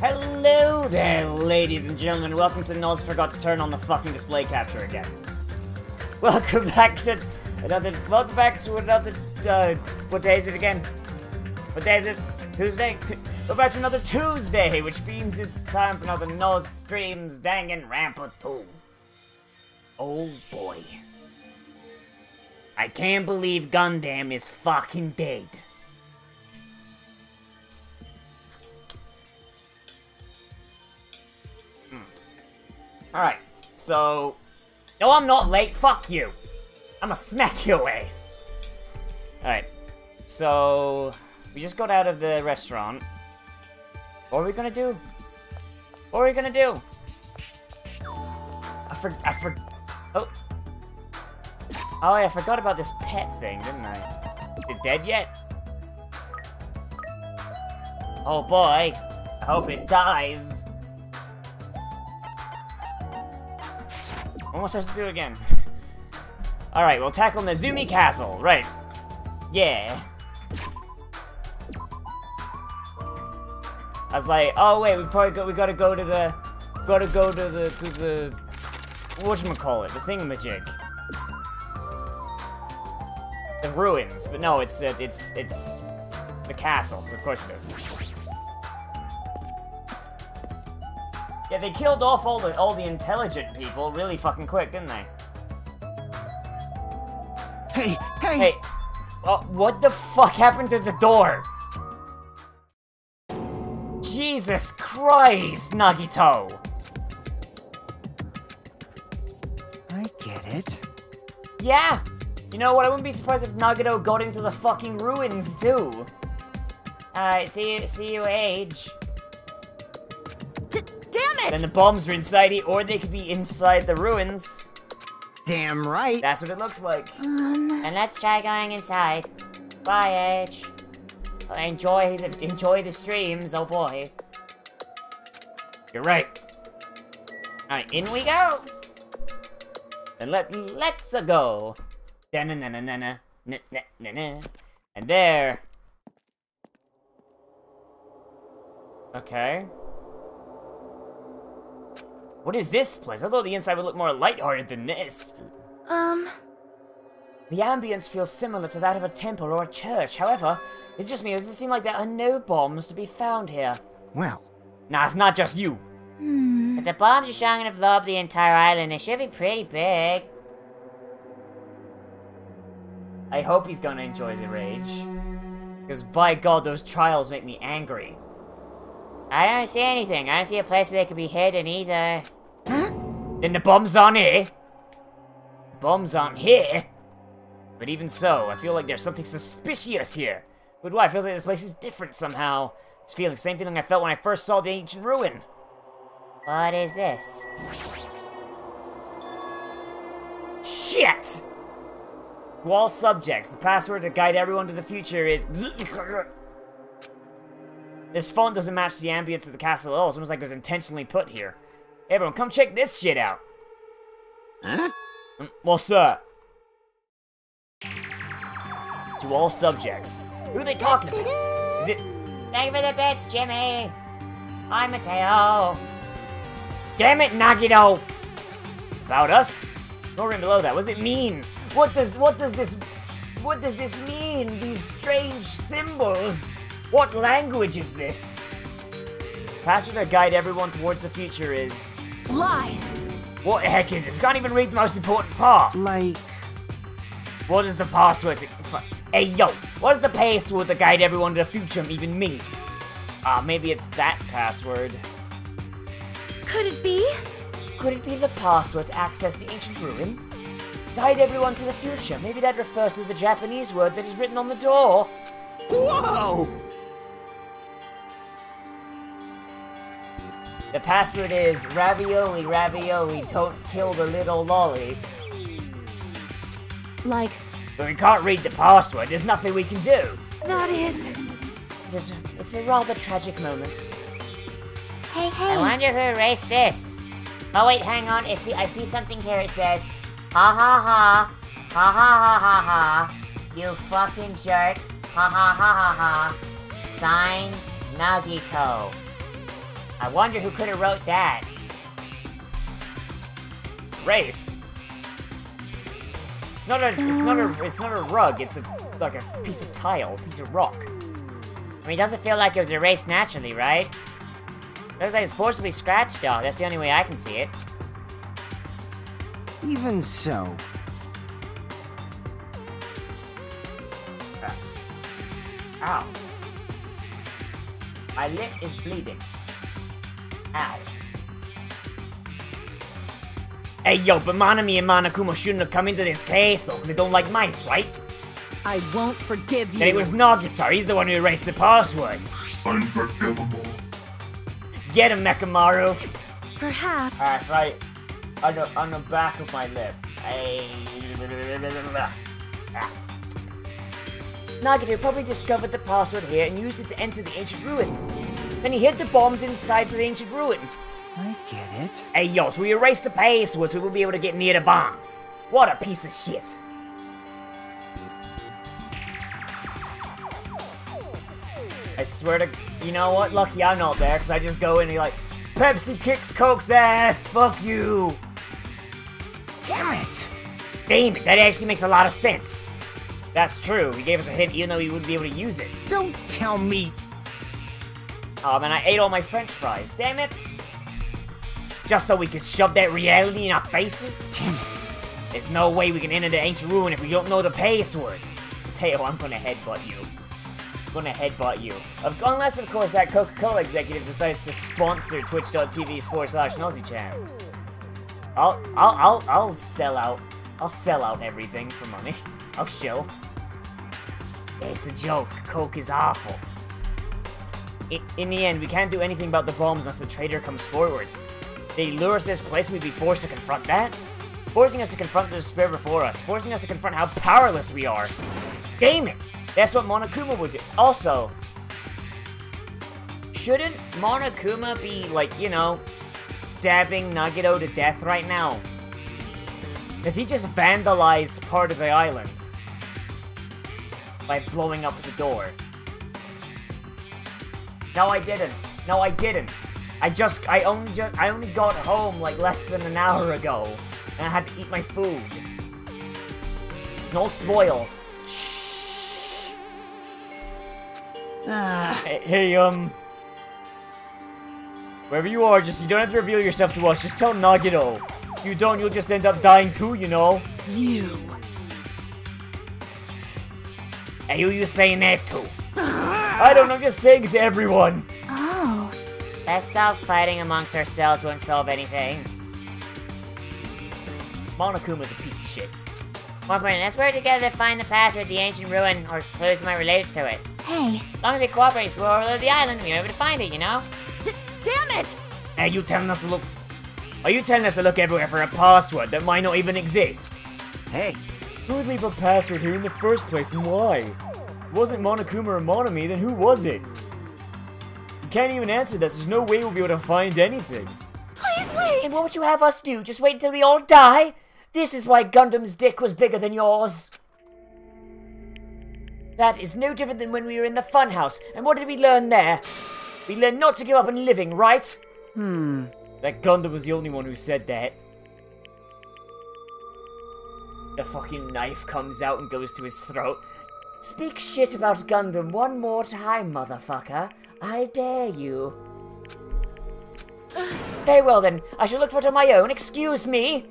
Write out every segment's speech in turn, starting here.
Hello there, ladies and gentlemen. Welcome to Nozz Forgot to turn on the fucking display capture again. Welcome back to another. Welcome back to another. Uh, what day is it again? What day is it? Tuesday. Tu- We're back to another Tuesday, which means it's time for another Nozz Streams Danganronpa 2. Oh boy. I can't believe Gundham is fucking dead. Alright, so. No, I'm not late. Fuck you. I'ma smack your ass. Alright, so. We just got out of the restaurant. What are we gonna do? What are we gonna do? I for. I for. Oh. Oh, I forgot about this pet thing, didn't I? Is it dead yet? Oh boy. I hope it dies. I supposed to do again? Alright, we'll tackle Nezumi Castle. Right. Yeah. I was like, oh wait, we probably go, we gotta go to the, gotta go to the, to the, whatchamacallit, the thingamajig. The ruins, but no, it's, it's, it's the castle, of course it is. Yeah, they killed off all the all the intelligent people really fucking quick, didn't they? Hey, hey! Hey, uh, what the fuck happened to the door? Jesus Christ, Nagito! I get it. Yeah! You know what, I wouldn't be surprised if Nagito got into the fucking ruins too. Alright, see you, see you age. D- it! Then the bombs are inside it, or they could be inside the ruins. Damn right. That's what it looks like. Um, And let's try going inside. Bye, Edge. Enjoy the enjoy the streams, oh boy. You're right. Alright, in we go! And let let's a go. na na na na na na na na na. And there. Okay. What is this place? I thought the inside would look more lighthearted than this. um, The ambience feels similar to that of a temple or a church. However, it's just me, or does it seem like there are no bombs to be found here? Well, Nah, it's not just you. hmm. If the bombs are strong enough to blow up the entire island, they should be pretty big. I hope he's gonna enjoy the rage. Because by god, those trials make me angry. I don't see anything. I don't see a place where they could be hidden either. Then the bombs aren't here. Bombs aren't here. But even so, I feel like there's something suspicious here. But why? It feels like this place is different somehow. It's feeling the same feeling I felt when I first saw the ancient ruin. What is this? Shit! Wall subjects, the password to guide everyone to the future is. This font doesn't match the ambience of the castle at all. It's almost like it was intentionally put here. Hey, everyone, come check this shit out. huh? Mm, What's up? To all subjects. Who are they talking about? Is it. Thank you for the bits, Jimmy! I'm Mateo! Damn it, Nagito! About us? Go right below that. What does it mean? What does what does this what does this mean? These strange symbols? What language is this? Password to guide everyone towards the future is. Lies! What the heck is this? Can't even read the most important part. Like, What is the password? To, hey yo, what is the password to guide everyone to the future, even me? Ah, maybe it's that password. Could it be? Could it be the password to access the ancient ruin? Guide everyone to the future. Maybe that refers to the Japanese word that is written on the door. whoa! The password is ravioli, ravioli, don't kill the little lolly. Like, But we can't read the password. There's nothing we can do. that is. It's, it's a rather tragic moment. Hey, hey. I wonder who erased this. Oh wait, hang on. I see. I see something here. It says, "Ha ha ha, ha ha ha ha ha, you fucking jerks, ha ha ha ha ha." Signed, Nagito. I wonder who could have wrote that. Race. It's not a. It's not a. It's not a rug. It's a like a piece of tile, a piece of rock. I mean, it doesn't feel like it was erased naturally, right? It Looks like it's forcibly scratched, though. That's the only way I can see it. Even so, Ow. My lip is bleeding. Ow. Hey, yo, but Manami and Monokuma shouldn't have come into this castle because they don't like mice, right? I won't forgive you. Then it was Nagito. He's the one who erased the passwords. Unforgivable. Get him, Nekomaru. Perhaps. Alright, right. On the, on the back of my lip. Hey. Ah. Nagito probably discovered the password here and used it to enter the ancient ruin. Then he hid the bombs inside the ancient ruin. I get it. Hey yo, so we erased the password so we'll be able to get near the bombs. What a piece of shit. I swear to, you know what? Lucky I'm not there, because I just go in and be like, Pepsi kicks Coke's ass, fuck you. Damn it! Damn it, that actually makes a lot of sense. That's true, he gave us a hint even though he wouldn't be able to use it. Don't tell me. Um, oh man, I ate all my french fries, damn it. Just so we could shove that reality in our faces? Damn it. There's no way we can enter the ancient ruin if we don't know the password. Teo, I'm gonna headbutt you. I'm gonna headbutt you. Of, unless, of course, that Coca-Cola executive decides to sponsor twitch.tv forward slash Chan. I'll, I'll, I'll, I'll sell out. I'll sell out everything for money. I'll shill. It's a joke. Coke is awful. In the end, we can't do anything about the bombs unless the traitor comes forward. They lure us to this place and we'd be forced to confront that? Forcing us to confront the despair before us. Forcing us to confront how powerless we are. Damn it! That's what Monokuma would do. Also, shouldn't Monokuma be, like, you know, stabbing Nagito to death right now? Because he just vandalized part of the island by blowing up the door. No, I didn't. No, I didn't. I just, I only just, I only got home like less than an hour ago, and I had to eat my food. No spoils. Shh. Ah, Hey, hey, um, wherever you are, just you don't have to reveal yourself to us. Just tell Nagito. If you don't, you'll just end up dying too, you know. You. Hey, who you saying that to? I don't know. I'm just saying it to everyone. Oh. Let's stop fighting amongst ourselves won't solve anything. Monokuma's a piece of shit. More important, let's work together to find the password to the ancient ruin or clues that might relate to it. Hey. As long as we cooperate, explore all over the island, and we'll be able to find it, you know? D- damn it! Are you telling us to look... Are you telling us to look everywhere for a password that might not even exist? hey, Who would leave a password here in the first place and why? It wasn't Monokuma or Monami, then who was it? You can't even answer this, there's no way we'll be able to find anything. Please wait. And what would you have us do? Just wait until we all die? This is why Gundham's dick was bigger than yours. That is no different than when we were in the funhouse. And what did we learn there? We learned not to give up on living, right? hmm. That Gundam was the only one who said that. The fucking knife comes out and goes to his throat. Speak shit about Gundham one more time, motherfucker. I dare you. Very well then, I shall look for it on my own. Excuse me.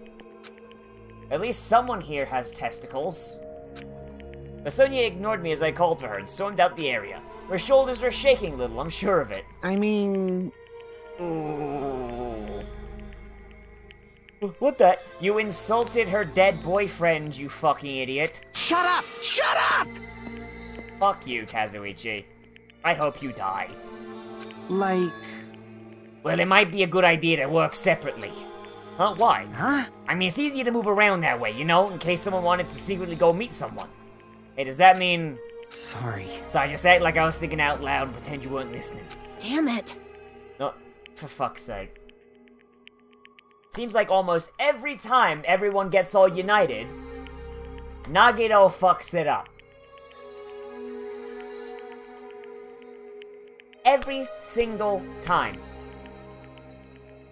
At least someone here has testicles. But Sonia ignored me as I called for her and stormed out the area. Her shoulders were shaking a little, I'm sure of it. I mean, Ooh. What the? You insulted her dead boyfriend, you fucking idiot. shut up! Shut up! Fuck you, Kazuichi. I hope you die. Like, Well, it might be a good idea to work separately. Huh? Why? huh? I mean, it's easier to move around that way, you know, in case someone wanted to secretly go meet someone. Hey, does that mean... Sorry. So I just act like I was thinking out loud and pretend you weren't listening. Damn it. No, for fuck's sake. Seems like almost every time everyone gets all united, Nagito fucks it up. Every single time.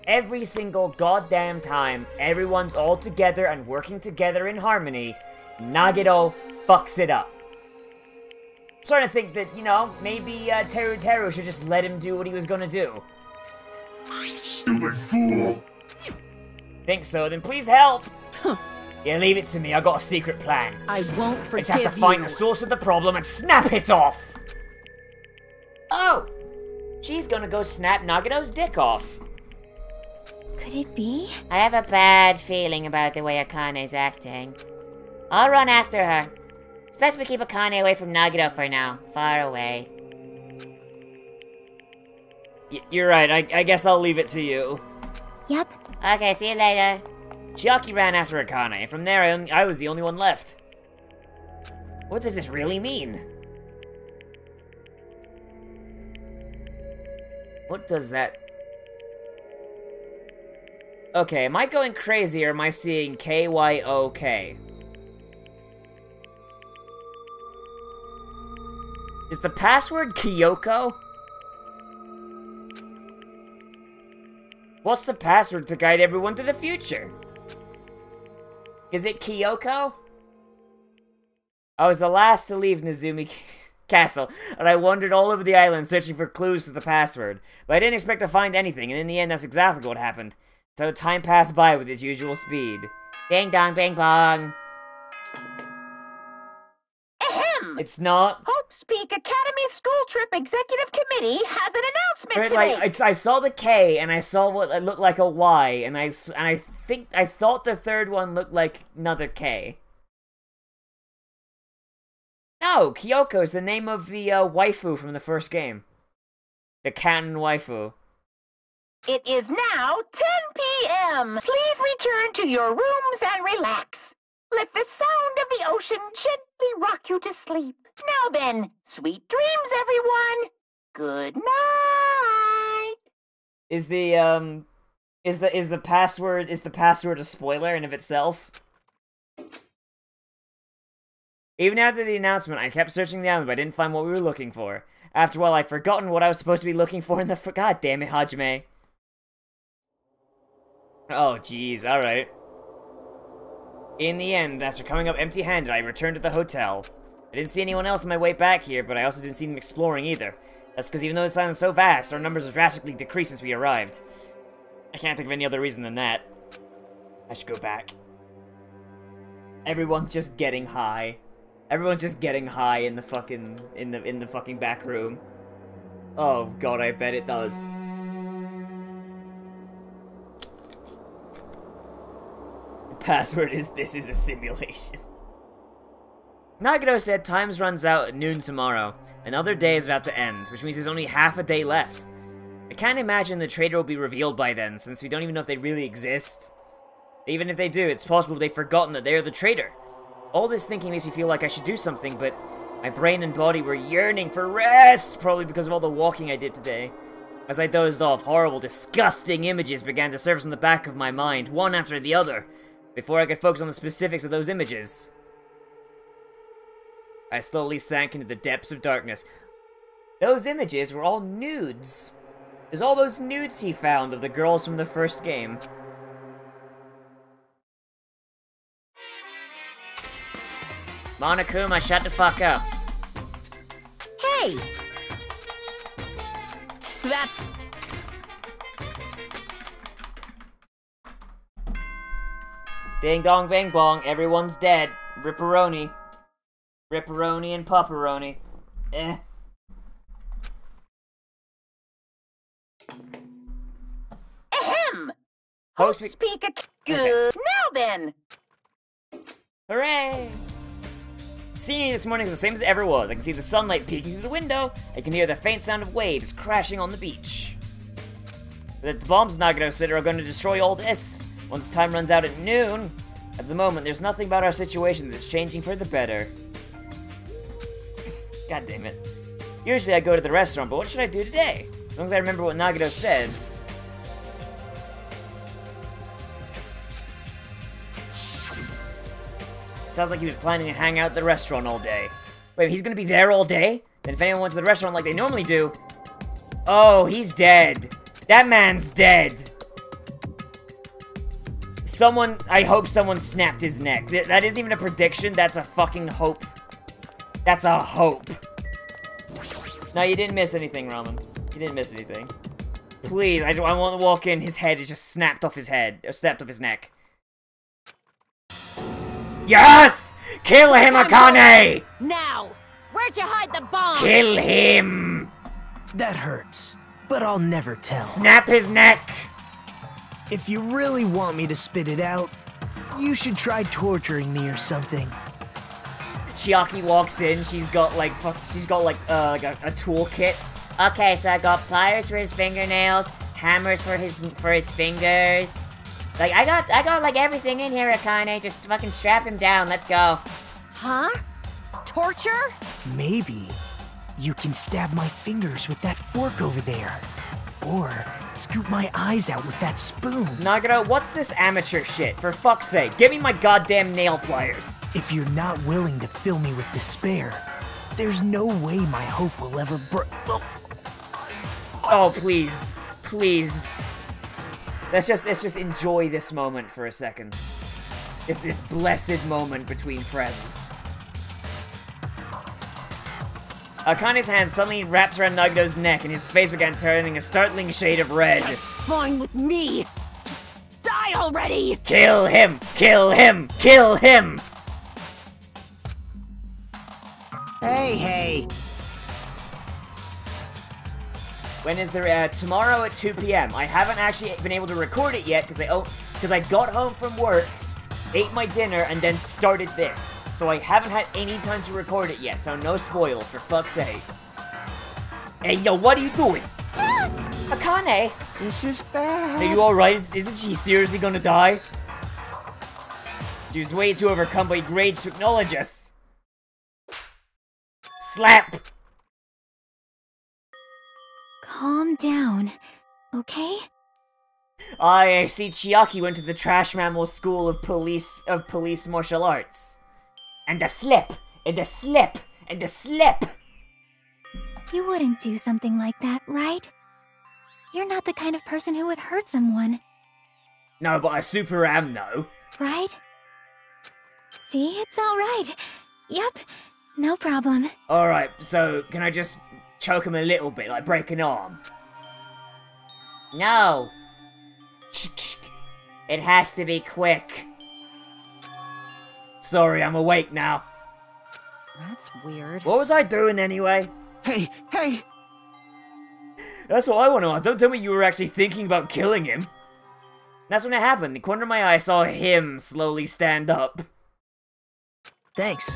every single goddamn time everyone's all together and working together in harmony, Nagito fucks it up. I'm starting to think that, you know, maybe uh, Teru Teru should just let him do what he was gonna do. Stupid fool! Think so? Then please help! yeah, leave it to me, I got a secret plan. I won't I forgive just have to find you. the source of the problem and snap it off! Oh! She's gonna go snap Nagito's dick off. Could it be? I have a bad feeling about the way Akane's acting. I'll run after her. It's best we keep Akane away from Nagito for now. Far away. Y- you're right, I-, I guess I'll leave it to you. Yep. Okay, see you later. Chiaki ran after Akane, and from there I, I was the only one left. What does this really mean? What does that... Okay, am I going crazy or am I seeing K-Y-O-K? Is the password Kyoko? What's the password to guide everyone to the future? Is it Kyoko? I was the last to leave Nezumi Castle, and I wandered all over the island searching for clues to the password. But I didn't expect to find anything, and in the end, that's exactly what happened. So time passed by with its usual speed. Ding dong, bing bong. Ahem! It's not. Hope's Peak Academy School Trip Executive Committee has an announcement Right, to like make. it's, I saw the K and I saw what looked like a Y, and I and I think I thought the third one looked like another K. No, Kyoko is the name of the uh, waifu from the first game. The canon waifu. It is now 10 p.m. Please return to your rooms and relax. Let the sound of the ocean gently rock you to sleep. Now then, sweet dreams, everyone. Good night. Is the um, is the is the password is the password a spoiler in of itself? Even after the announcement, I kept searching the island, but I didn't find what we were looking for. After a while, I'd forgotten what I was supposed to be looking for in the. F- God damn it, Hajime. Oh, jeez, alright. In the end, after coming up empty handed, I returned to the hotel. I didn't see anyone else on my way back here, but I also didn't see them exploring either. That's because even though this island's so vast, our numbers have drastically decreased since we arrived. I can't think of any other reason than that. I should go back. Everyone's just getting high. Everyone's just getting high in the fucking in the in the fucking back room. Oh god, I bet it does. The password is this is a simulation. Nagito said times runs out at noon tomorrow. Another day is about to end, which means there's only half a day left. I can't imagine the traitor will be revealed by then, since we don't even know if they really exist. Even if they do, it's possible they've forgotten that they are the traitor. All this thinking makes me feel like I should do something, but my brain and body were yearning for rest, probably because of all the walking I did today. As I dozed off, horrible, disgusting images began to surface in the back of my mind, one after the other, before I could focus on the specifics of those images. I slowly sank into the depths of darkness. Those images were all nudes. There's all those nudes he found of the girls from the first game. Monokuma, shut the fuck up. Hey! That's Ding dong bang bong, everyone's dead. Ripperoni. Ripperoni and Pupperoni. Eh. Ahem! Hope's Peak Ac- Good. Now then, Hooray! Seeing this morning is the same as it ever was. I can see the sunlight peeking through the window. I can hear the faint sound of waves crashing on the beach. The bombs Nagito said are going to destroy all this once time runs out at noon. At the moment, there's nothing about our situation that's changing for the better. God damn it. Usually I go to the restaurant, but what should I do today? As long as I remember what Nagito said. Sounds like he was planning to hang out at the restaurant all day. Wait, he's gonna be there all day? Then if anyone went to the restaurant like they normally do... Oh, he's dead. That man's dead. Someone, I hope someone snapped his neck. Th- that isn't even a prediction, that's a fucking hope. That's a hope. No, you didn't miss anything, Ramen. You didn't miss anything. Please, I, I want to walk in, his head is just snapped off his head, or snapped off his neck. Yes! Kill him, Akane! Now! Where'd you hide the bomb? Kill him! That hurts, but I'll never tell. Snap his neck! If you really want me to spit it out, you should try torturing me or something. Chiaki walks in. She's got like fuck. She's got like uh like a, a toolkit. Okay, so I got pliers for his fingernails, hammers for his for his fingers. Like I got I got like everything in here, Akane. Just fucking strap him down. Let's go. Huh? Torture? Maybe you can stab my fingers with that fork over there. Or scoop my eyes out with that spoon. Nagito, what's this amateur shit? For fuck's sake, give me my goddamn nail pliers. If you're not willing to fill me with despair, there's no way my hope will ever br- oh, Oh please, please. Let's just let's just enjoy this moment for a second. It's this blessed moment between friends. Akane's hand suddenly wraps around Nagito's neck and his face began turning a startling shade of red. Fine with me. Just die already. Kill him! Kill him! Kill him! Hey, hey. When is there? Uh, tomorrow at 2 p.m. I haven't actually been able to record it yet because I oh because I got home from work, ate my dinner, and then started this. So I haven't had any time to record it yet. So no spoils for fuck's sake. Hey yo, what are you doing? Akane, This is bad. are you all right? Is, isn't she seriously gonna die? She was way too overcome by rage to acknowledge us. Slap. Calm down, okay? I, I see Chiaki went to the Trash Mammal School of Police of Police Martial Arts. And a slip, and a slip, and a slip. You wouldn't do something like that, right? You're not the kind of person who would hurt someone, No, but I super am though. right? See, it's alright. Yep, no problem. All right, so can I just choke him a little bit, like break an arm? No. It has to be quick. Sorry, I'm awake now. That's weird. What was I doing anyway? hey, hey! That's what I want to know. Don't tell me you were actually thinking about killing him. That's when it happened. The corner of my eye I saw him slowly stand up. Thanks.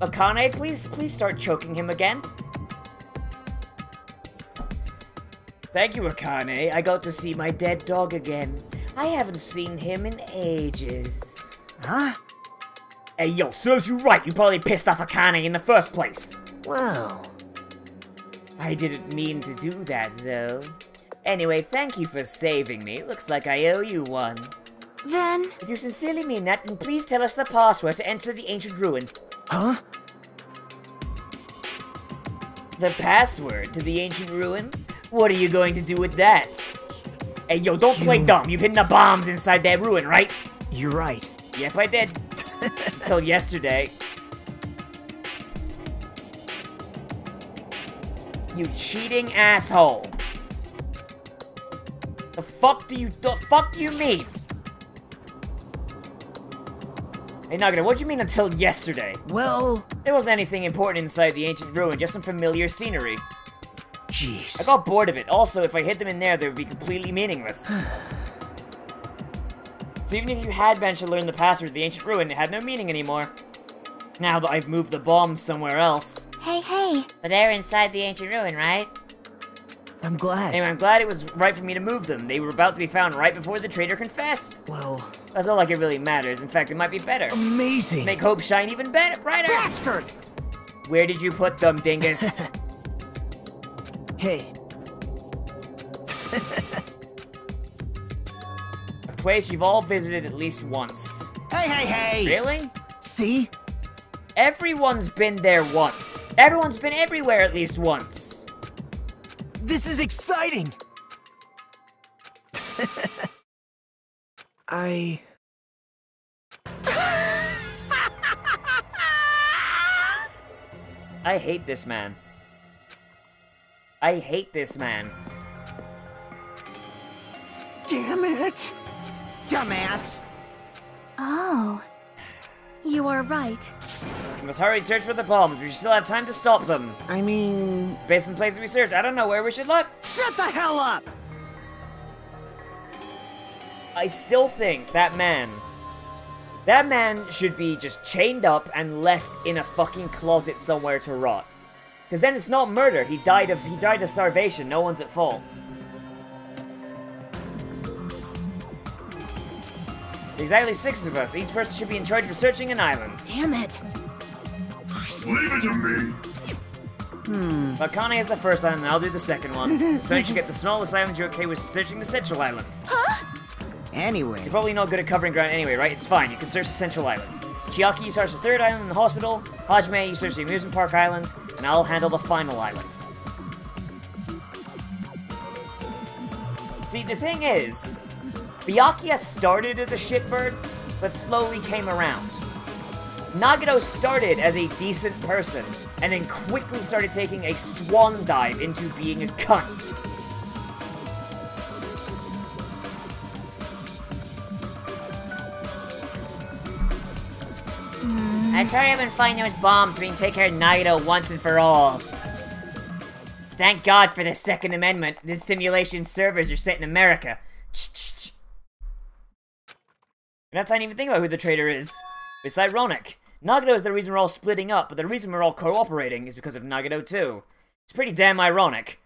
Akane, please, please start choking him again. Thank you, Akane. I got to see my dead dog again. I haven't seen him in ages. Huh? Hey, yo, serves you right. You probably pissed off Akane in the first place. Wow. I didn't mean to do that, though. Anyway, thank you for saving me. Looks like I owe you one. Then, If you sincerely mean that, then please tell us the password to enter the ancient ruin. Huh? The password to the ancient ruin? What are you going to do with that? Hey, yo, don't play dumb. You've hidden the bombs inside that ruin, right? You're right. Yep, I did. Until yesterday. You cheating asshole. The fuck do you the fuck do you mean? Hey Nagito, what do you mean until yesterday? Well, There wasn't anything important inside the ancient ruin, just some familiar scenery. Jeez. I got bored of it. Also, if I hid them in there, they would be completely meaningless. so even if you had managed to learn the password to the ancient ruin, it had no meaning anymore. Now that I've moved the bombs somewhere else. hey, hey. But they're inside the ancient ruin, right? I'm glad. Anyway, I'm glad it was right for me to move them. They were about to be found right before the traitor confessed. Well, That's not like it really matters. In fact, it might be better. amazing. Make hope shine even better, brighter. Bastard! Where did you put them, dingus? Hey, A place you've all visited at least once. Hey, hey, hey! Really? see? Everyone's been there once. Everyone's been everywhere at least once. This is exciting! I. I hate this man. I hate this man. Damn it! Dumbass! Oh. You are right. We must hurry search for the bombs. We still have time to stop them. I mean, Based on the places we searched, I don't know where we should look. shut the hell up! I still think that man. That man should be just chained up and left in a fucking closet somewhere to rot. Because then it's not murder. He died of he died of starvation. No one's at fault. Exactly six of us. Each person should be in charge of searching an island. Damn it. Leave it to me. But Connie has the first island, and I'll do the second one. so you should get the smallest island. You're okay with searching the central island. Anyway, You're probably not good at covering ground anyway, right? It's fine. You can search the central island. Chiaki, you search the third island in the hospital. Hajime, you search the amusement park island. And I'll handle the final island. See, the thing is, Byakuya started as a shitbird, but slowly came around. Nagito started as a decent person, and then quickly started taking a swan dive into being a cunt. I'd hurry up and find those bombs we can take care of Nagito once and for all. Thank God for the Second Amendment. This simulation servers are set in America. Ch-ch-ch. You're not time to even think about who the traitor is. It's ironic. Nagito is the reason we're all splitting up, but the reason we're all cooperating is because of Nagito too. It's pretty damn ironic.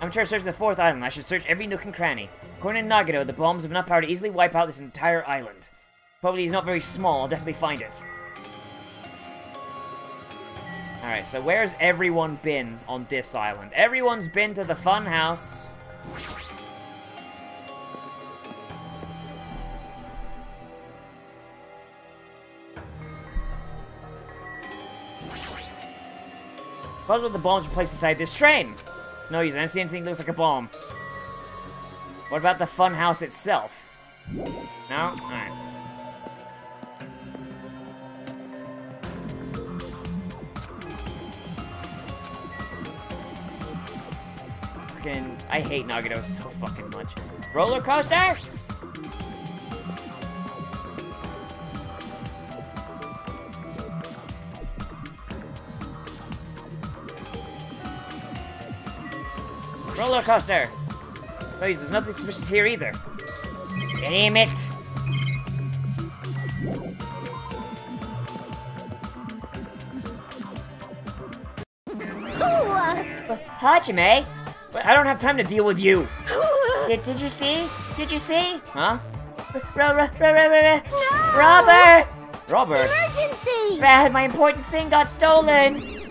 I'm to search the fourth island. I should search every nook and cranny. According to Nagito, the bombs have enough power to easily wipe out this entire island. Probably he's not very small, I'll definitely find it. Alright, so where's everyone been on this island? Everyone's been to the fun house. Possible the bombs were placed inside this train. It's no use, I don't see anything that looks like a bomb. What about the fun house itself? No? Alright. Fucking, I hate Nagito so fucking much. Roller coaster? Roller coaster! No, there's nothing suspicious here either. Damn it! Hajime? Uh, but I don't have time to deal with you. Did, did you see? Did you see? Huh? Ro ro Robert! Robert? Emergency! Bad, my important thing got stolen!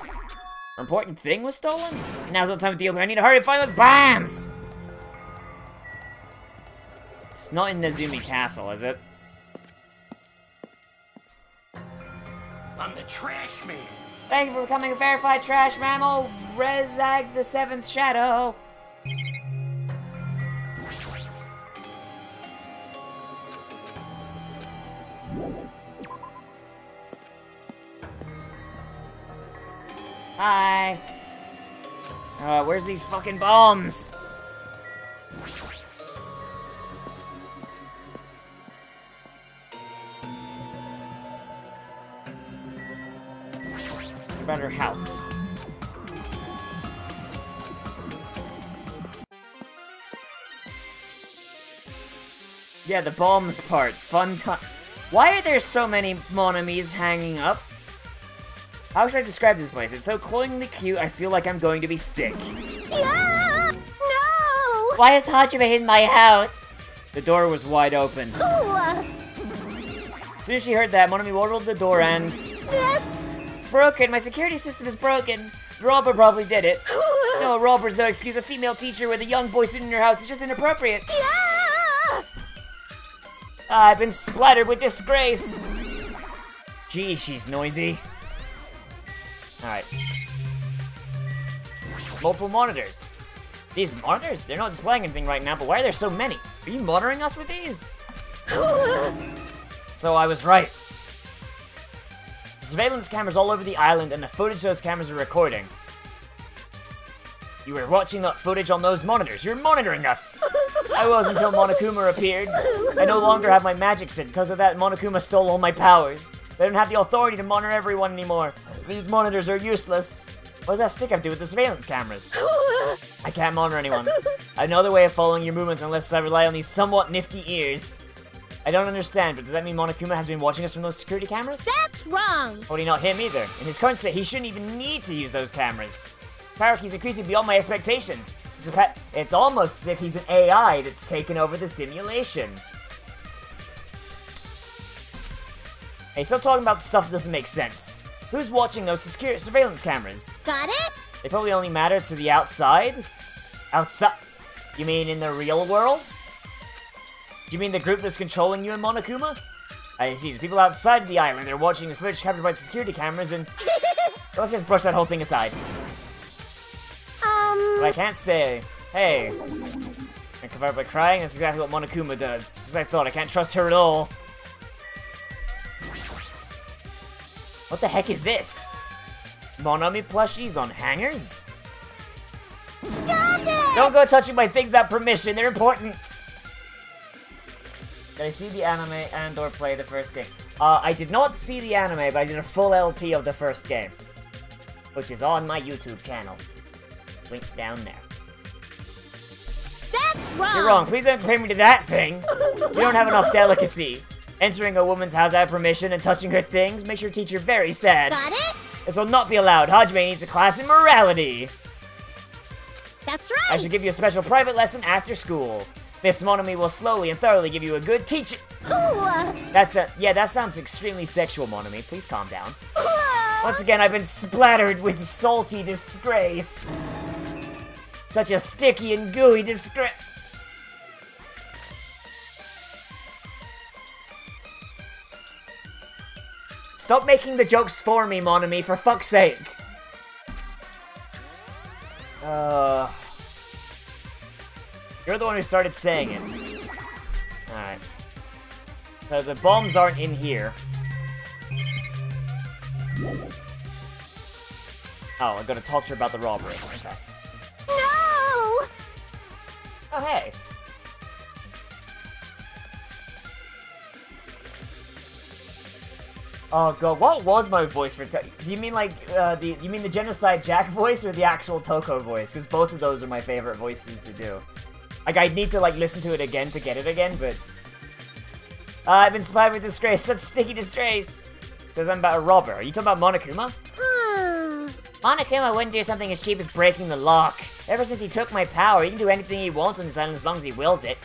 Important thing was stolen? Now's no time to deal with it. I need to hurry and find those bombs! It's not in Nezumi Castle, is it? I'm the trash man. Thank you for becoming a verified trash mammal, Rezag the Seventh Shadow. Hi. Uh, where's these fucking bombs? About her house? Yeah, the bombs part. Fun time. Why are there so many monomies hanging up? How should I describe this place? It's so cloyingly cute, I feel like I'm going to be sick. Yeah! No! Why is Hajime in my house? The door was wide open. Oh, As soon as she heard that, Monomi waddled the door and... that's... Broken! My security system is broken! The robber probably did it. No, a robber's no excuse. A female teacher with a young boy sitting in your house is just inappropriate. Yeah! I've been splattered with disgrace! Gee, she's noisy. Alright. Multiple monitors. These monitors, they're not displaying anything right now, but why are there so many? Are you monitoring us with these? so I was right. Surveillance cameras all over the island, and the footage those cameras are recording. You were watching that footage on those monitors. You're monitoring us. I was until Monokuma appeared. I no longer have my magic set because of that. Monokuma stole all my powers. So I don't have the authority to monitor everyone anymore. These monitors are useless. What does that stick have to do with the surveillance cameras? I can't monitor anyone. I have no other way of following your movements unless I rely on these somewhat nifty ears. I don't understand, but does that mean Monokuma has been watching us from those security cameras? That's wrong. Totally not him either. In his current state, he shouldn't even need to use those cameras. Power keeps increasing beyond my expectations. It's, almost as if he's an AI that's taken over the simulation. Hey, stop talking about stuff that doesn't make sense. Who's watching those secure- surveillance cameras? Got it? They probably only matter to the outside? Outside? You mean in the real world? Do you mean the group that's controlling you in Monokuma? I see, the people outside the island, they're watching the footage captured by the security cameras and... Let's just brush that whole thing aside. Um, But I can't say, hey, and cover up by crying, that's exactly what Monokuma does. Just as I thought, I can't trust her at all. What the heck is this? Monami plushies on hangers? stop it! Don't go touching my things without permission, they're important! Did I see the anime and or play the first game? Uh, I did not see the anime, but I did a full LP of the first game. Which is on my YouTube channel. Link down there. That's wrong. You're wrong. Please don't compare me to that thing. You don't have enough delicacy. Entering a woman's house without permission and touching her things makes your teacher very sad. Got it? This will not be allowed. Hajime needs a class in morality. That's right. I should give you a special private lesson after school. Miss Monami will slowly and thoroughly give you a good teaching. Uh, That's a yeah. That sounds extremely sexual, Monami. Please calm down. uh, Once again, I've been splattered with salty disgrace. Such a sticky and gooey disgrace. Stop making the jokes for me, Monami, for fuck's sake. Uh, you're the one who started saying it. Alright. So the bombs aren't in here. Oh, I'm gonna talk to her about the robbery. Okay. no! Oh, hey. Oh god, what was my voice for? Do you mean like uh, the? You mean the genocide Jack voice or the actual Toko voice? Because both of those are my favorite voices to do. Like I'd need to like listen to it again to get it again, but uh, I've been splattered with disgrace, such sticky disgrace. Says I'm about a robber. Are you talking about Monokuma? Hmm. Monokuma wouldn't do something as cheap as breaking the lock. Ever since he took my power, he can do anything he wants on this island as long as he wills it.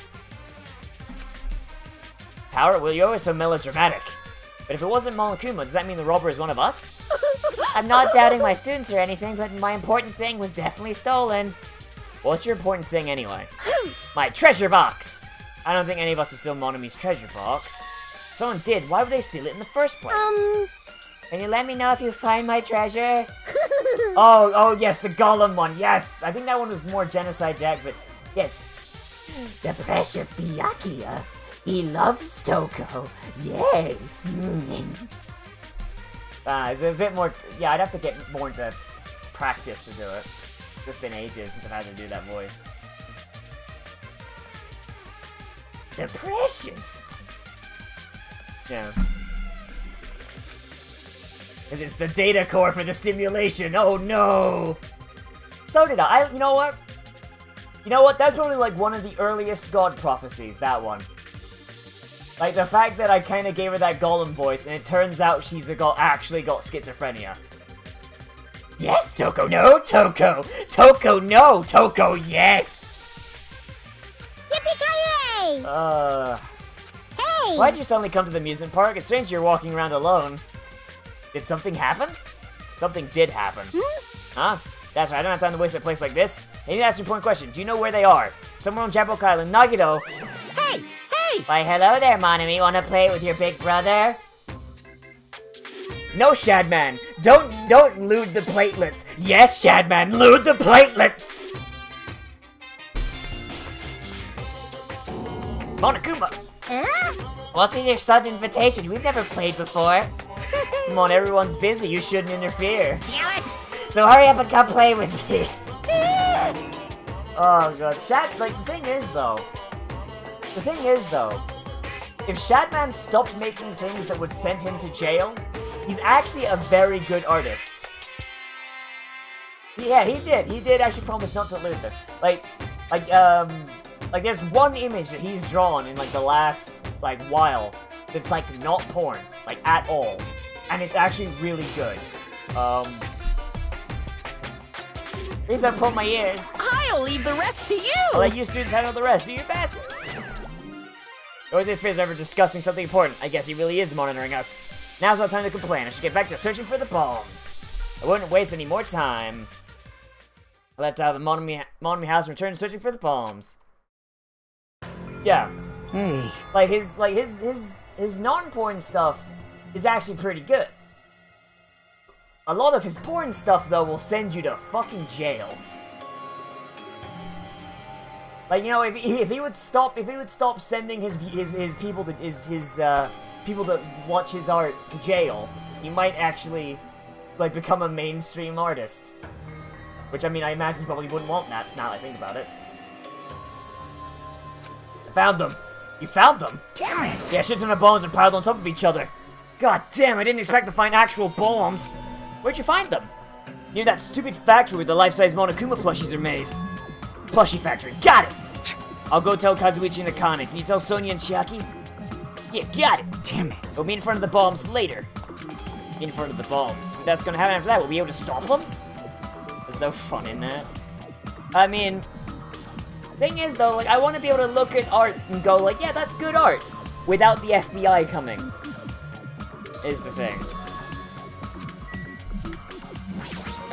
Power? Well, you're always so melodramatic. But if it wasn't Monokuma, does that mean the robber is one of us? I'm not doubting my students or anything, but my important thing was definitely stolen. What's your important thing anyway? my treasure box! I don't think any of us would steal Monami's treasure box. Someone did, why would they steal it in the first place? Um, Can you let me know if you find my treasure? oh, oh yes, the Gollum one. Yes, I think that one was more Genocide Jack, but yes, the precious Byakuya. He loves Toko. Yes. Ah, it's a bit more. Yeah, I'd have to get more into practice to do it. It's been ages since I've had to do that voice. The precious. Yeah. Because it's the data core for the simulation. Oh no! So did I. You know what? You know what? That's only like one of the earliest God prophecies. That one. Like the fact that I kind of gave her that Gollum voice, and it turns out she's a go- actually got schizophrenia. Yes, Toko. No, Toko. Toko. No, Toko. Yes. yippee-ki-yay! Uh. hey! Why'd you suddenly come to the amusement park? It's strange you're walking around alone. Did something happen? Something did happen. Huh? That's right, I don't have time to waste at a place like this. I need to ask you a important question. Do you know where they are? Somewhere on Jabberwock Island. Nagito! Hey! Hey! Why, hello there, Monami. Wanna play with your big brother? No, Shadman. Don't don't loot the platelets. Yes, Shadman, loot the platelets. Monokuma, Huh? what's with your sudden invitation? We've never played before. Come on, everyone's busy. You shouldn't interfere. Damn it! So hurry up and come play with me. oh god, Shad. Like the thing is though, the thing is though, if Shadman stopped making things that would send him to jail, he's actually a very good artist. Yeah, he did. He did actually promise not to loot them. Like, like um, like there's one image that he's drawn in like the last like while that's like not porn, like at all, and it's actually really good. Um. Please don't pull my ears. I'll leave the rest to you! I'll let you students handle the rest. Do your best. Or as if Fizz ever discussing something important. I guess he really is monitoring us. Now's our time to complain. I should get back to searching for the bombs. I wouldn't waste any more time. I left out of the Monomi, Monomi house and returned searching for the bombs. Yeah, Hey, like his like his his his non-porn stuff is actually pretty good. A lot of his porn stuff though will send you to fucking jail. Like you know, if he, if he would stop if he would stop sending his his his people to his his uh, people that watch his art to jail, he might actually like become a mainstream artist. Which I mean, I imagine he probably wouldn't want that. Now that I think about it. I found them. You found them? damn it! Yeah, shit ton of bombs are piled on top of each other. God damn, I didn't expect to find actual bombs. Where'd you find them? Near that stupid factory where the life-size Monokuma plushies are made. Plushie factory, got it! I'll go tell Kazuichi and Akane. Can you tell Sonia and Chiaki? Yeah, got it! Damn it! We'll meet in front of the bombs later. In front of the bombs. But that's gonna happen after that. We'll be able to stop them? There's no fun in that. I mean, thing is though, like I want to be able to look at art and go like, yeah, that's good art, without the FBI coming. Is the thing.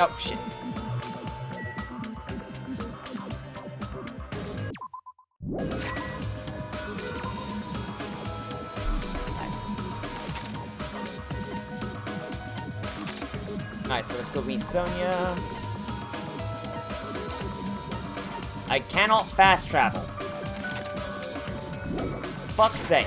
Oh shit. Alright, so let's go meet Sonia. I cannot fast travel. Fuck's sake.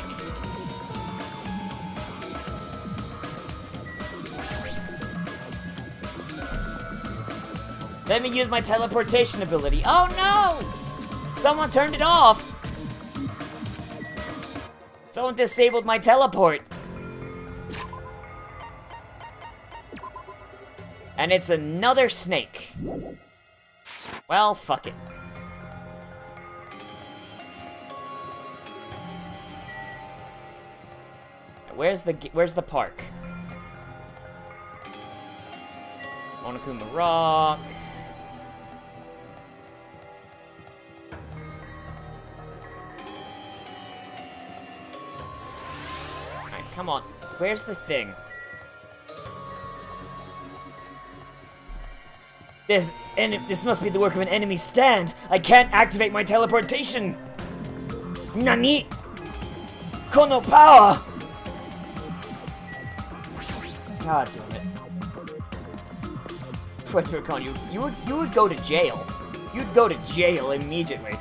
Let me use my teleportation ability. Oh no! Someone turned it off! Someone disabled my teleport. And it's another snake. Well, fuck it. Where's the where's the park? Monokuma Rock. Alright, come on. Where's the thing? This and this must be the work of an enemy stand. I can't activate my teleportation. Nani? Kono power. God damn it. Frederickon, you you would you would go to jail. You'd go to jail immediately.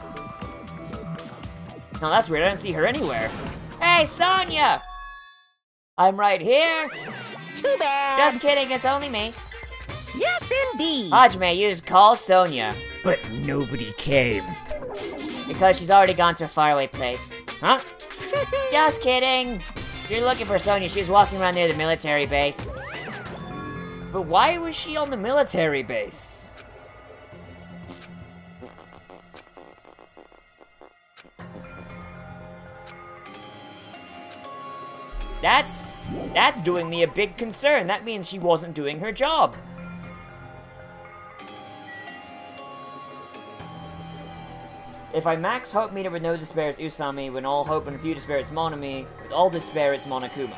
No, that's weird. I don't see her anywhere. Hey, Sonia! I'm right here. Too bad! Just kidding. It's only me. Yes, indeed! Hajime, you just call Sonia. But nobody came. Because she's already gone to a faraway place. Huh? Just kidding. If you're looking for Sonia, she's walking around near the military base. But why was she on the military base? That's that's doing me a big concern. That means she wasn't doing her job. If I max hope meter with no despair, it's Usami. When all hope and few despair, it's Monomi. With all despair, it's Monokuma.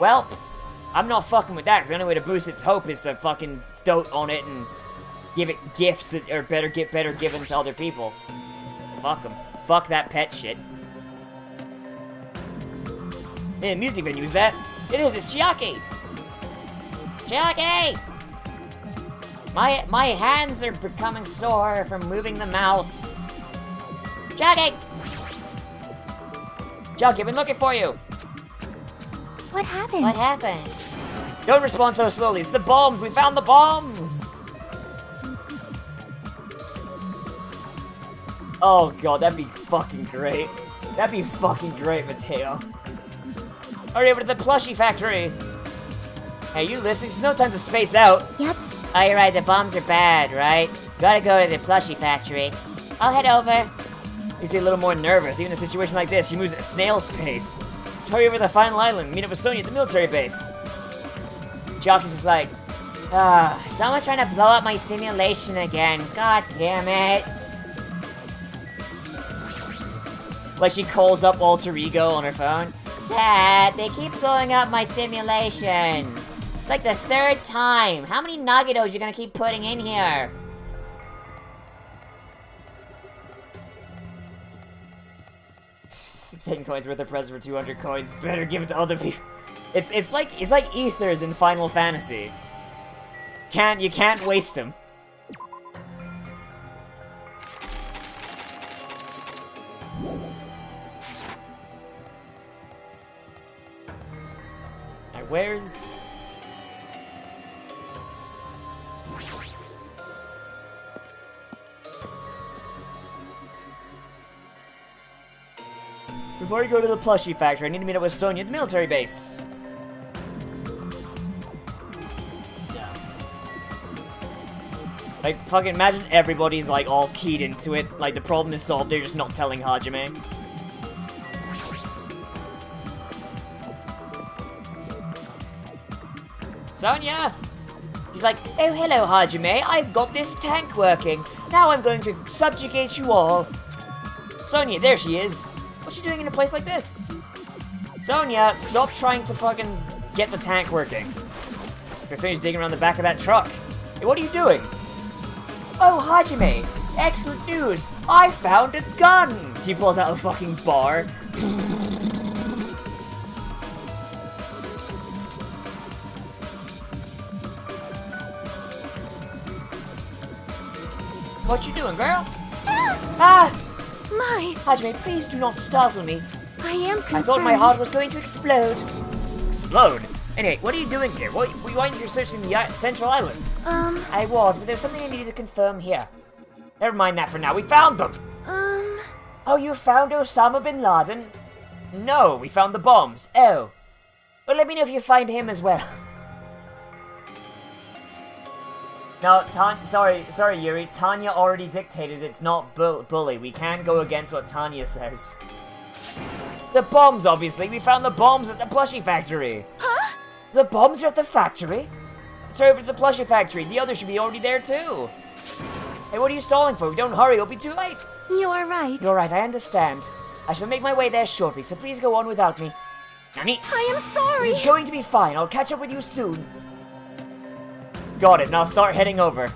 Well, I'm not fucking with that, because the only way to boost its hope is to fucking dote on it and give it gifts that are better get better given to other people. Fuck them. Fuck that pet shit. Eh, music venue, is that? It is, it's Chiaki! Chiaki! My, my hands are becoming sore from moving the mouse. Chiaki! Chiaki, I've been looking for you! What happened? What happened? Don't respond so slowly, it's the bombs! We found the bombs! Oh god, that'd be fucking great. That'd be fucking great, Mateo. Hurry over to the plushie factory! Hey, you listening? It's no time to space out. Yep. Oh, you're right, the bombs are bad, right? Gotta go to the plushie factory. I'll head over. To be a little more nervous, even in a situation like this. She moves at snail's pace. Hurry over to the final island, meet up with Sonia at the military base. Jock is just like, ah, someone trying to blow up my simulation again. God damn it. Like she calls up Alter Ego on her phone. Dad, they keep blowing up my simulation. It's like the third time. How many Nagitos you gonna keep putting in here? Ten coins worth of present for 200 coins. Better give it to other people. It's it's like it's like ethers in Final Fantasy. Can't you can't waste them. Where's Before we go to the plushie factory, I need to meet up with Sonia at the military base. Like, fucking imagine everybody's, like, all keyed into it. Like, the problem is solved, they're just not telling Hajime. Sonia! She's like, oh, hello, Hajime. I've got this tank working. Now I'm going to subjugate you all. Sonia, there she is. What's she doing in a place like this? Sonia, stop trying to fucking get the tank working. So Sonia's digging around the back of that truck. Hey, what are you doing? Oh, Hajime! Excellent news! I found a gun! She pulls out a fucking bar. what you doing, girl? ah! My, Hajime, please do not startle me. I am concerned. I thought my heart was going to explode. Explode? Anyway, what are you doing here? What, why aren't you searching the central island? Um, I was, but there's something I needed to confirm here. Never mind that for now. We found them. um, Oh, you found Osama bin Laden? No, we found the bombs. Oh. Well, let me know if you find him as well. No, Tan- sorry, sorry, Yuri. Tanya already dictated it's not bull- bully. We can't go against what Tanya says. The bombs, obviously. We found the bombs at the plushie factory. huh? The bombs are at the factory? Let's hurry over to the plushie factory. The others should be already there too. Hey, what are you stalling for? We Don't hurry, it'll be too late. You are right. You're right, I understand. I shall make my way there shortly, so please go on without me. Nani? I am sorry. It's going to be fine. I'll catch up with you soon. Got it. Now start heading over.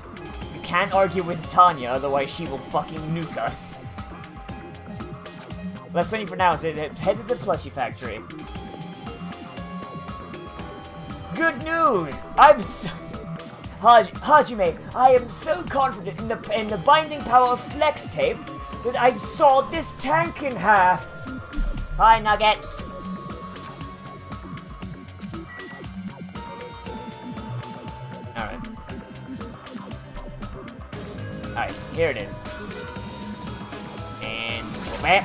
You can't argue with Tanya, otherwise she will fucking nuke us. Let's you for now. So head to the plushie factory. Good news! I'm so... Haj Hajime, I am so confident in the in the binding power of flex tape that I sawed this tank in half. Hi, Nugget. Alright, here it is. And go back.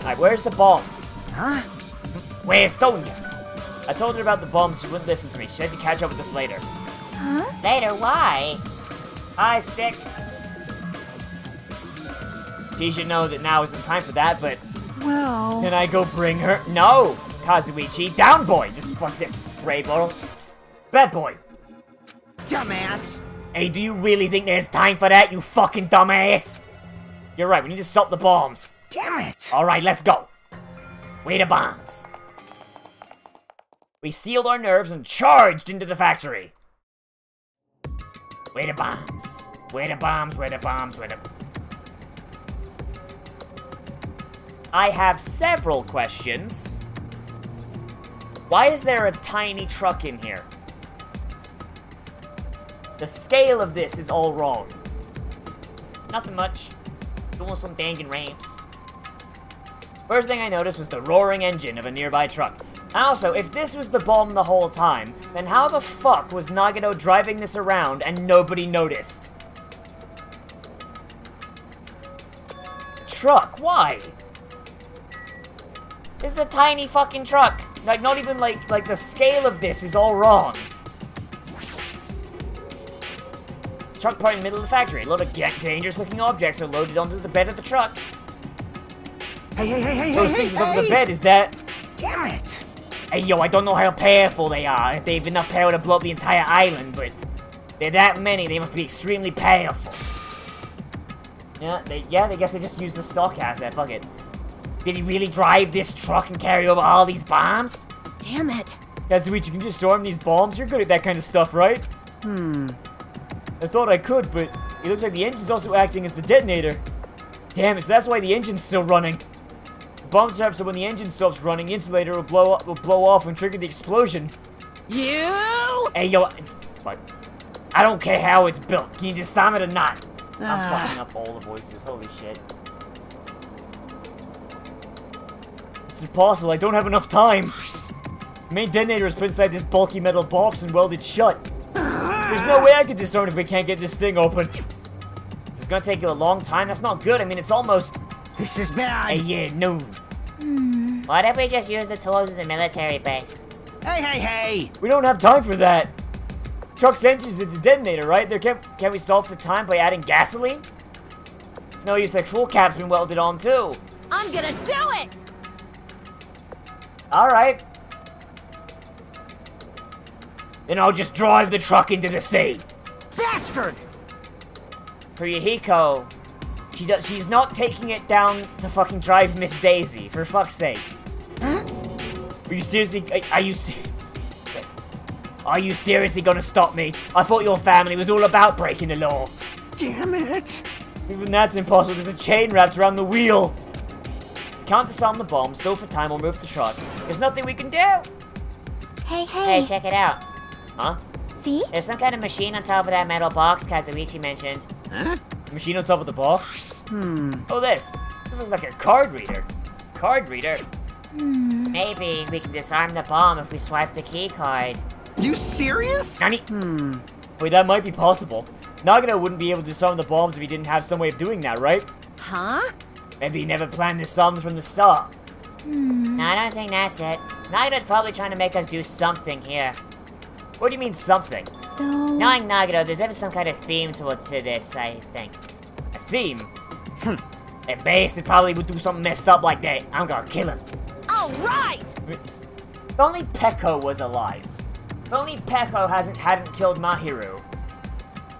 Alright, where's the bombs? Huh? Where's Sonia? I told her about the bombs, she wouldn't listen to me. She had to catch up with us later. Huh? Later, why? Hi, Stick. She should know that now isn't the time for that, but Well. can I go bring her? No! Kazuichi, down boy! Just fuck this spray bottle. Bad boy! Dumbass. Hey, do you really think there's time for that, you fucking dumbass? You're right, we need to stop the bombs. Damn it. Alright, let's go. Way to bombs. We steeled our nerves and charged into the factory. Way to bombs. Where the bombs? Where the bombs? Where the... Bombs. I have several questions. Why is there a tiny truck in here? The scale of this is all wrong. Nothing much. Doing some dangin' ramps. First thing I noticed was the roaring engine of a nearby truck. Also, if this was the bomb the whole time, then how the fuck was Nagito driving this around and nobody noticed? Truck, why? This is a tiny fucking truck. Like, not even like, like the scale of this is all wrong. Truck part in the middle of the factory. A lot of ga- dangerous looking objects are loaded onto the bed of the truck. Hey, hey, hey, hey, Those hey, things hey, on top of the bed is that Damn it! Hey, yo, I don't know how powerful they are, if they have enough power to blow up the entire island, but they're that many, they must be extremely powerful. Yeah, they, yeah, I guess they just used the stock asset, fuck it. Did he really drive this truck and carry over all these bombs? Damn it. Kazuichi, you can just storm these bombs? You're good at that kind of stuff, right? Hmm. I thought I could, but it looks like the engine's also acting as the detonator. Damn it, so that's why the engine's still running. Bombs are straps so when the engine stops running, the insulator will blow up, will blow off and trigger the explosion. You? Hey, yo, fuck. I don't care how it's built. Can you disarm it or not? I'm Ah. fucking up all the voices. Holy shit. It's impossible. I don't have enough time. The main detonator is put inside this bulky metal box and welded shut. There's no way I can disarm it if we can't get this thing open. It's gonna take you a long time. That's not good. I mean, it's almost This is a bad. year noon. Hmm. What if we just use the tools in the military base? Hey, hey, hey! We don't have time for that. Truck's engine's at the detonator, right? There can can we stall for time by adding gasoline? It's no use like full cap's been welded on too. I'm gonna do it! Alright. Then I'll just drive the truck into the sea. Bastard! For Yahiko, she does she's not taking it down to fucking drive Miss Daisy, for fuck's sake. Huh? Are you seriously are, are you Are you seriously gonna stop me? I thought your family was all about breaking the law. Damn it! Even that's impossible. There's a chain wrapped around the wheel. Can't disarm the bomb. Still for time. We'll move the truck. There's nothing we can do. Hey, hey. Hey, check it out. Huh? See? There's some kind of machine on top of that metal box Kazuichi mentioned. Huh? Machine on top of the box. Hmm. Oh, this. This looks like a card reader. Card reader. Hmm. Maybe we can disarm the bomb if we swipe the key card. You serious? Nani? Hmm. Wait, that might be possible. Nagano wouldn't be able to disarm the bombs if he didn't have some way of doing that, right? Huh? Maybe he never planned this sum from the start. Hmm. No, I don't think that's it. Nagito's probably trying to make us do something here. What do you mean something? So. Knowing Nagito, there's ever some kind of theme to, to this, I think. A theme? Hmm. A bastard probably would do something messed up like that. I'm gonna kill him. Alright! If only Peko was alive. If only Peko hasn't hadn't killed Mahiru.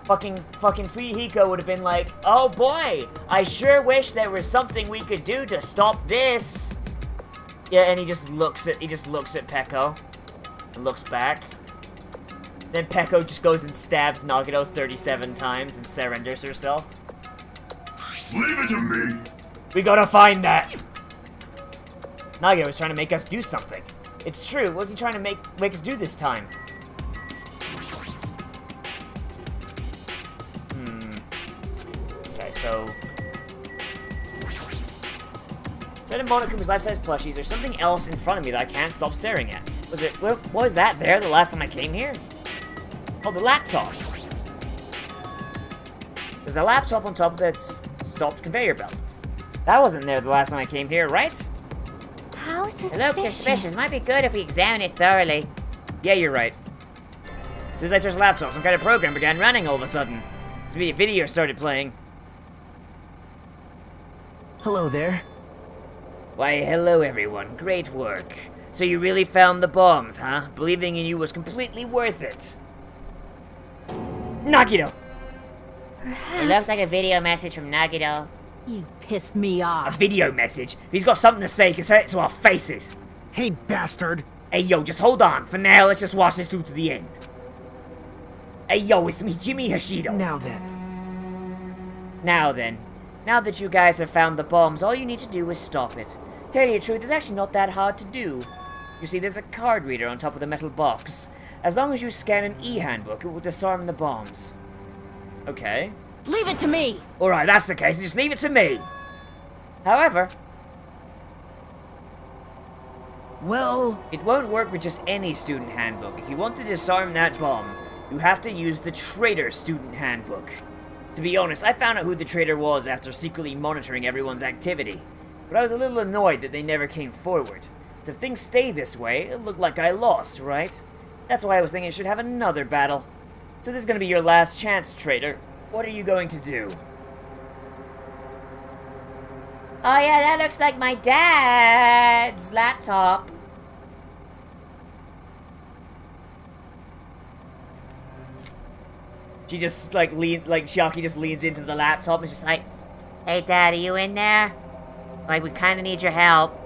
Fucking fucking Fuyuhiko would have been like, oh boy, I sure wish there was something we could do to stop this. Yeah, and he just looks at he just looks at Peko. And looks back. Then Peko just goes and stabs Nagito 37 times and surrenders herself. Leave it to me. We gotta find that! Nagito was trying to make us do something. It's true, what was he trying to make make us do this time? So... Instead of Monokuma's life-size plushies, there's something else in front of me that I can't stop staring at. Was it... What, what was that there the last time I came here? Oh, the laptop! There's a laptop on top of that stopped conveyor belt. That wasn't there the last time I came here, right? How suspicious. It looks suspicious. Might be good if we examine it thoroughly. Yeah, you're right. As soon as I touched the laptop, some kind of program began running all of a sudden. To me, a video started playing. Hello there. Why, hello everyone. Great work. So you really found the bombs, huh? Believing in you was completely worth it. Nagito! It looks like a video message from Nagito. You pissed me off. A video message. If he's got something to say, he can say it to our faces. Hey, bastard! Hey yo, just hold on. For now, let's just watch this through to the end. Hey yo, it's me, Jimmy Hashido. Now then, Now then, now that you guys have found the bombs, all you need to do is stop it. Tell you the truth, it's actually not that hard to do. You see, there's a card reader on top of the metal box. As long as you scan an e-handbook, it will disarm the bombs. Okay. Leave it to me! Alright, that's the case, just leave it to me. However, Well, it won't work with just any student handbook. If you want to disarm that bomb, you have to use the traitor student handbook. To be honest, I found out who the traitor was after secretly monitoring everyone's activity. But I was a little annoyed that they never came forward. So if things stay this way, it'll look like I lost, right? That's why I was thinking I should have another battle. So this is gonna be your last chance, traitor. What are you going to do? Oh yeah, that looks like my dad's laptop. She just like lean like Chiaki just leans into the laptop and she's just like, Hey dad, are you in there? Like, we kinda need your help.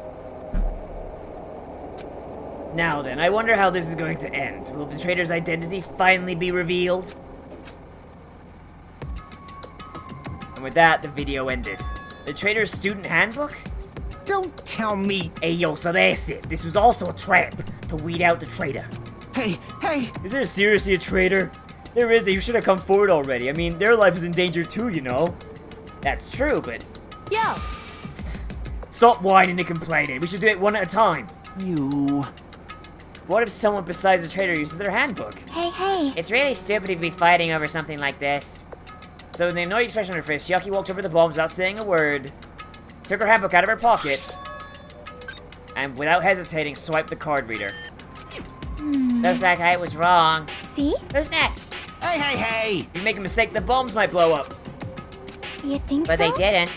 Now then, I wonder how this is going to end. Will the traitor's identity finally be revealed? And with that, the video ended. The traitor's student handbook? Don't tell me. Hey yo, so that's it. This was also a trap to weed out the traitor. Hey, hey, Is there seriously a traitor? There is, you should have come forward already. I mean, their life is in danger too, you know? That's true, but Yo! stop whining and complaining. We should do it one at a time. you. What if someone besides the traitor uses their handbook? Hey, hey. It's really stupid to be fighting over something like this. So with an annoyed expression on her face, Chiaki walked over the bombs without saying a word, took her handbook out of her pocket, and without hesitating, swiped the card reader. Hmm. Looks like I was wrong. See? Who's next? Hey, hey, hey, If you make a mistake, the bombs might blow up. You think But so? they didn't.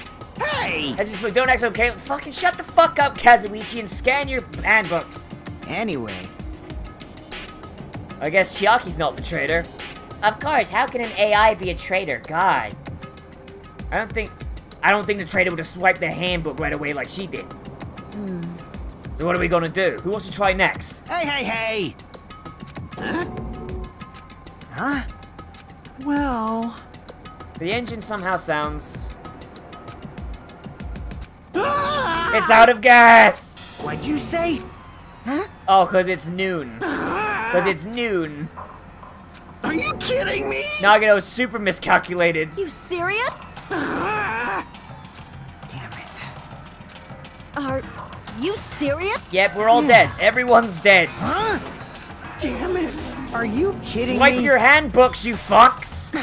hey! I just don't act okay. Fucking shut the fuck up, Kazuichi, and scan your handbook. Anyway, I guess Chiaki's not the traitor. Of course, how can an AI be a traitor? God. I don't think, I don't think the traitor would have swiped the handbook right away like she did. Hmm. So what are we gonna do? Who wants to try next? hey, hey, hey! Huh? Huh? Well. The engine somehow sounds. Ah! It's out of gas! What'd you say? Oh, cause it's noon. Cause it's noon. Are you kidding me? Nagano's super miscalculated. You serious? Damn it. Are you serious? Yep, we're all dead. Everyone's dead. Huh? Damn it. Are you kidding Swipe me? your handbooks, you fucks!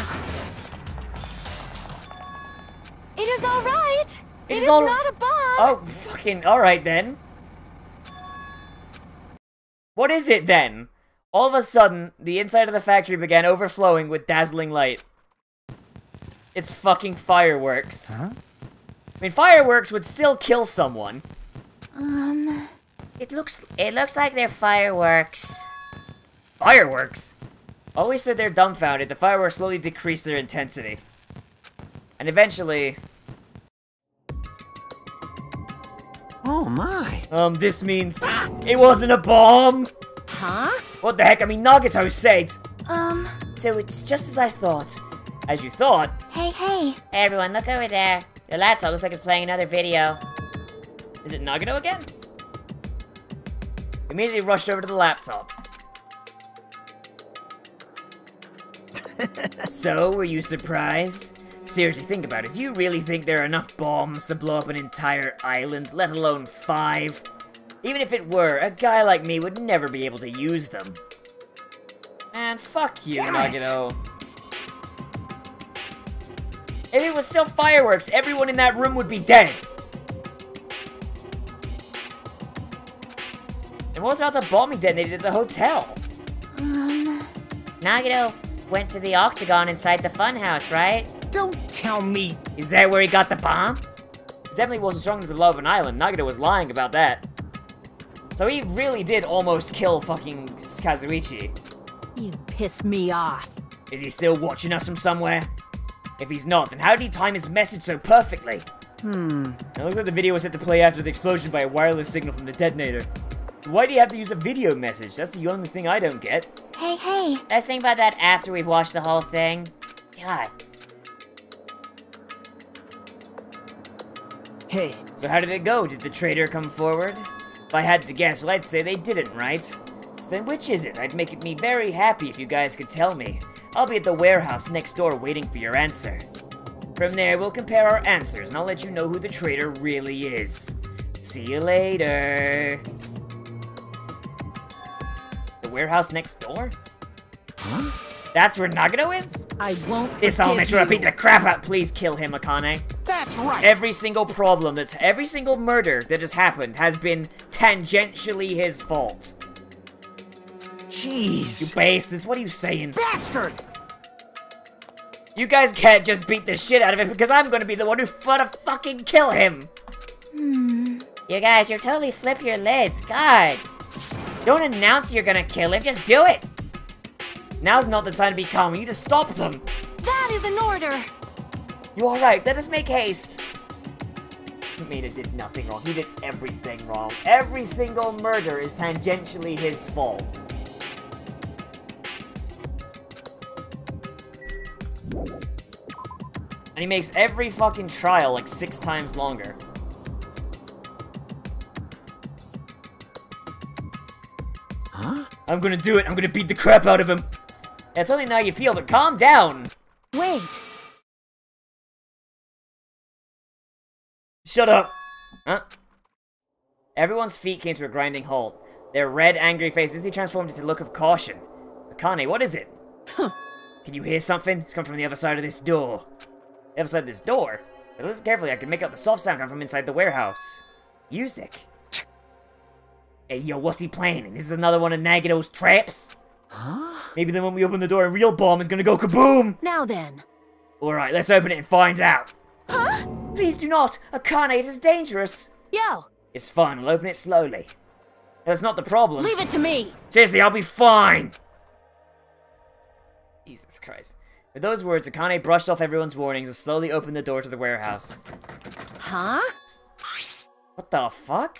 It is alright! It It is is all- not a bomb! Oh, fucking, alright then. What is it then? All of a sudden, the inside of the factory began overflowing with dazzling light. It's fucking fireworks. Huh? I mean, fireworks would still kill someone. Um, It looks it looks like they're fireworks. Fireworks? Always said they're dumbfounded, the fireworks slowly decrease their intensity. And eventually, Oh my. um, this means it wasn't a bomb! Huh? What the heck? I mean, Nagito said. um, So it's just as I thought. As you thought? hey, hey. Hey everyone, look over there. The laptop looks like it's playing another video. Is it Nagito again? Immediately rushed over to the laptop. so, were you surprised? Seriously, think about it. Do you really think there are enough bombs to blow up an entire island, let alone five? Even if it were, a guy like me would never be able to use them. And fuck you, Damn it. If it was still fireworks, everyone in that room would be dead. And what was about the bomb he detonated at the hotel? Um, Nagito went to the octagon inside the funhouse, right? Don't tell me. Is that where he got the bomb? It definitely wasn't strong enough to blow up an island. Nagito was lying about that. So he really did almost kill fucking Kazuichi. You piss me off. Is he still watching us from somewhere? If he's not, then how did he time his message so perfectly? Hmm. It looks like the video was set to play after the explosion by a wireless signal from the detonator. Why do you have to use a video message? That's the only thing I don't get. hey, hey. Let's think about that after we've watched the whole thing. God. Hey, So how did it go? Did the traitor come forward? If I had to guess, well, I'd say they didn't, right? So then which is it? I'd make it me very happy if you guys could tell me. I'll be at the warehouse next door waiting for your answer. From there, we'll compare our answers, and I'll let you know who the traitor really is. See you later. The warehouse next door? Huh? That's where Nagano is? I won't This I'll forgive make sure I beat the crap out. Please kill him, Akane. That's right. Every single problem that's every single murder that has happened has been tangentially his fault. Jeez. You bastards, what are you saying? Bastard! You guys can't just beat the shit out of him because I'm gonna be the one who's gonna fucking kill him! Hmm. You guys, you're totally flip your lids. God. Don't announce you're gonna kill him, just do it. Now's not the time to be calm, we need to stop them! That is an order. You alright? Let us make haste! Mina did nothing wrong. He did everything wrong. Every single murder is tangentially his fault. And he makes every fucking trial like six times longer. I'm gonna do it. I'm gonna beat the crap out of him. It's only now you feel, but calm down. Wait. Shut up! Huh? Everyone's feet came to a grinding halt. Their red, angry faces he transformed into a look of caution. Akane, what is it? Can you hear something? It's coming from the other side of this door. The other side of this door? Listen carefully, I can make out the soft sound coming from inside the warehouse. Music. Hey, yo, what's he planning? This is another one of Nagito's traps? Huh? Maybe then when we open the door, a real bomb is gonna go kaboom! Now then. Alright, let's open it and find out. Huh? Please do not! A Akane, is dangerous! Yo, It's fine, I'll open it slowly. That's not the problem. leave it to me. Seriously, I'll be fine! Jesus Christ. With those words, Akane brushed off everyone's warnings and slowly opened the door to the warehouse. Huh? What the fuck?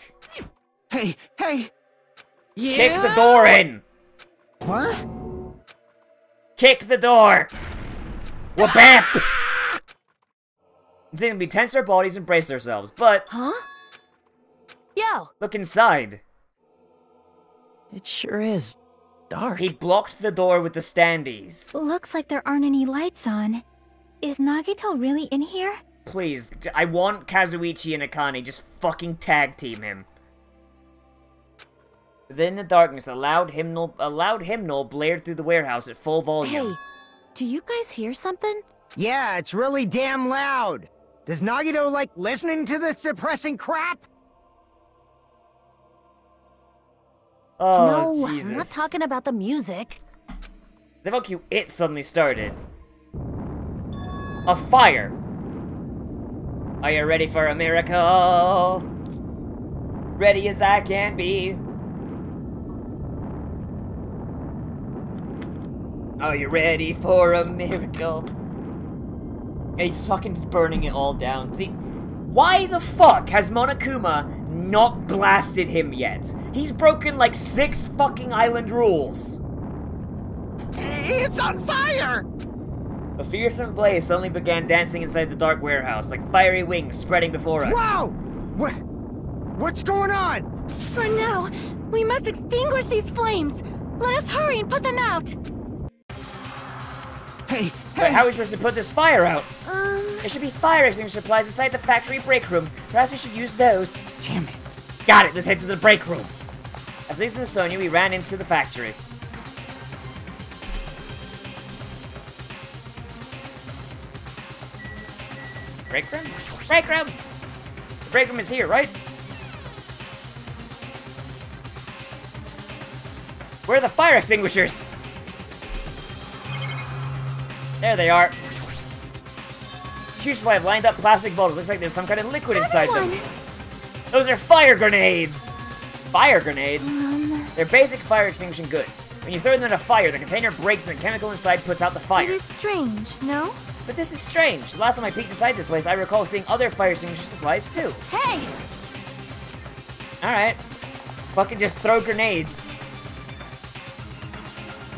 Hey, hey! You? Kick the door in! What? Kick the door! Wabap! It's gonna be tense our bodies and brace ourselves, but Huh? Yo, look inside. It sure is dark. He blocked the door with the standees. Looks like there aren't any lights on. Is Nagito really in here? Please, I want Kazuichi and Akane. Just fucking tag team him. Within the darkness, a loud hymnal, a loud hymnal blared through the warehouse at full volume. hey, do you guys hear something? Yeah, it's really damn loud. Does Nagito like listening to this depressing crap? Oh, no, Jesus. I'm not talking about the music. It's how cute it suddenly started. A fire. Are you ready for a miracle? Ready as I can be. Are you ready for a miracle? And he's fucking just burning it all down. See, why the fuck has Monokuma not blasted him yet? He's broken like six fucking island rules. It's on fire! A fearsome blaze suddenly began dancing inside the dark warehouse, like fiery wings spreading before us. Wow! What? What's going on? For now, we must extinguish these flames. Let us hurry and put them out. Hey, But hey! how are we supposed to put this fire out? Um, There should be fire extinguisher supplies inside the factory break room. Perhaps we should use those. Damn it! Got it, let's head to the break room. After listening to Sonia, we ran into the factory. Break room? Break room! The break room is here, right? Where are the fire extinguishers? There they are. Huge supply have lined up plastic bottles. Looks like there's some kind of liquid inside them. Those are fire grenades! Fire grenades? Um, They're basic fire extinguishing goods. When you throw them in a fire, the container breaks and the chemical inside puts out the it fire. is strange, no? But this is strange. The last time I peeked inside this place, I recall seeing other fire extinguisher supplies too. Hey, Alright. Fucking just throw grenades.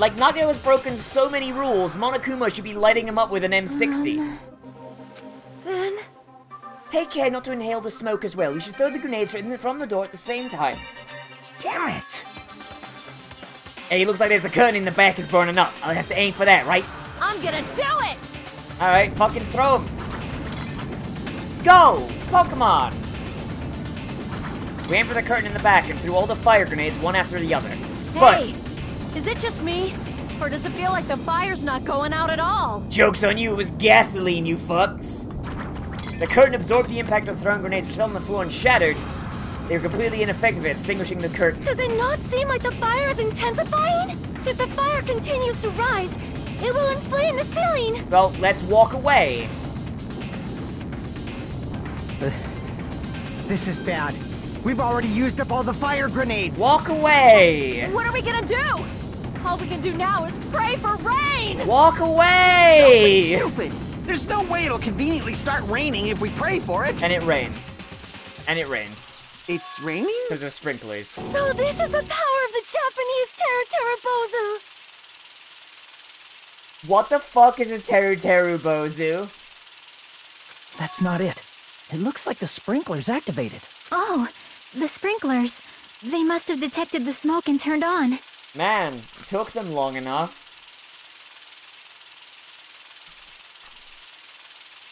Like, Nagano has broken so many rules, Monokuma should be lighting him up with an M60. Um, then, Take care not to inhale the smoke as well. You should throw the grenades in the- from the door at the same time. Damn it! Hey, it looks like there's a curtain in the back is burning up. I'll have to aim for that, right? I'm gonna do it! Alright, fucking throw him. Go! Pokemon! We aimed for the curtain in the back and threw all the fire grenades one after the other. But, Hey! Is it just me? Or does it feel like the fire's not going out at all? joke's on you, it was gasoline, you fucks! The curtain absorbed the impact of the thrown grenades, which fell on the floor and shattered. They were completely ineffective at extinguishing the curtain. Does it not seem like the fire is intensifying? If the fire continues to rise, it will inflame the ceiling. Well, let's walk away. This is bad. We've already used up all the fire grenades. Walk away! What are we gonna do? All we can do now is pray for rain! Walk away! Stupid! There's no way it'll conveniently start raining if we pray for it. And it rains. And it rains. It's raining? Because of sprinklers. So this is the power of the Japanese Terra Bozu. What the fuck is a Teru Teru Bozu? That's not it. It looks like the sprinkler's activated. Oh, the sprinklers. They must have detected the smoke and turned on. Man, took them long enough.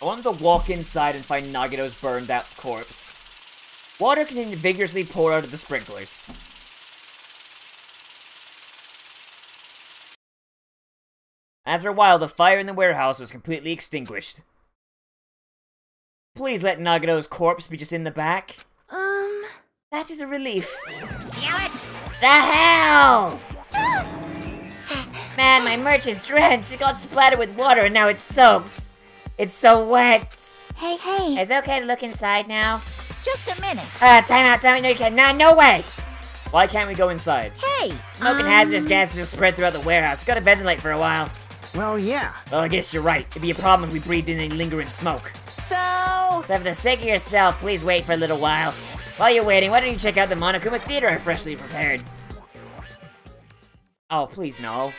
I wanted to walk inside and find Nagito's burned out corpse. Water continued vigorously pour out of the sprinklers. After a while, the fire in the warehouse was completely extinguished. Please let Nagito's corpse be just in the back. Um, That is a relief. Damn it! The hell! Man, my merch is drenched. It got splattered with water and now it's soaked. It's so wet. hey, hey. Is it okay to look inside now? Just a minute. Uh, time out, time out. No, you can't. Nah, no way. Why can't we go inside? Hey! Smoke and hazardous gases will spread throughout the warehouse. Gotta ventilate for a while. Well, yeah. Well, I guess you're right. It'd be a problem if we breathed in any lingering smoke. So... So for the sake of yourself, please wait for a little while. While you're waiting, why don't you check out the Monokuma Theater I freshly prepared? Oh, please no.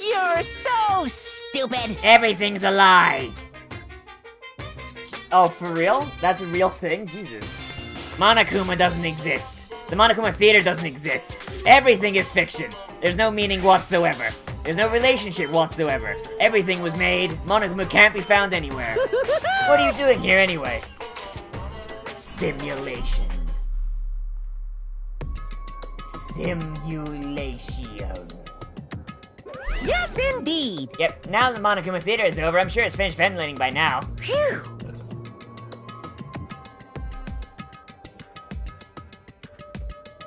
You're so stupid! Everything's a lie. Oh, for real? That's a real thing? Jesus. Monokuma doesn't exist. The Monokuma Theater doesn't exist. Everything is fiction. There's no meaning whatsoever. There's no relationship whatsoever. Everything was made. Monokuma can't be found anywhere. what are you doing here anyway? Simulation. Simulation. Yes, indeed! Yep, now the Monokuma Theater is over, I'm sure it's finished ventilating by now. Phew!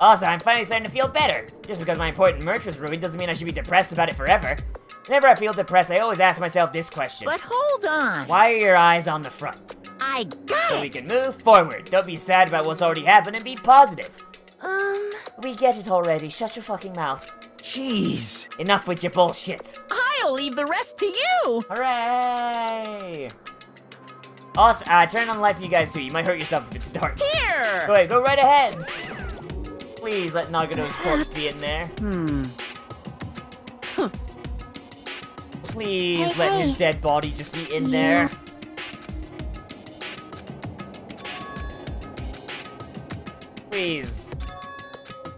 Also, I'm finally starting to feel better. Just because my important merch was ruined doesn't mean I should be depressed about it forever. Whenever I feel depressed, I always ask myself this question. But hold on! Why are your eyes on the front? I got So it! we can move forward. Don't be sad about what's already happened and be positive. Um, We get it already. Shut your fucking mouth. Jeez. Enough with your bullshit. I'll leave the rest to you! Hooray! Also, uh, turn on the light for you guys too. You might hurt yourself if it's dark. Here! Go ahead, go right ahead. Please let Nagito's corpse be in there. Hmm. Please Hey, let his dead body just be in Yeah. there. Please.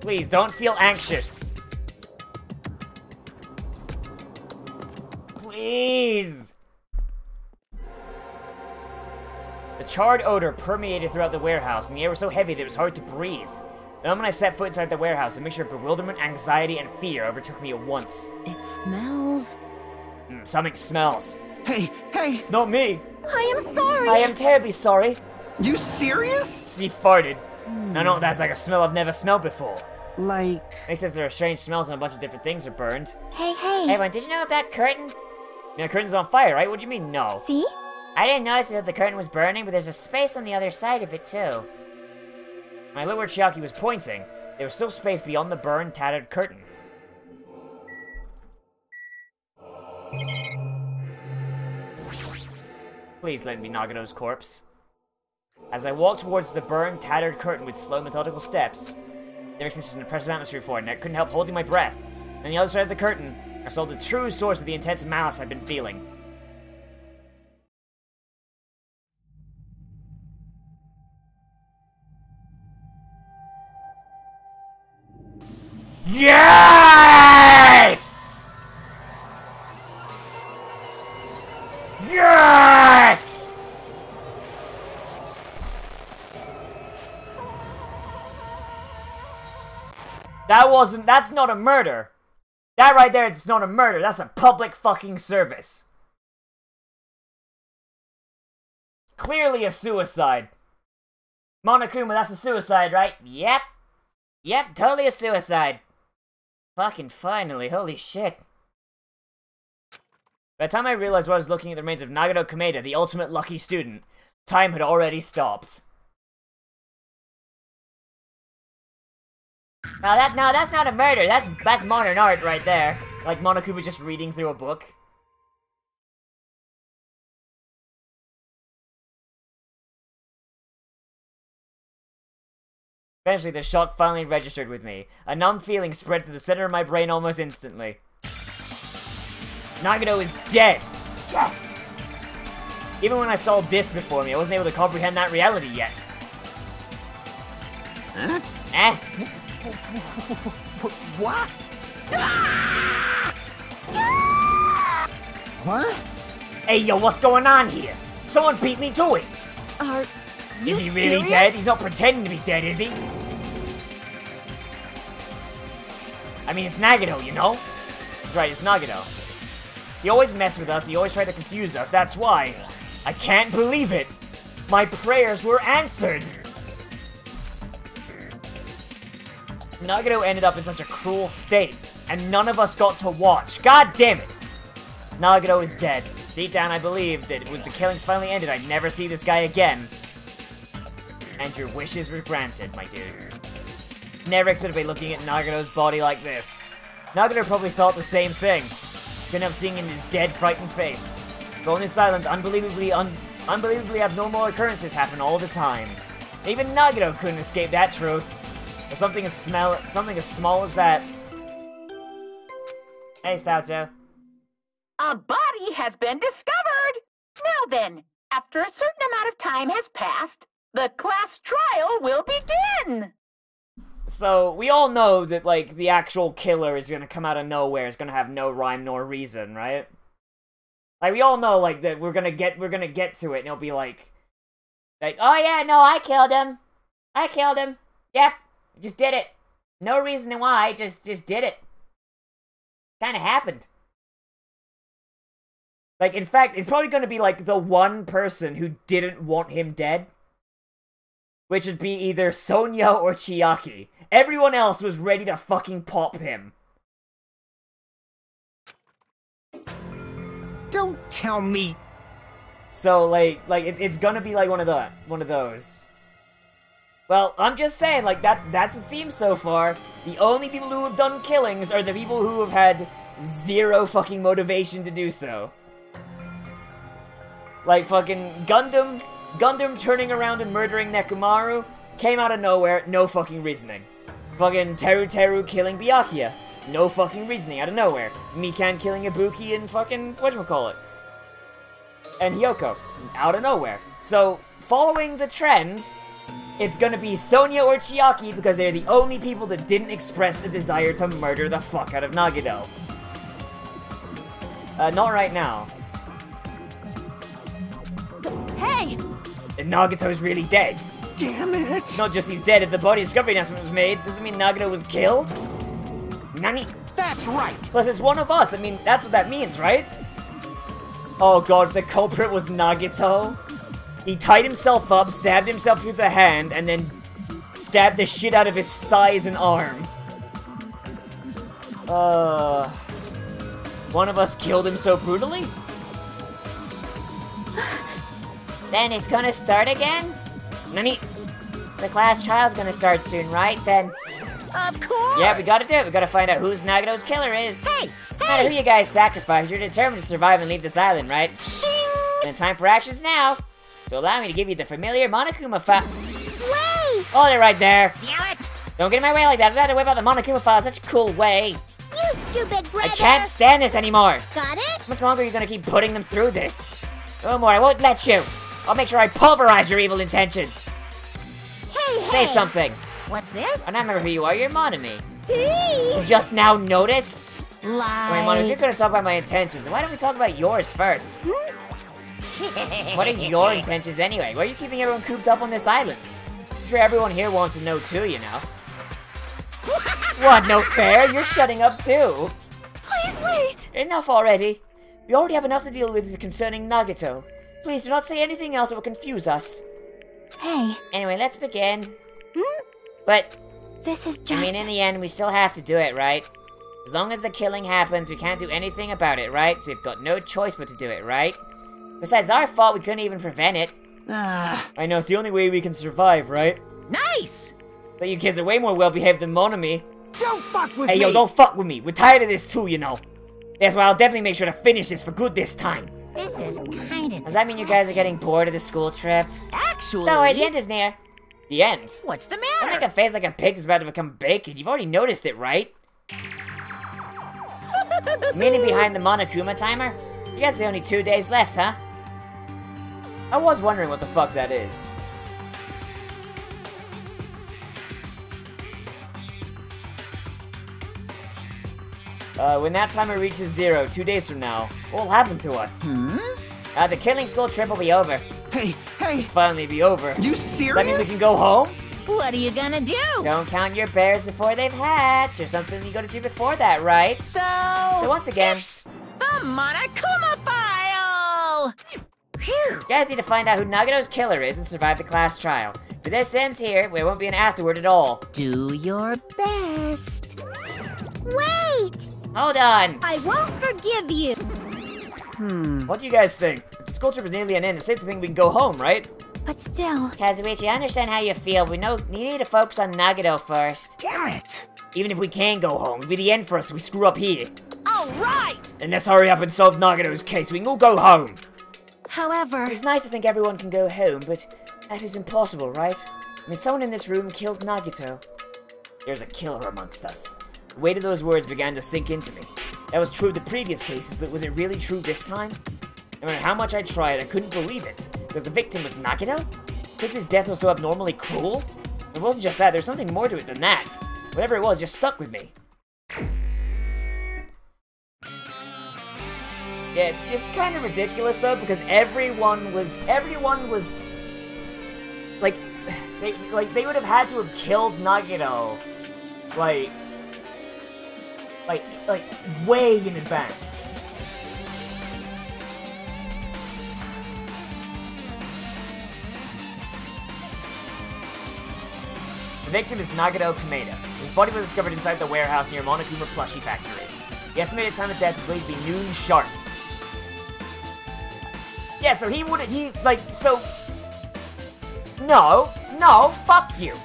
Please, don't feel anxious. Please. The charred odor permeated throughout the warehouse, and the air was so heavy that it was hard to breathe. The moment I set foot inside the warehouse, a mixture of bewilderment, anxiety, and fear overtook me at once. It smells... Mm, something smells. Hey, hey, It's not me. I am sorry. I am terribly sorry. you serious? She farted. I know that's like a smell I've never smelled before. Like, He says there are strange smells and a bunch of different things are burned. Hey, hey. Hey, everyone, did you know about that curtain? You know, the curtain's on fire, right? What do you mean, no? See? I didn't notice that the curtain was burning, but there's a space on the other side of it, too. I looked where Chiaki was pointing, there was still space beyond the burned, tattered curtain. Please let me Nagito's corpse. As I walked towards the burned, tattered curtain with slow, methodical steps, there was an oppressive atmosphere for it, and I couldn't help holding my breath. On the other side of the curtain, I saw the true source of the intense malice I'd been feeling. Yes! Yes! That wasn't, that's not a murder. That right there is not a murder. That's a public fucking service. Clearly a suicide. Monokuma, that's a suicide, right? Yep. Yep, totally a suicide. Fucking finally, holy shit. By the time I realized what I was looking at the remains of Nagito Komaeda, the ultimate lucky student, time had already stopped. Now that now that's not a murder. That's that's modern art right there. Like Monokuma just reading through a book. Eventually, the shock finally registered with me. A numb feeling spread to the center of my brain almost instantly. Nagito is dead! Yes! Even when I saw this before me, I wasn't able to comprehend that reality yet. Huh? Eh? What? What? Hey, yo, what's going on here? Someone beat me to it! Are you Is he really serious? dead? He's not pretending to be dead, is he? I mean, it's Nagito, you know? That's right, it's Nagito. He always messed with us, he always tried to confuse us, that's why. I can't believe it! My prayers were answered! Nagito ended up in such a cruel state, and none of us got to watch. God damn it! Nagito is dead. Deep down, I believed that with the killings finally ended, I'd never see this guy again. And your wishes were granted, my dude. Never expected to be looking at Nagito's body like this. Nagito probably felt the same thing. Couldn't help seeing in his dead, frightened face. Going is silent, unbelievably un unbelievably abnormal occurrences happen all the time. Even Nagito couldn't escape that truth. Something as smell something as small as that. Hey, Stouto. A body has been discovered! Now then, after a certain amount of time has passed, the class trial will begin! So we all know that like the actual killer is gonna come out of nowhere. It's gonna have no rhyme nor reason, right? Like we all know like that we're gonna get we're gonna get to it and it'll be like like oh yeah no I killed him, I killed him. Yep, just did it. No reason why, just just did it. Kind of happened. Like in fact, it's probably gonna be like the one person who didn't want him dead which would be either Sonia or Chiaki. Everyone else was ready to fucking pop him. Don't tell me. So like, like it, it's gonna be like one of the one of those. Well, I'm just saying, like that that's the theme so far. The only people who have done killings are the people who have had zero fucking motivation to do so. Like fucking Gundham, Gundham turning around and murdering Nekomaru came out of nowhere, no fucking reasoning. Fucking Teruteru killing Byakuya, no fucking reasoning out of nowhere. Mikan killing Ibuki and fucking whatchamacallit. And Hiyoko, out of nowhere. So, following the trend, it's gonna be Sonia or Chiaki because they're the only people that didn't express a desire to murder the fuck out of Nagito. Uh, not right now. Hey! And Nagito's really dead. Damn it! Not just he's dead, if the body discovery announcement was made, doesn't mean Nagito was killed. Nani? That's right. Plus, it's one of us. I mean, that's what that means, right? Oh god, the culprit was Nagito. He tied himself up, stabbed himself through the hand, and then stabbed the shit out of his thighs and arm. Uh... One of us killed him so brutally? then it's gonna start again? Nani? The class trial's gonna start soon, right? Then... Of course! Yeah, we gotta do it. We gotta find out who's Nagito's killer is. Hey! No matter who you guys sacrifice, you're determined to survive and leave this island, right? Shing! And time for action's now. So allow me to give you the familiar Monokuma file. Wait! Hold it right there. Damn it! Don't get in my way like that. I just had to whip out the Monokuma file in such a cool way. You stupid brother! I can't stand this anymore. Got it? How much longer are you gonna keep putting them through this? No more, I won't let you. I'll make sure I pulverize your evil intentions. Hey, hey! Say something. What's this? I don't remember who you are. You're Monomi. You just now noticed? Lie. Wait, Mono, if you're gonna talk about my intentions, why don't we talk about yours first? Hmm? what are your intentions anyway? Why are you keeping everyone cooped up on this island? I'm sure everyone here wants to know too, you know. what, no fair? You're shutting up too. Please wait! Enough already. We already have enough to deal with concerning Nagito. Please do not say anything else that will confuse us. Hey, Anyway, let's begin. Hmm? But, this is just. I mean, in the end, we still have to do it, right? As long as the killing happens, we can't do anything about it, right? So we've got no choice but to do it, right? Besides, our fault we couldn't even prevent it. Ah, I know, it's the only way we can survive, right? Nice! But you kids are way more well behaved than Monomi. Don't fuck with Hey, me! Hey, yo, don't fuck with me. We're tired of this too, you know. That's why I'll definitely make sure to finish this for good this time. This is kind of. Does that mean you guys are getting bored of the school trip? Actually. No, wait, the end is near. The end? What's the matter? Don't make a face like a pig is about to become bacon. You've already noticed it, right? Meaning behind the Monokuma timer? You guys have only two days left, huh? I was wondering what the fuck that is. Uh, when that timer reaches zero, two days from now, what will happen to us? Hmm? Uh, the killing school trip will be over. hey, hey, It's finally be over. you That serious? mean we can go home? What are you gonna do? Don't count your bears before they've hatched, or something you gotta do before that, right? So. So once again, It's the Monokuma file! Phew! you guys need to find out who Nagito's killer is and survive the class trial. But this ends here, there won't be an afterward at all. Do your best. Wait! Hold on! I won't forgive you. Hmm. What do you guys think? The school trip is nearly an end, it's safe to think we can go home, right? But still, Kazuichi, I understand how you feel, We know you need to focus on Nagito first. Damn it! Even if we can go home, it'll be the end for us if we screw up here. All right! And let's hurry up and solve Nagito's case, we can all go home. however, It's nice to think everyone can go home, but that is impossible, right? I mean, someone in this room killed Nagito. There's a killer amongst us. The weight of those words began to sink into me. That was true of the previous cases, but was it really true this time? No matter how much I tried, I couldn't believe it. Because the victim was Nagito? Because his death was so abnormally cruel? It wasn't just that, there's something more to it than that. Whatever it was, just stuck with me. Yeah, it's, it's kind of ridiculous though because everyone was everyone was like they like they would have had to have killed Nagito like like like way in advance. The victim is Nagito Komaeda. His body was discovered inside the warehouse near Monokuma Plushie Factory. The estimated time of death is believed to be noon sharp. Yeah, so he would he like so No, no, fuck you.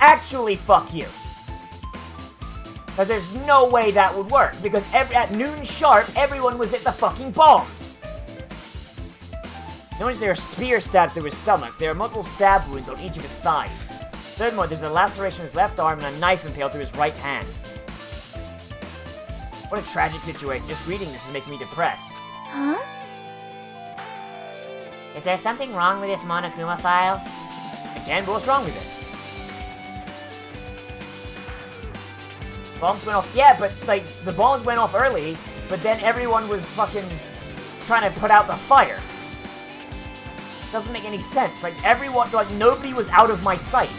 Actually fuck you. Because there's no way that would work. Because every, at noon sharp, everyone was at the fucking bombs. Notice there are spear stabbed through his stomach. There are multiple stab wounds on each of his thighs. Furthermore, there's a laceration in his left arm and a knife impaled through his right hand. What a tragic situation. Just reading this is making me depressed. huh? Is there something wrong with this Monokuma file? Again, but what's wrong with it? Bombs went off. Yeah, but like the bombs went off early, but then everyone was fucking trying to put out the fire. Doesn't make any sense. Like everyone, like nobody was out of my sight.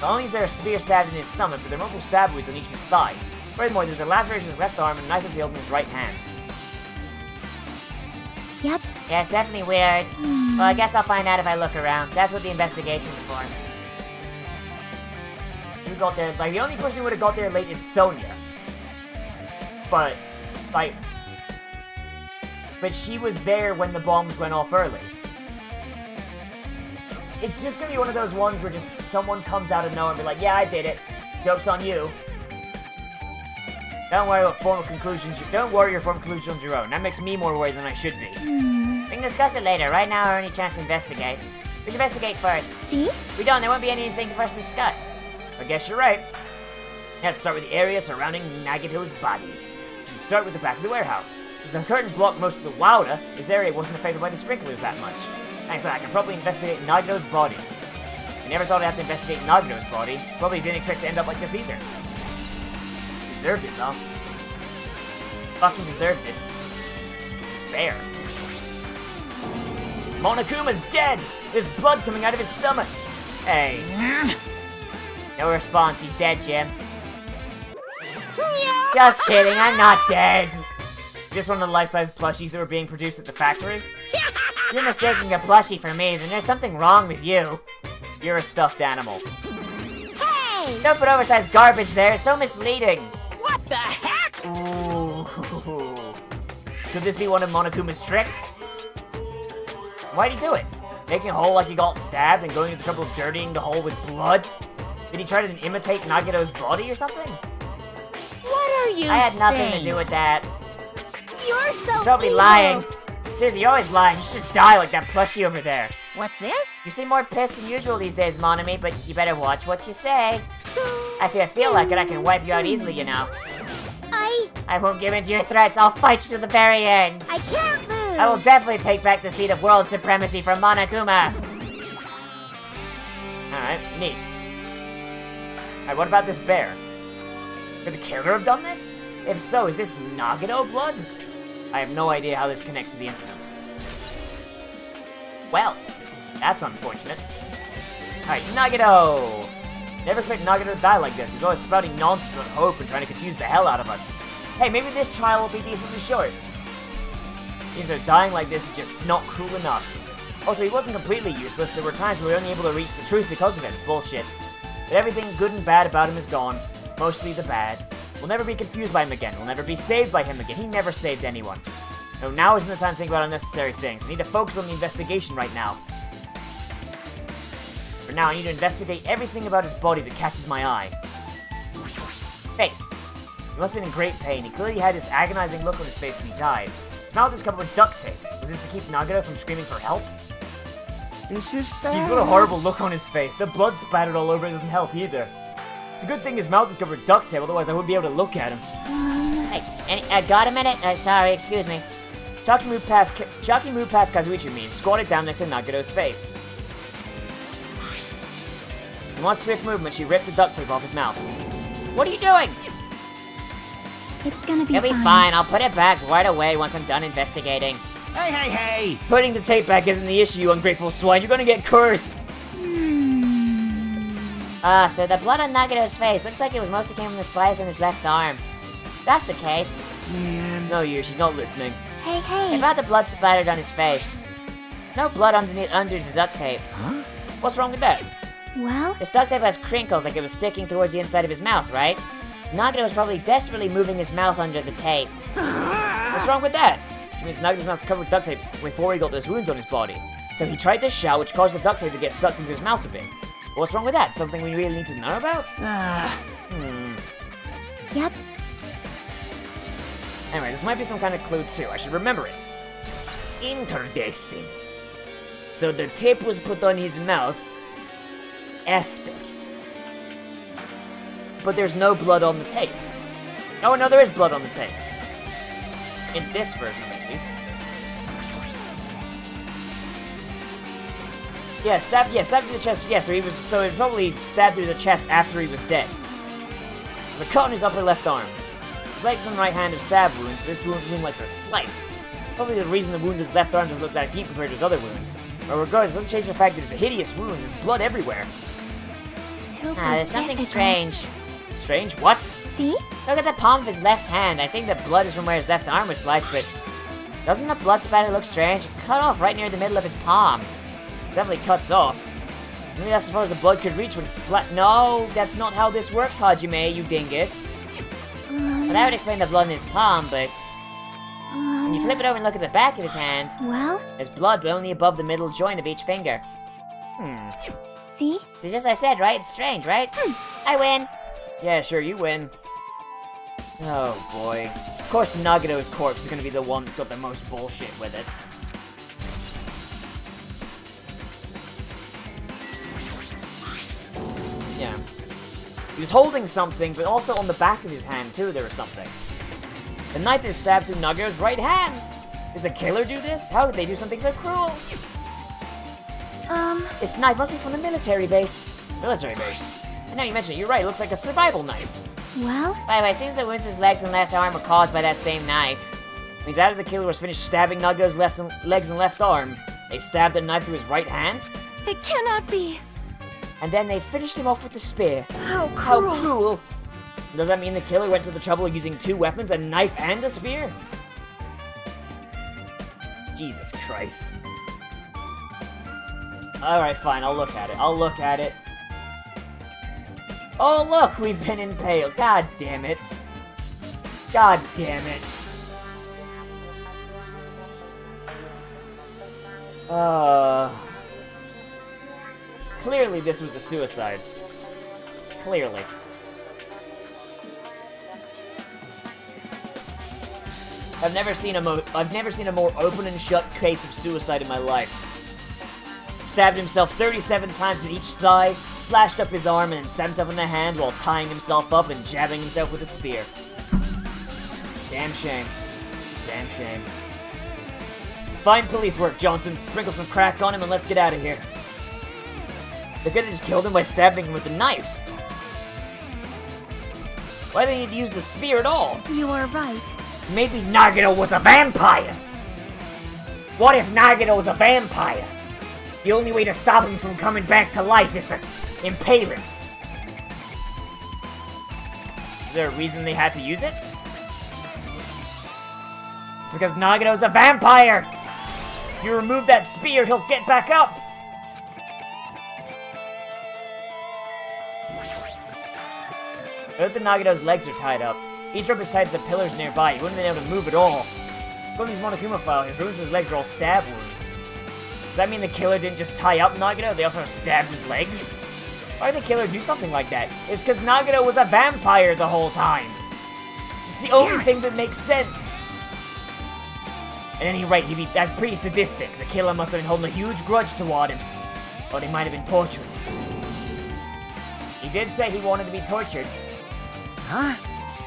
Not only is there a spear stabbed in his stomach, but there are multiple stab wounds on each of his thighs. Furthermore, there's a laceration in his left arm and a knife impaled in his right hand. Yep. Yeah, it's definitely weird. Hmm. Well, I guess I'll find out if I look around. That's what the investigation's for. Got there? Like, the only person who would have got there late is Sonia. But, like... But she was there when the bombs went off early. It's just gonna be one of those ones where just someone comes out of nowhere and be like, yeah, I did it. Joke's on you. Don't worry about formal conclusions. Don't worry your formal conclusions on your own. That makes me more worried than I should be. Hmm. We can discuss it later. Right now, our only chance to investigate. We can investigate first. See? We don't, there won't be anything for us to discuss. I guess you're right. Let's start with the area surrounding Nagito's body. Should start with the back of the warehouse. Since the curtain blocked most of the Wauda, this area wasn't affected by the sprinklers that much. Thanks to that, I can probably investigate Nagito's body. I never thought I'd have to investigate Nagito's body. Probably didn't expect to end up like this either. Deserved it, though. Fucking deserved it. It's bear. Monokuma's dead! There's blood coming out of his stomach! Hey. No response, he's dead, Jim. Just kidding, I'm not dead! Just one of the life-size plushies that were being produced at the factory? You're mistaking a plushie for me, then there's something wrong with you. You're a stuffed animal. Hey! Don't put oversized garbage there, it's so misleading. What the heck? Ooh. Could this be one of Monokuma's tricks? Why'd he do it? Making a hole like he got stabbed and going to the trouble of dirtying the hole with blood? Did he try to imitate Nagito's body or something? What are you I had nothing to do with that. You're so He's probably evil. lying. Seriously, you're always lying. You should just die like that plushie over there. What's this? You seem more pissed than usual these days, Monomi, but you better watch what you say. If you feel like it, I can wipe you out easily, you know. I I won't give in to your threats. I'll fight you to the very end. I can't lose. I will definitely take back the seat of world supremacy from Monokuma. Alright, neat. What about this bear? Could the killer have done this? If so, is this Nagito blood? I have no idea how this connects to the incident. Well, that's unfortunate. Alright, Nagito! Never expect Nagito to die like this. He's always spouting nonsense about hope and trying to confuse the hell out of us. Hey, maybe this trial will be decently short. Means that dying like this is just not cruel enough. Also, he wasn't completely useless. There were times we were only able to reach the truth because of him. Bullshit. But everything good and bad about him is gone. Mostly the bad. We'll never be confused by him again. We'll never be saved by him again. He never saved anyone. No, now isn't the time to think about unnecessary things. I need to focus on the investigation right now. For now, I need to investigate everything about his body that catches my eye. Face. He must have been in great pain. He clearly had this agonizing look on his face when he died. His mouth is covered with duct tape. Was this to keep Nagito from screaming for help? This is bad. He's got a horrible look on his face. The blood spattered all over it doesn't help either. It's a good thing his mouth is covered with duct tape, otherwise I wouldn't be able to look at him. Hey, any, uh, got a minute? Uh, sorry, excuse me. Chiaki moved past Ka- moved past Kazuichi means squatted down next to Nagito's face. In one swift movement, she ripped the duct tape off his mouth. What are you doing? It's gonna be You'll be fine. fine. I'll put it back right away once I'm done investigating. Hey, hey, hey! Putting the tape back isn't the issue, you ungrateful swine. You're gonna get cursed. Hmm. Ah, so the blood on Nagito's face looks like it was mostly came from the slice on his left arm. That's the case. Man. No use, she's not listening. Hey, hey. About the blood splattered on his face. No blood underneath under the duct tape. Huh? What's wrong with that? Well, This duct tape has crinkles like it was sticking towards the inside of his mouth, right? Nagito was probably desperately moving his mouth under the tape. What's wrong with that? Which means Nagito's mouth was covered with duct tape before he got those wounds on his body. So he tried to shout, which caused the duct tape to get sucked into his mouth a bit. What's wrong with that? Something we really need to know about? Ah, Hmm. yep. Anyway, this might be some kind of clue too. I should remember it. Interesting. So the tape was put on his mouth after. But there's no blood on the tape. Oh no, there is blood on the tape. In this version, at. Yeah, stabbed. Yeah, stabbed through the chest. Yeah, so he was. So he probably stabbed through the chest after he was dead. There's a cut on his upper left arm. His legs and right hand have stab wounds, but this wound, wound looks a slice. Probably the reason the wound in his left arm doesn't look that deep compared to his other wounds. But regardless, doesn't change the fact that it's a hideous wound. There's blood everywhere. Super Ah, there's something difficult. strange. Strange? What? See? Look at the palm of his left hand. I think the blood is from where his left arm was sliced, but doesn't the blood spatter look strange? Cut off right near the middle of his palm. Definitely cuts off. Maybe that's as far as the blood could reach when it splat. No, that's not how this works, Hajime, you dingus. Um, But I would explain the blood in his palm, but um, when you flip it over and look at the back of his hand, Well, there's blood, but only above the middle joint of each finger. Hmm. see? It's just as I said, right? It's strange, right? Hmm. I win. Yeah, sure, you win. Oh boy. Of course, Nagito's corpse is gonna be the one that's got the most bullshit with it. Yeah. He was holding something, but also on the back of his hand, too, there was something. The knife is stabbed through Nagito's right hand! Did the killer do this? How did they do something so cruel? Um, This knife must be from the military base. Military base. And now you mention it, you're right, it looks like a survival knife. Well, By the way, it seems that Winston's legs and left arm were caused by that same knife. It Means after the killer was finished stabbing Nagito's left and, legs and left arm, they stabbed the knife through his right hand, It cannot be. and then they finished him off with the spear. How cruel. How cruel! Does that mean the killer went to the trouble of using two weapons, a knife and a spear? Jesus Christ. Alright, fine, I'll look at it. I'll look at it. Oh, look, we've been impaled. God damn it. God damn it. Uh. Clearly, this was a suicide. Clearly. I've never seen a mo- I've never seen a more open and shut case of suicide in my life. Stabbed himself 37 times in each thigh, slashed up his arm, and then stabbed himself in the hand while tying himself up and jabbing himself with a spear. Damn shame. Damn shame. Fine police work, Johnson. Sprinkle some crack on him and let's get out of here. They could have just killed him by stabbing him with a knife. Why do they need to use the spear at all? you are right. Maybe Nagito was a vampire! What if Nagito was a vampire? The only way to stop him from coming back to life is to impale him. Is there a reason they had to use it? It's because Nagito's a vampire! You remove that spear, he'll get back up! Note that Nagito's legs are tied up. Each rope is tied to the pillars nearby. He wouldn't been able to move at all. According to his Monokuma file, his in his legs are all stab wounds. Does that mean the killer didn't just tie up Nagito? They also stabbed his legs? Why did the killer do something like that? It's because Nagito was a vampire the whole time. It's the only thing that makes sense. And then he right, he be, that's pretty sadistic. The killer must have been holding a huge grudge toward him. Or they might have been torturing him. He did say he wanted to be tortured. Huh?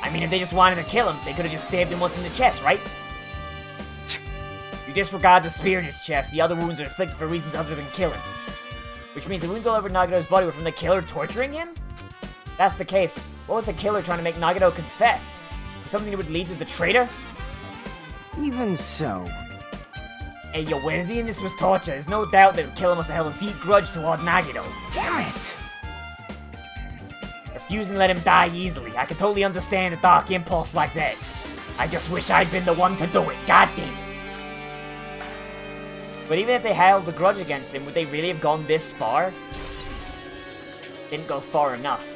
I mean, if they just wanted to kill him, they could have just stabbed him once in the chest, right? You disregard the spear in his chest. The other wounds are inflicted for reasons other than killing. Which means the wounds all over Nagito's body were from the killer torturing him? If that's the case. What was the killer trying to make Nagito confess? Something that would lead to the traitor? Even so. Hey, yo, Wednesday, this was torture. There's no doubt that the killer must have held a deep grudge toward Nagito. Damn it! refusing to let him die easily. I can totally understand a dark impulse like that. I just wish I'd been the one to do it. God damn it. But even if they held a grudge against him, would they really have gone this far? Didn't go far enough.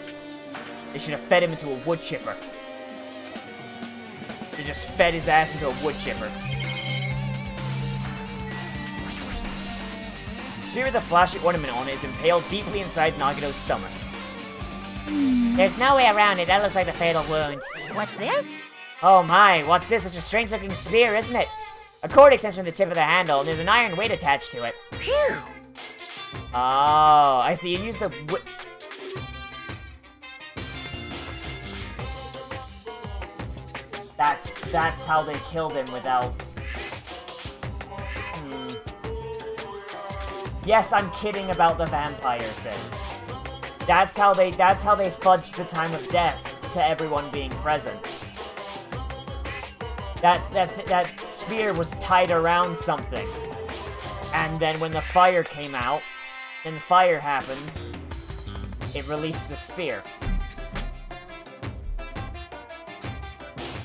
They should have fed him into a wood chipper. They just fed his ass into a wood chipper. The spear with the flashy ornament on it is impaled deeply inside Nagito's stomach. There's no way around it. That looks like the fatal wound. What's this? Oh my, what's this? It's a strange looking spear, isn't it? A cord extends from the tip of the handle, and there's an iron weight attached to it. Phew! Oh, I see. You use the. That's that's how they killed him without. Hmm. Yes, I'm kidding about the vampire thing. That's how they. That's how they fudged the time of death to everyone being present. That that that spear was tied around something, and then when the fire came out, and the fire happens, it released the spear.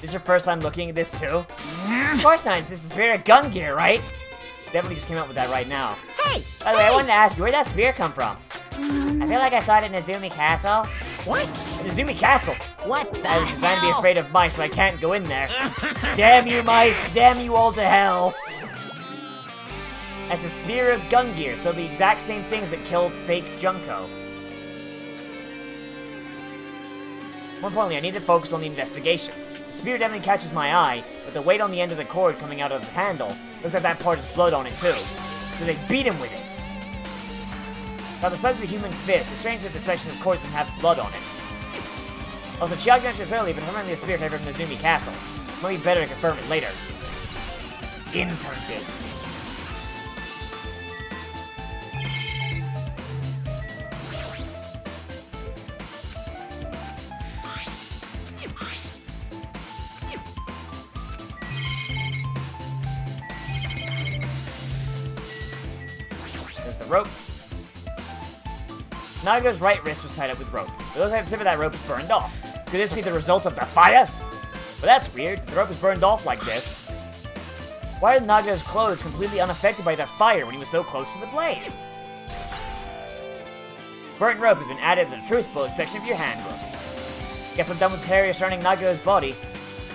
This is your first time looking at this too? Of course not. This is Spear of Gungnir, right? Definitely just came up with that right now. Hey! By the way, I wanted to ask you, where'd that spear come from? I feel like I saw it in Nezumi Castle. What? In Nezumi Castle! What the I was designed to be afraid of mice, so I can't go in there. damn you, mice! Damn you all to hell! As a spear of Gungnir, so the exact same things that killed fake Junko. More importantly, I need to focus on the investigation. The spear definitely catches my eye, but the weight on the end of the cord coming out of the handle looks like that part has blood on it too. So they beat him with it. About the size of a human fist, it's strange that the section of cord doesn't have blood on it. Also, Chiog this early, but Hermione the Spear came from Nezumi Castle. Might be better to confirm it later. Interdist. rope. Naga's right wrist was tied up with rope. It looks like The tip of that rope is burned off. Could this be the result of the fire? But that's weird. The rope was burned off like this. Why are Naga's clothes completely unaffected by the fire when he was so close to the blaze? Burnt rope has been added to the truth bullet section of your handbook. Guess I'm done with Terry surrounding Naga's body.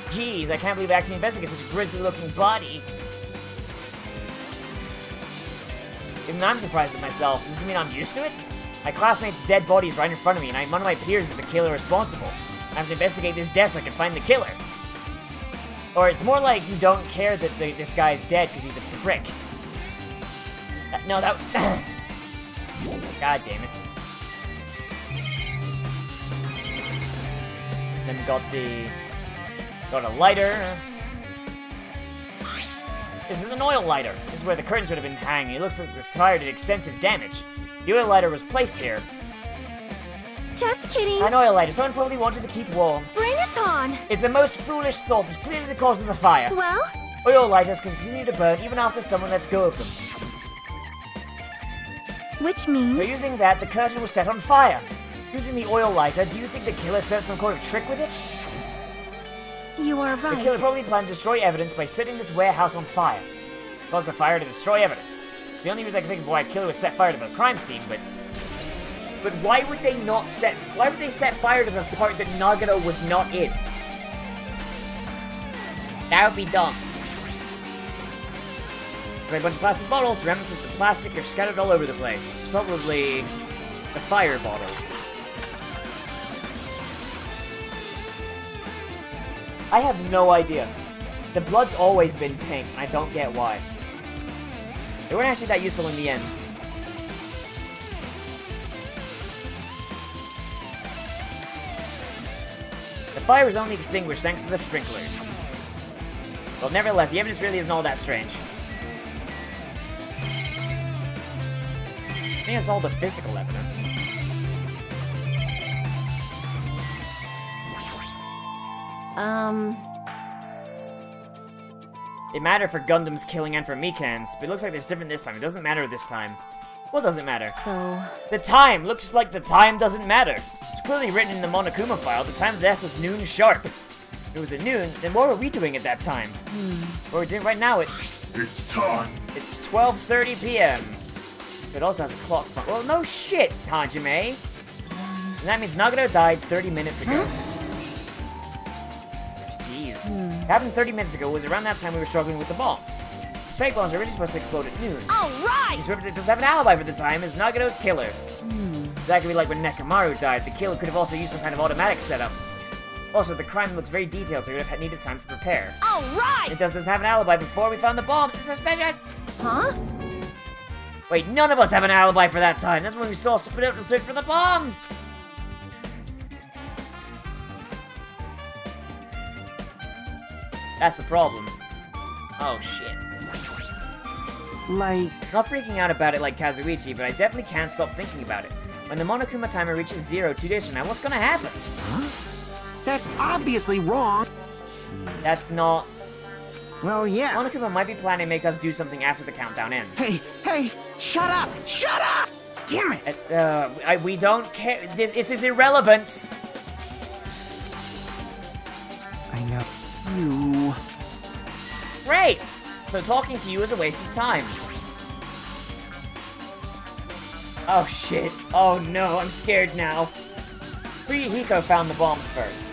Jeez, I can't believe I actually investigated such a grisly looking body. Even I'm surprised at myself. Does this mean I'm used to it? My classmate's dead body is right in front of me, and I'm, one of my peers is the killer responsible. I have to investigate this death so I can find the killer. Or it's more like you don't care that the, this guy's dead because he's a prick. Uh, no, that... God damn it. Then we got the... Got a lighter. This is an oil lighter. This is where the curtains would have been hanging. It looks like the fire did extensive damage. The oil lighter was placed here. Just kidding. An oil lighter. Someone probably wanted to keep warm. Bring it on. It's a most foolish thought. It's clearly the cause of the fire. Well, Oil lighters can continue to burn even after someone lets go of them. which means So using that, the curtain was set on fire. Using the oil lighter, do you think the killer set some kind of trick with it? you are right. The killer probably planned to destroy evidence by setting this warehouse on fire. Caused the fire to destroy evidence. It's the only reason I can think of why a killer would set fire to the crime scene, but... But why would they not set... Why would they set fire to the part that Nagano was not in? That would be dumb. There's a bunch of plastic bottles, remnants of the plastic are scattered all over the place. Probably the fire bottles. I have no idea. The blood's always been pink, I don't get why. They weren't actually that useful in the end. Fire is only extinguished thanks to the sprinklers. Well, nevertheless, the evidence really isn't all that strange. I think all the physical evidence. Um, It mattered for Gundham's killing and for Mikan's, but it looks like there's different this time. It doesn't matter this time. What doesn't matter? so... The time looks like the time doesn't matter. It's clearly written in the Monokuma file. The time of death was noon sharp. If it was at noon, then what were we doing at that time? Hmm. What we're doing right now, it's It's time. it's 12:30 p.m. It also has a clock. fu- Well, no shit, Hajime. Um, and that means Nagano died 30 minutes ago. Jeez. Hmm. It happened 30 minutes ago. It was around that time we were struggling with the bombs. Fake bombs are really supposed to explode at noon. Alright! Whoever doesn't have an alibi for the time is Nagano's killer. Hmm. That could be like when Nekomaru died. The killer could have also used some kind of automatic setup. Also, the crime looks very detailed, so he would have needed time to prepare. Alright! It does doesn't have an alibi before we found the bombs. It's suspicious. Huh? Wait, none of us have an alibi for that time. That's when we saw split up to search for the bombs. That's the problem. Oh shit. Like, Not freaking out about it like Kazuichi, but I definitely can't stop thinking about it. When the Monokuma timer reaches zero two days from now, what's gonna happen? Huh? that's obviously wrong. That's not. Well, yeah. Monokuma might be planning to make us do something after the countdown ends. Hey, hey, shut up! Shut up! Damn it! Uh, uh, I, we don't care. This, this is irrelevant. I know. You. Great! So talking to you is a waste of time. Oh shit. Oh no, I'm scared now. Fuyuhiko found the bombs first.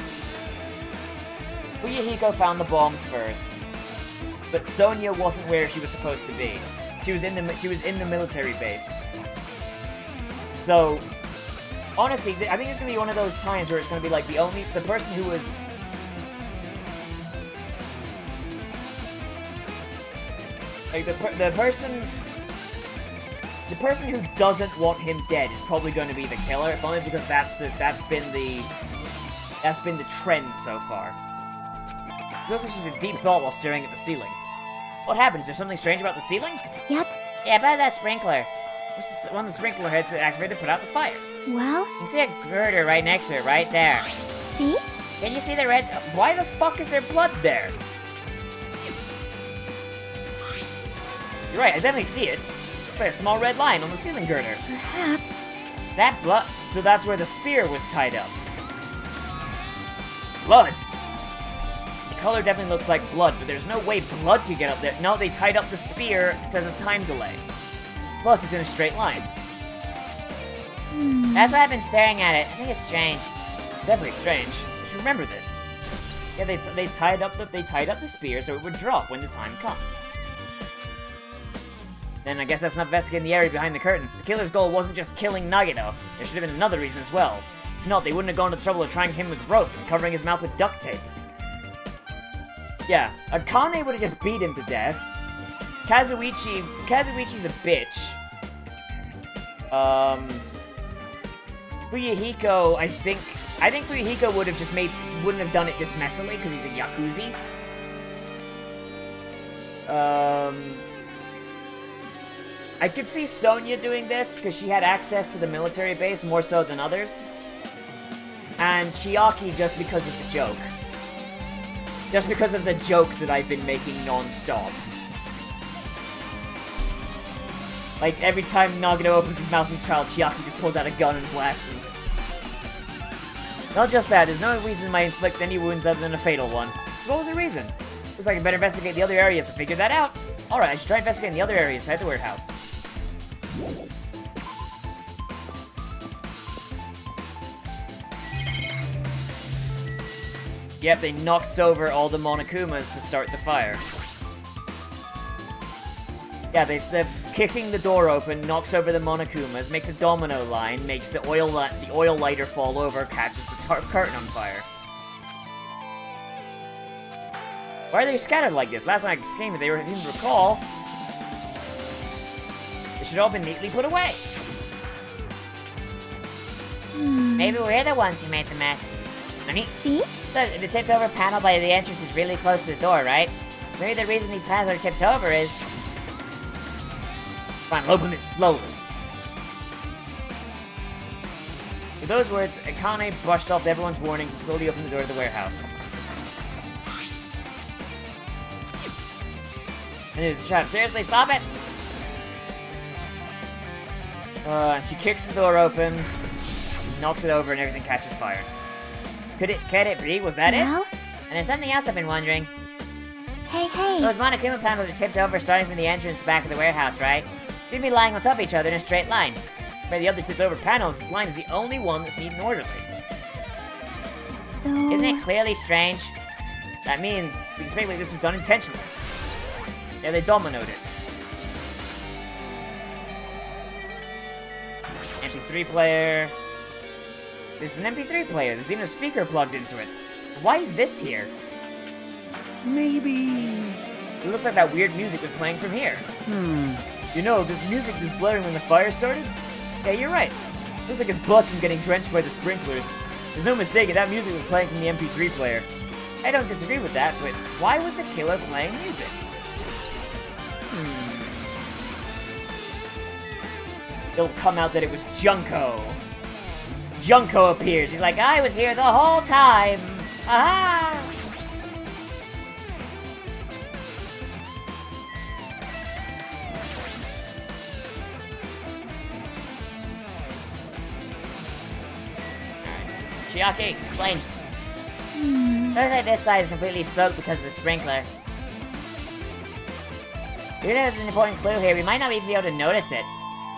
Fuyuhiko found the bombs first. But Sonia wasn't where she was supposed to be. She was in the she was in the military base. So honestly, I think it's gonna be one of those times where it's gonna be like the only the person who was Like the per- the person, the person who doesn't want him dead is probably going to be the killer, if only because that's the that's been the that's been the trend so far. This is just a deep thought while staring at the ceiling. What happened? Is there something strange about the ceiling? Yep. Yeah, about that sprinkler. What's the, one of the sprinkler heads that activated to put out the fire. Well, You can see a girder right next to it, right there. see? Can you see the red? Why the fuck is there blood there? You're right, I definitely see it. It's like a small red line on the ceiling girder. Perhaps. Is that blood? So that's where the spear was tied up. Blood! The color definitely looks like blood, but there's no way blood could get up there. No, they tied up the spear. It has a time delay. Plus, it's in a straight line. Hmm. That's why I've been staring at it. I think it's strange. It's definitely strange. You should remember this. Yeah, they, they tied up the they tied up the spear so it would drop when the time comes. Then I guess that's not investigating the area behind the curtain. The killer's goal wasn't just killing Nagito. There should have been another reason as well. If not, they wouldn't have gone to the trouble of trying him with rope and covering his mouth with duct tape. Yeah, Akane would have just beat him to death. Kazuichi, Kazuichi's a bitch. Um, Fuyuhiko, I think, I think Fuyuhiko would have just made, wouldn't have done it this messily because he's a yakuzi. Um, I could see Sonia doing this because she had access to the military base more so than others. And Chiaki just because of the joke. Just because of the joke that I've been making non-stop. Like, every time Nagano opens his mouth in child, Chiaki just pulls out a gun and blasts him. Not just that, there's no reason I inflict any wounds other than a fatal one. So what was the reason? Looks like I better investigate the other areas to figure that out. Alright, I should try investigating the other areas inside the warehouse. Yep, they knocked over all the Monokumas to start the fire. Yeah, they, they're kicking the door open, knocks over the Monokumas, makes a domino line, makes the oil the oil lighter fall over, catches the tar curtain on fire. Why are they scattered like this? Last time I steamed, they were didn't recall. They should all be neatly put away. Hmm. Maybe we're the ones who made the mess. Nani? See? Look, the tipped over panel by the entrance is really close to the door, right? So maybe the reason these panels are tipped over is... Fine, I'll open this slowly. With those words, Akane brushed off everyone's warnings and slowly opened the door to the warehouse. And it was a trap. Seriously, stop it! Uh, she kicks the door open, knocks it over, and everything catches fire. Could it, could it be? Was that well? it? And there's something else I've been wondering. Hey, hey. Those Monokuma panels are tipped over starting from the entrance back of the warehouse, right? They'd be lying on top of each other in a straight line. By the other tipped over panels, this line is the only one that's neat and orderly. So... Isn't it clearly strange? That means, we because basically this was done intentionally. Yeah, they dominoed it. MP3 player. This is an MP3 player. There's even a speaker plugged into it. Why is this here? Maybe. It looks like that weird music was playing from here. Hmm. You know, this music was blaring when the fire started? Yeah, you're right. It Looks like it's bust from getting drenched by the sprinklers. There's no mistake, that music was playing from the MP3 player. I don't disagree with that, but why was the killer playing music? Hmm. It'll come out that it was Junko. Junko appears. He's like, I was here the whole time. Aha! Chiaki, explain. Hmm. Looks like this side is completely soaked because of the sprinkler. Though there's an important clue here, we might not even be able to notice it.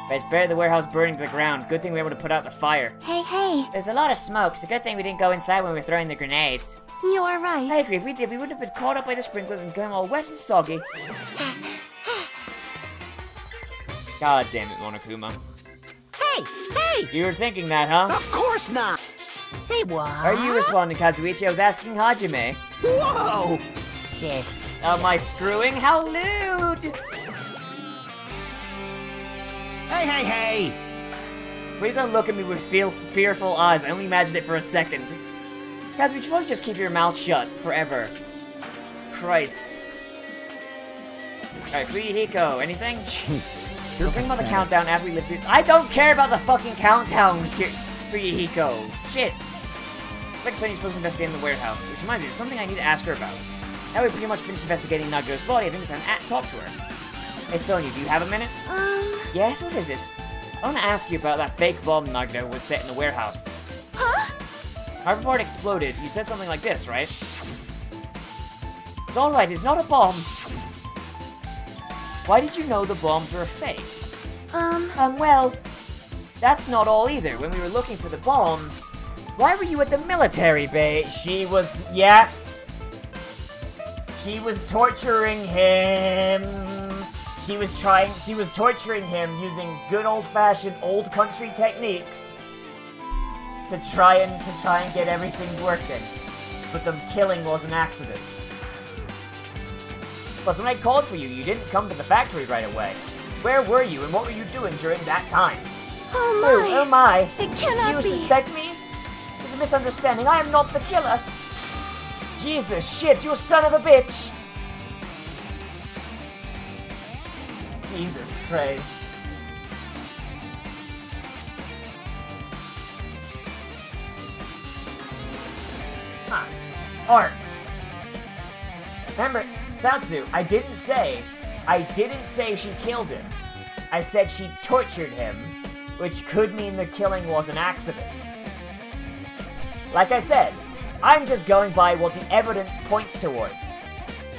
But it's better the warehouse burning to the ground. Good thing we were able to put out the fire. Hey, hey. There's a lot of smoke. It's a good thing we didn't go inside when we were throwing the grenades. You are right. I agree. If we did, we wouldn't have been caught up by the sprinklers and come all wet and soggy. God damn it, Monokuma. Hey, hey! You were thinking that, huh? Of course not! Say what? Are you responding, Kazuichi? I was asking Hajime. Whoa! Yes. Am I screwing? How lewd! Hey, hey, hey! Please don't look at me with feel fearful eyes. I only imagined it for a second. Guys, we should probably just keep your mouth shut forever. Christ. Alright, Fuyuhiko, anything? Jeez. We'll bring about the countdown after we lift it. I don't care about the fucking countdown, free Fuyuhiko. Shit. Looks you're supposed to investigate in the warehouse, which reminds me, there's something I need to ask her about. Now we pretty much finished investigating Nagito's body, I think it's time to talk to her. Hey Sonia, do you have a minute? Um... Yes, what is it? I want to ask you about that fake bomb Nagito was set in the warehouse. Huh? It exploded, you said something like this, right? It's alright, it's not a bomb. Why did you know the bombs were a fake? Um, Um, well, that's not all either. When we were looking for the bombs, why were you at the military base? She was, yeah. She was torturing him. She was trying, she was torturing him using good old-fashioned old country techniques to try and, to try and get everything working. But the killing was an accident. Plus, when I called for you, you didn't come to the factory right away. Where were you and what were you doing during that time? oh Oh, my! oh my! It Do cannot you be. suspect me? It's a misunderstanding. I am not the killer. Jesus, shit, you son of a bitch! Jesus Christ. Huh. Art. Remember, Satsu, I didn't say, I didn't say she killed him. I said she tortured him, which could mean the killing was an accident. Like I said, I'm just going by what the evidence points towards.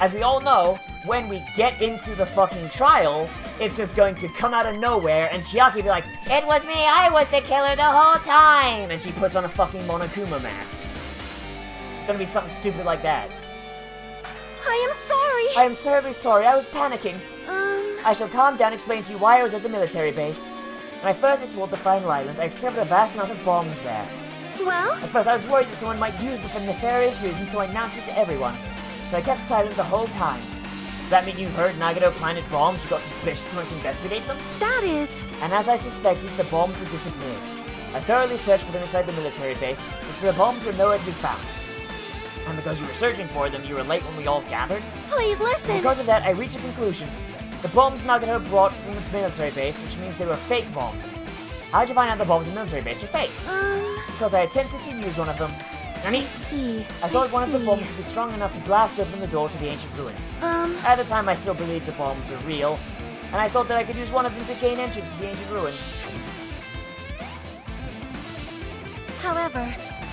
As we all know, when we get into the fucking trial, it's just going to come out of nowhere and Chiaki be like, It was me, I was the killer the whole time! And she puts on a fucking Monokuma mask. It's gonna be something stupid like that. I am sorry. I am terribly sorry, I was panicking. Um, I shall calm down and explain to you why I was at the military base. When I first explored the final island, I discovered a vast amount of bombs there. well, At first, I was worried that someone might use them for nefarious reasons, so I announced it to everyone. So I kept silent the whole time. Does that mean you heard Nagito planted bombs, you got suspicious and went to investigate them? that is. And as I suspected, the bombs had disappeared. I thoroughly searched for them inside the military base, but the bombs were nowhere to be found. And because you were searching for them, you were late when we all gathered. Please listen. Because of that, I reached a conclusion. The bombs Nagito brought from the military base, which means they were fake bombs. How did you find out the bombs in the military base were fake? Um, Because I attempted to use one of them. And I see. I thought one of the bombs would be strong enough to blast open the door to the ancient ruin. Um, At the time, I still believed the bombs were real, and I thought that I could use one of them to gain entrance to the ancient ruin.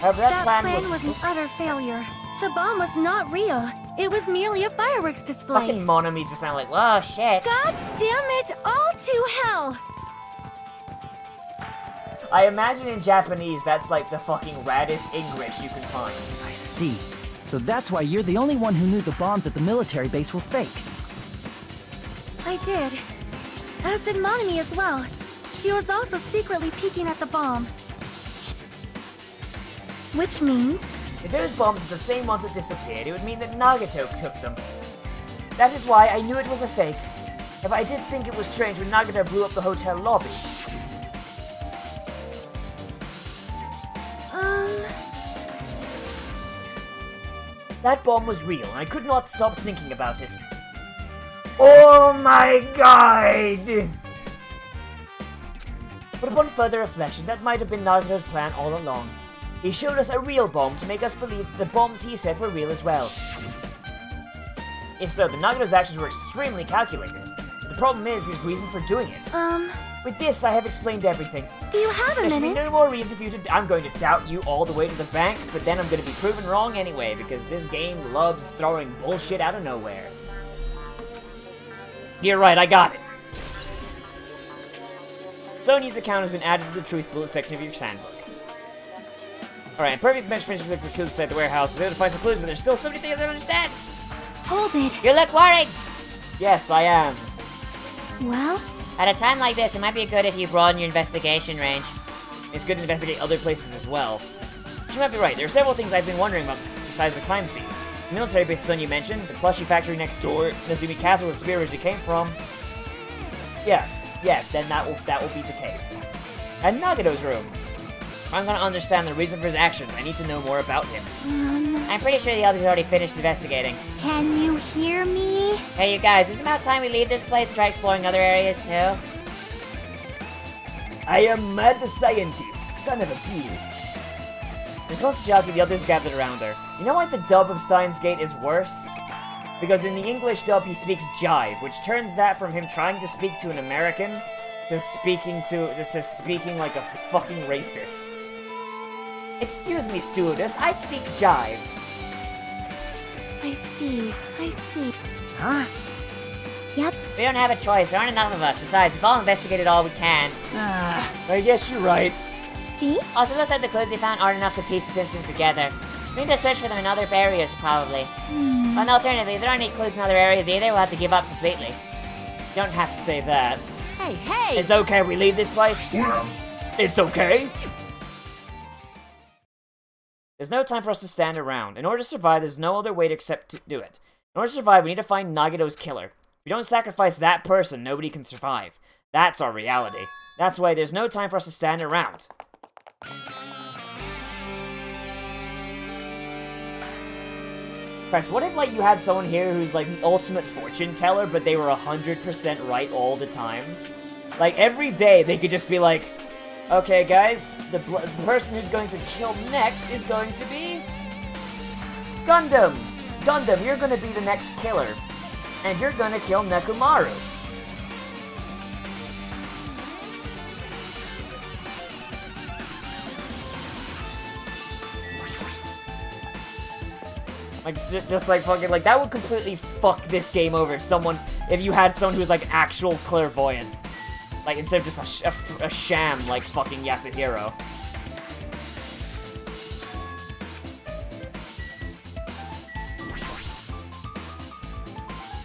however, that, plan, plan was an utter failure. The bomb was not real. It was merely a fireworks display. Fucking Monomi's just sound like, whoa, shit. God damn it! All to hell! I imagine in Japanese that's like the fucking raddest English you can find. I see. So that's why you're the only one who knew the bombs at the military base were fake. I did. As did Monomi as well. She was also secretly peeking at the bomb. Which means... If those bombs were the same ones that disappeared, it would mean that Nagito took them. That is why I knew it was a fake. If I did think it was strange when Nagito blew up the hotel lobby. Um... That bomb was real, and I could not stop thinking about it. Oh my god! But upon further reflection, that might have been Nagito's plan all along. He showed us a real bomb to make us believe that the bombs he said were real as well. If so, then Nagito's actions were extremely calculated. The problem is his reason for doing it. Um... With this, I have explained everything. Do you have a There should be no more reason for you to. I'm going to doubt you all the way to the bank, but then I'm going to be proven wrong anyway, because this game loves throwing bullshit out of nowhere. You're right, I got it. Sonia's account has been added to the Truth Bullet section of your sandbook. Alright, perfect bench finish for clues inside the warehouse. I was able to find some clues, but there's still so many things I don't understand. Hold it. You look worried! Yes, I am. Well, At a time like this, it might be good if you broaden your investigation range. It's good to investigate other places as well. You might be right. There are several things I've been wondering about besides the crime scene. The military base son you mentioned, the plushie factory next door, Nezumi Castle where the spear originally came from. Yes, yes, then that will that will be the case. And Nagito's room. If I'm gonna understand the reason for his actions, I need to know more about him. um, I'm pretty sure the others already finished investigating. can you hear me? Hey, you guys, isn't it about time we leave this place and try exploring other areas too? I am mad the scientist, son of a bitch. In response to Chiaki, the others gathered around her. You know why the dub of Steins Gate is worse? Because in the English dub he speaks jive, which turns that from him trying to speak to an American Just speaking to, just, just speaking like a fucking racist. Excuse me, stewardess, I speak jive. I see. I see. Huh? Yep, We don't have a choice. There aren't enough of us. Besides, we've all investigated all we can. I guess you're right. see? Also, looks like the clues we found aren't enough to piece the system together. We need to search for them in other areas, probably. Hmm. And alternatively, if there aren't any clues in other areas either, we'll have to give up completely. You don't have to say that. Hey, hey! It's okay we leave this place? Well, It's okay. There's no time for us to stand around. In order to survive, there's no other way to except to do it. In order to survive, we need to find Nagito's killer. If we don't sacrifice that person, nobody can survive. That's our reality. That's why there's no time for us to stand around. Christ, what if like you had someone here who's like the ultimate fortune teller, but they were hundred percent right all the time? Like every day they could just be like, Okay, guys, the, the person who's going to kill next is going to be Gundham. Gundham, you're to be the next killer, and you're to kill Nekomaru. Like just like fucking like that would completely fuck this game over if someone if you had someone who was like actual clairvoyant. Like, instead of just a, sh- a a sham like fucking Yasuhiro.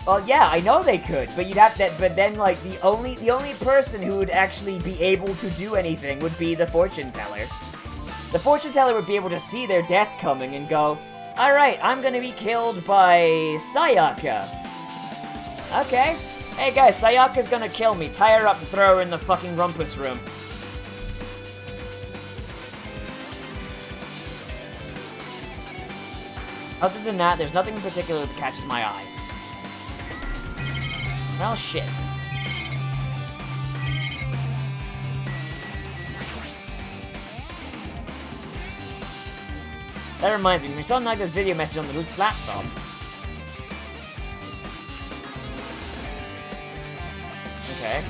Well, yeah, I know they could, but you'd have to. But then, like, the only the only person who would actually be able to do anything would be the fortune teller. The fortune teller would be able to see their death coming and go, "All right, I'm gonna be killed by Sayaka." Okay. Hey guys, Sayaka's gonna kill me. Tie her up and throw her in the fucking rumpus room. Other than that, there's nothing in particular that catches my eye. Well, shit. That reminds me, we saw Naga's video message on the Lutz laptop. Okay.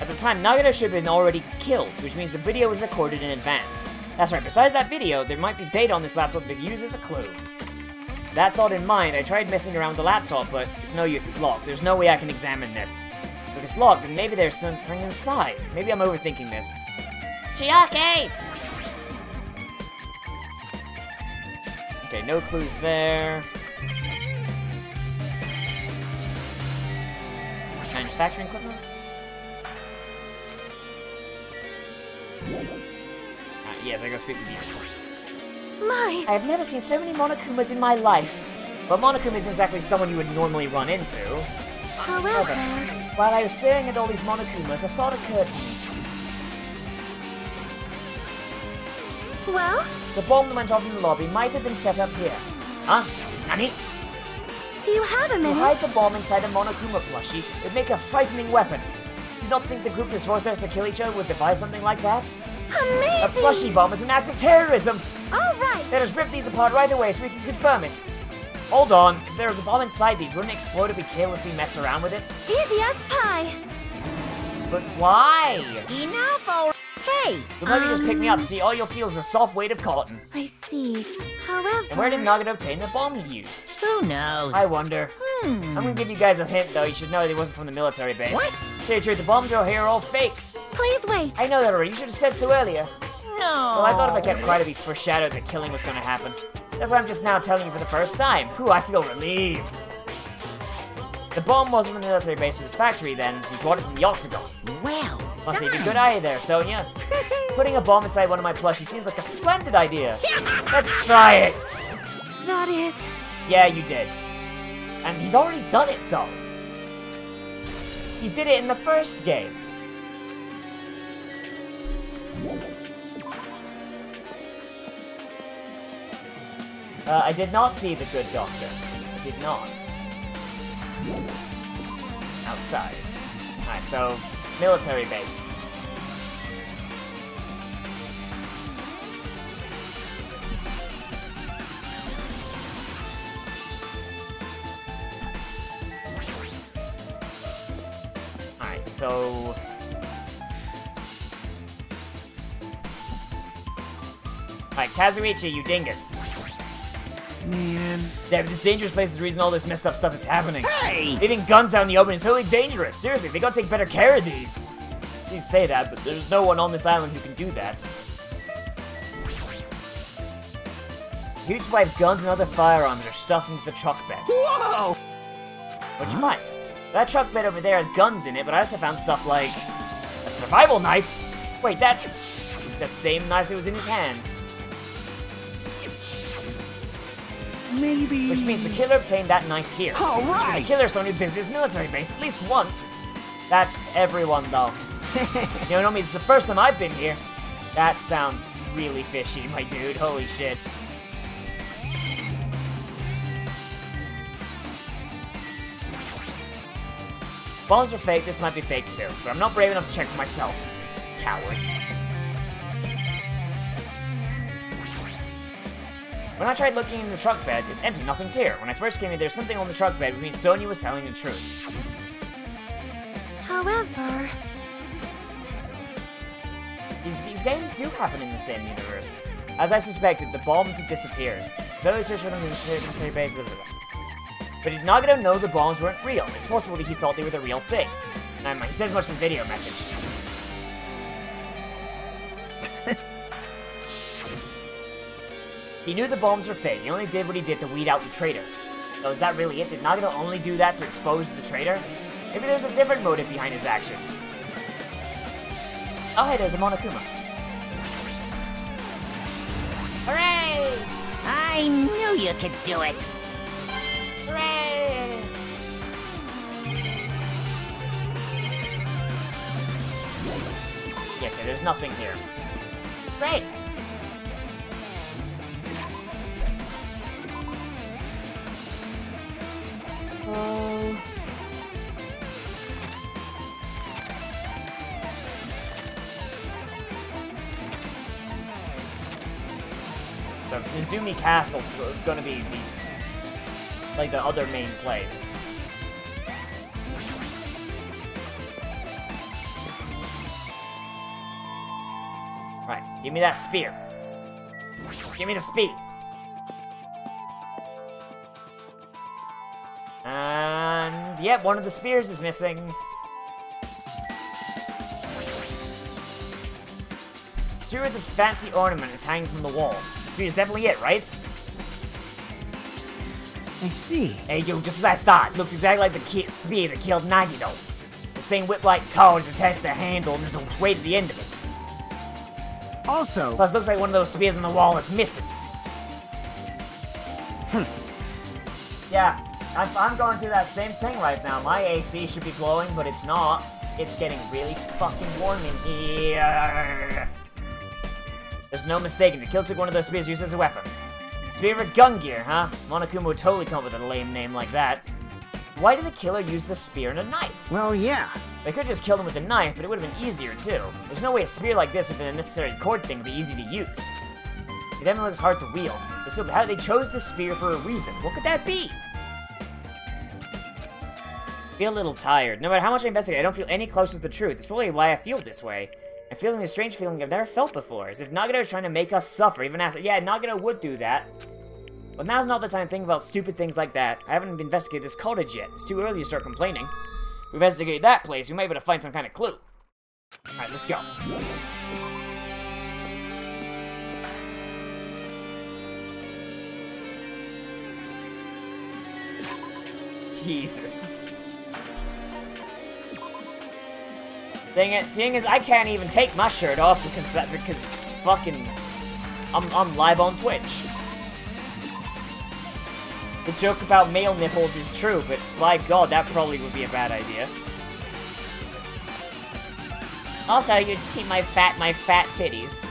At the time, Nagito should have been already killed, which means the video was recorded in advance. That's right, besides that video, there might be data on this laptop that use as a clue. That thought in mind, I tried messing around with the laptop, but it's no use, it's locked. There's no way I can examine this. If it's locked, then maybe there's something inside. Maybe I'm overthinking this. Chiaki! Okay, no clues there. Manufacturing equipment? Uh, yes, I go speak with you. My, I have never seen so many Monokumas in my life. But Monokuma isn't exactly someone you would normally run into. however, While I was staring at all these Monokumas, a thought occurred to me. Well, The bomb that went off in the lobby might have been set up here. Ah, huh? Nani? do you have a To minute? hide the bomb inside a Monokuma plushie It'd make a frightening weapon. You don't think the group that's forced us to kill each other would devise something like that? Amazing! A plushie bomb is an act of terrorism! All right. Let us rip these apart right away so we can confirm it. Hold on, if there was a bomb inside these, wouldn't it explode if we carelessly messed around with it? Easy as pie. But why? Enough already! Hey! You'll maybe just pick me up, see, all you'll feel is a soft weight of cotton. I see. However, And where did Nagito obtain the bomb he used? Who knows? I wonder. Hmm. I'm gonna give you guys a hint, though. You should know that they wasn't from the military base. What? Tell you the the bombs are here are all fakes. please wait. I know that already. You should have said so earlier. No. Well, I thought if I kept quiet, it'd be foreshadowed that killing was gonna happen. That's why I'm just now telling you for the first time. Whew, I feel relieved. The bomb wasn't from the military base, it was factory then. He brought it from the Octagon. Well. Must have a good eye there, Sonia. Putting a bomb inside one of my plushies seems like a splendid idea. Let's try it! That is. Yeah, you did. And he's already done it, though. He did it in the first game. Uh, I did not see the good doctor. I did not. Outside. Alright, so, military base. Alright, so... Alright, Kazuichi, you dingus. Yeah, this dangerous place is the reason all this messed up stuff is happening. Hey! Leaving guns out in the open is totally dangerous. Seriously, they gotta take better care of these. Please say that, but there's no one on this island who can do that. Huge supply of guns and other firearms are stuffed into the truck bed. Whoa! What'd you find? That truck bed over there has guns in it, but I also found stuff like a survival knife. Wait, that's the same knife that was in his hand. Maybe. Which means the killer obtained that knife here. All So the right. killer is someone who visited his military base at least once. That's everyone, though. you know, no means it's the first time I've been here. That sounds really fishy, my dude. Holy shit. Bombs are fake, this might be fake too, but I'm not brave enough to check for myself. Coward. When I tried looking in the truck bed, it's empty, nothing's here. When I first came in, there's something on the truck bed, which means Sonia was telling the truth. However, These, these games do happen in the same universe. As I suspected, the bombs had disappeared. Though searched for them in the military base, blah, blah, blah. But did Nagito know the bombs weren't real? It's possible that he thought they were the real thing. Never mind, he says much in his video message. He knew the bombs were fake. He only did what he did to weed out the traitor. So is that really it? Did Nagito only do that to expose the traitor? Maybe there's a different motive behind his actions. Oh, hey, there's a Monokuma. Hooray! I knew you could do it. Hooray! Yeah, okay, there's nothing here. Great! So Nezumi Castle is gonna be the like the other main place. Right, give me that spear. Give me the speed. And yep, one of the spears is missing. Spear with the fancy ornament is hanging from the wall. The spear is definitely it, right? I see. Hey, yo, just as I thought, looks exactly like the ki spear that killed Nagito. The same whip-like cord is attached to the handle and there's a weight at the end of it. Also, Plus, looks like one of those spears on the wall is missing. Hmm. yeah, I'm, I'm going through that same thing right now. My AC should be glowing, but it's not. It's getting really fucking warm in here. There's no mistaking, the kill took one of those spears used as a weapon. Spear of Gungnir, huh? Monokuma would totally come up with a lame name like that. Why did the killer use the spear and a knife? well, yeah. They could have just killed him with a knife, but it would have been easier too. There's no way a spear like this with a necessary cord thing would be easy to use. It definitely looks hard to wield. But still, how they chose the spear for a reason. What could that be? Feel a little tired. No matter how much I investigate, I don't feel any closer to the truth. It's probably why I feel this way. I'm feeling this strange feeling I've never felt before, as if Nagito is trying to make us suffer, even after- Yeah, Nagito would do that. But now's not the time to think about stupid things like that. I haven't investigated this cottage yet. It's too early to start complaining. We investigate that place, we might be able to find some kind of clue. Alright, let's go. Jesus. Thing, it, thing is, I can't even take my shirt off because that because fucking I'm I'm live on Twitch. The joke about male nipples is true, but by God, that probably would be a bad idea. Also, you'd see my fat my fat titties.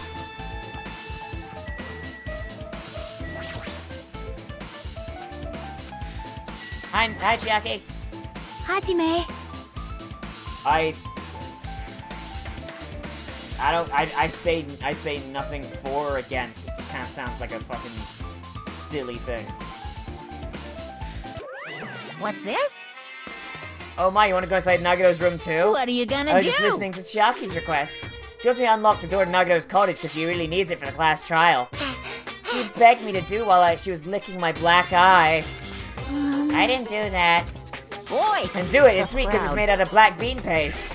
Hi, hi, Chiaki. Hajime. I I don't I, I say I say nothing for or against. It just kinda sounds like a fucking silly thing. What's this? Oh my, you wanna go inside Nagito's room too? What are you gonna oh, do? I was do? just listening to Chiaki's request. She wants me to unlock the door to Nagito's cottage because she really needs it for the class trial. She begged me to do while I, she was licking my black eye. Um. I didn't do that. Boy! And do it, it's sweet because it's made out of black bean paste.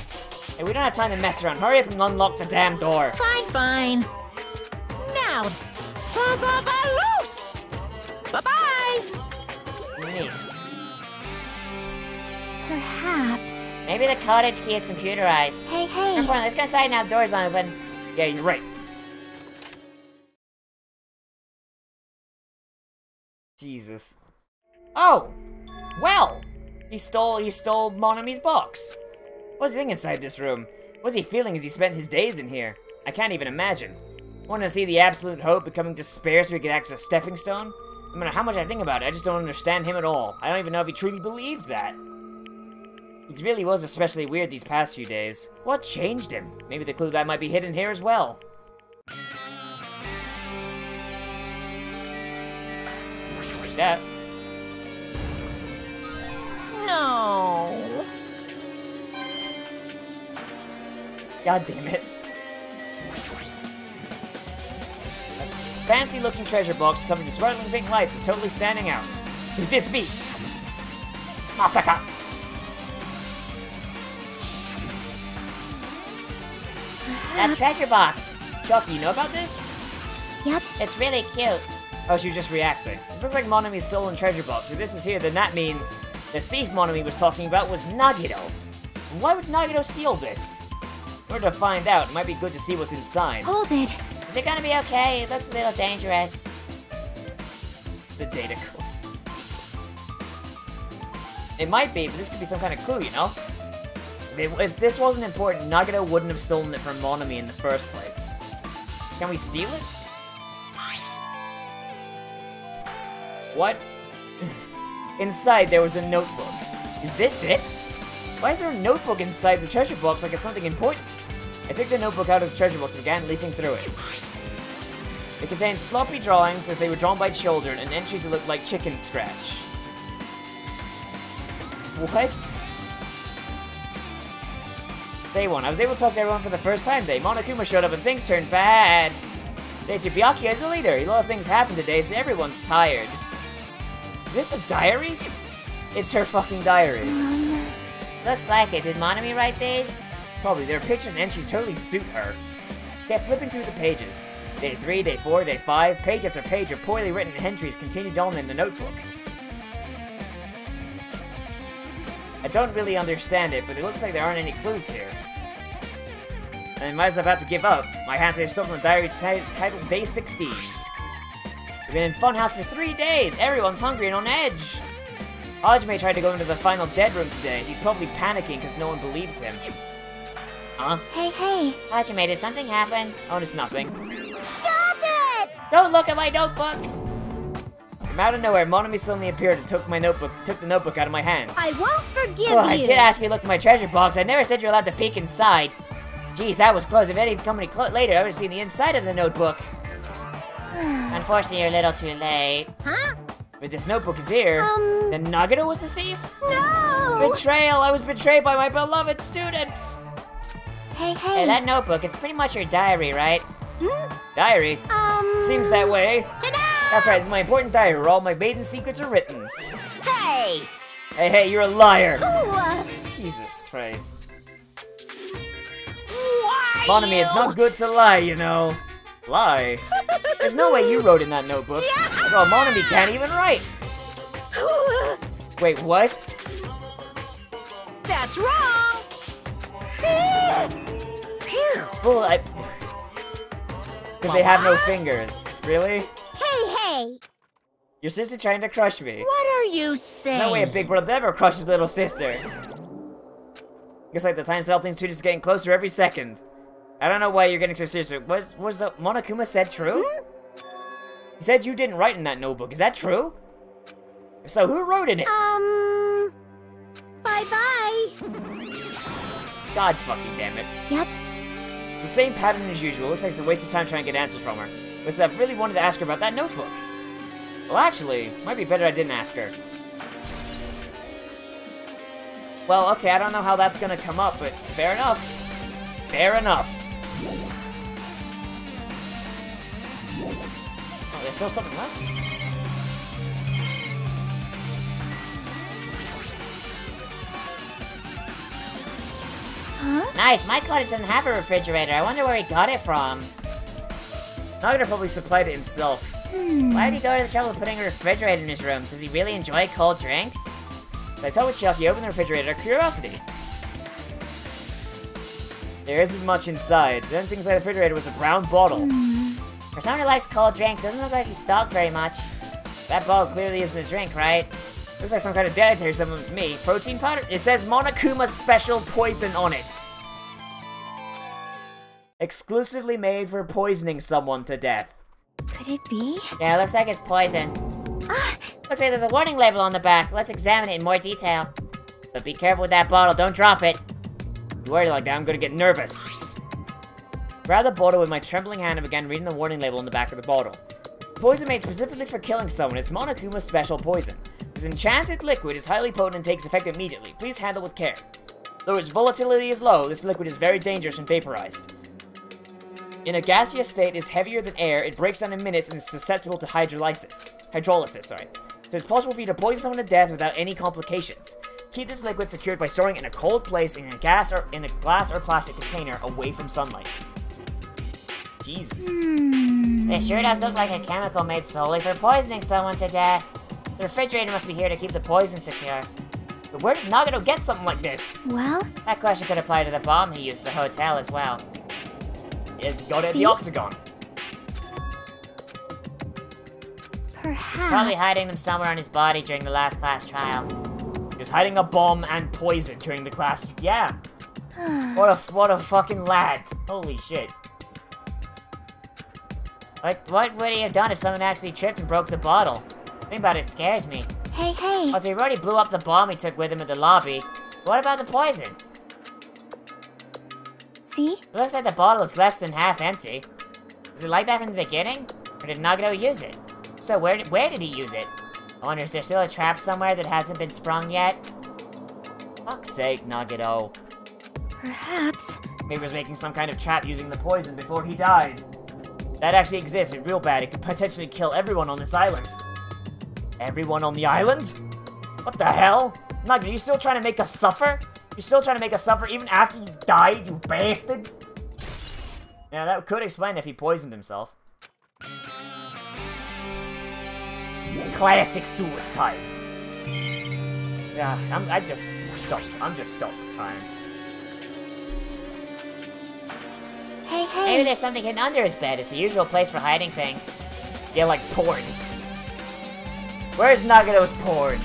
Hey, we don't have time to mess around. Hurry up and unlock the damn door. Fine, fine. Now, ba ba ba loose! Bye-bye! Neat. Perhaps. Maybe the cottage key is computerized. Hey, No hey. point, let's go inside now, doors on open. Yeah, you're right. Jesus. Oh! Well! He stole he stole Monomi's box. What's he thinking inside this room? What's he feeling as he spent his days in here? I can't even imagine. Want to see the absolute hope becoming despair so he could act as a stepping stone? No matter how much I think about it, I just don't understand him at all. I don't even know if he truly believed that. He really was especially weird these past few days. What changed him? Maybe the clue that might be hidden here as well. Like that. No. God damn it. Fancy looking treasure box covered in sparkling pink lights is totally standing out. Who'd this be? Masaka! That treasure box. Chiaki, you know about this? Yep. It's really cute. Oh, she was just reacting. This looks like Monomi's stolen treasure box. If this is here, then that means the thief Monomi was talking about was Nagito. Why would Nagito steal this? To find out, it might be good to see what's inside. Hold it. Is it gonna be okay? It looks a little dangerous. The data code. Jesus. It might be, but this could be some kind of clue, you know? If, this wasn't important, Nagito wouldn't have stolen it from Monomi in the first place. Can we steal it? What? inside there was a notebook. Is this it? Why is there a notebook inside the treasure box like it's something important? I took the notebook out of the treasure box and began leafing through it. It contained sloppy drawings as they were drawn by children and entries that looked like chicken scratch. What? Day one. I was able to talk to everyone for the first time today. Monokuma showed up and things turned bad. Day two. Byakuya is the leader. A lot of things happened today, so everyone's tired. Is this a diary? It's her fucking diary. Looks like it. Did Monami write these? Probably. Their pictures and entries totally suit her. Kept flipping through the pages. Day 3, day 4, day 5, page after page of poorly written entries continued on in the notebook. I don't really understand it, but it looks like there aren't any clues here. And I well about to give up. My hands are still from the diary titled Day 16. We've been in Funhouse for three days! Everyone's hungry and on edge! Hajime tried to go into the final dead room today. He's probably panicking because no one believes him. Huh? Hey, hey. Hajime, did something happen? Oh, it's nothing. Stop it! Don't look at my notebook! From out of nowhere, Monami suddenly appeared and took my notebook, took the notebook out of my hand. I won't forgive Well, I did ask you to look at my treasure box. I never said you're allowed to peek inside. Geez, that was close. If anything come any later, I would have seen the inside of the notebook. Unfortunately, you're a little too late. Huh? But this notebook is here. Um. Then Nagito was the thief? No! Betrayal! I was betrayed by my beloved student! Hey, Hey, hey. that notebook, it's pretty much your diary, right? Hmm? Diary? Um. Seems that way. That's right, it's my important diary where all my maiden secrets are written. Hey! Hey, hey, you're a liar! Ooh, uh, Jesus Christ. why Monomi, it's not good to lie, you know. Lie? There's no way you wrote in that notebook. Well, Monomi can't even write. Wait, what? That's wrong! Phew. Well, I... Because they have no fingers. Really? Hey, hey! Your sister trying to crush me. What are you saying? No way a big brother ever crushes little sister. Looks like the time Celtics tweet is getting closer every second. I don't know why you're getting so serious, but was, was the Monokuma said true? He said you didn't write in that notebook. Is that true? So, who wrote in it? Um. Bye bye. God fucking damn it. Yep. It's the same pattern as usual. Looks like it's a waste of time trying to get answers from her. But I really wanted to ask her about that notebook. Well, actually, might be better I didn't ask her. Well, okay, I don't know how that's gonna come up, but fair enough. Fair enough. Oh, there's still something left. Huh? Nice, my cottage doesn't have a refrigerator. I wonder where he got it from. Nagito probably supplied it himself. Hmm. Why would he go to the trouble of putting a refrigerator in his room? Does he really enjoy cold drinks? I told Michelle he opened the refrigerator out of curiosity. There isn't much inside. The only thing inside the refrigerator was a brown bottle. For someone who likes cold drinks, doesn't look like he stopped very much. That bottle clearly isn't a drink, right? Looks like some kind of dietary supplement to me. Protein powder? It says Monokuma Special Poison on it. Exclusively made for poisoning someone to death. Could it be? Yeah, it looks like it's poison. Ah, Looks like there's a warning label on the back. Let's examine it in more detail. But be careful with that bottle, don't drop it. Worry like that, I'm gonna get nervous. Grabbed the bottle with my trembling hand and began reading the warning label on the back of the bottle. Poison made specifically for killing someone, it's Monokuma Special Poison. This enchanted liquid is highly potent and takes effect immediately. Please handle with care. Though its volatility is low, this liquid is very dangerous when vaporized. In a gaseous state, it is heavier than air, it breaks down in minutes and is susceptible to hydrolysis. Hydrolysis, sorry. So it's possible for you to poison someone to death without any complications. Keep this liquid secured by storing it in a cold place in a gas or in a glass or plastic container away from sunlight. Jesus. Hmm. It sure does look like a chemical made solely for poisoning someone to death. The refrigerator must be here to keep the poison secure. But where did Nagito get something like this? well, That question could apply to the bomb he used at the hotel as well. Yes, he got it at See? the Octagon. perhaps. He's probably hiding them somewhere on his body during the last class trial. Was hiding a bomb and poison during the class. Yeah. What a what a fucking lad. Holy shit. What, what would he have done if someone actually tripped and broke the bottle? Think about it, scares me. Hey, hey. Oh, also, he already blew up the bomb he took with him at the lobby. What about the poison? See? It looks like the bottle is less than half empty. Was it like that from the beginning? Or did Nagito use it? So where did, where did he use it? I wonder, is there still a trap somewhere that hasn't been sprung yet? Fuck's sake, Nagito. Perhaps. Maybe he was making some kind of trap using the poison before he died. That actually exists, it's real bad. It could potentially kill everyone on this island. Everyone on the island? What the hell? Nagito, you still trying to make us suffer? You're still trying to make us suffer even after you died, you bastard? Yeah, that could explain if he poisoned himself. Classic suicide. Yeah, I'm, I just stopped. I'm just stopped trying. Hey, hey. Maybe there's something hidden under his bed. It's the usual place for hiding things. Yeah, like porn. Where's Nagito's porn?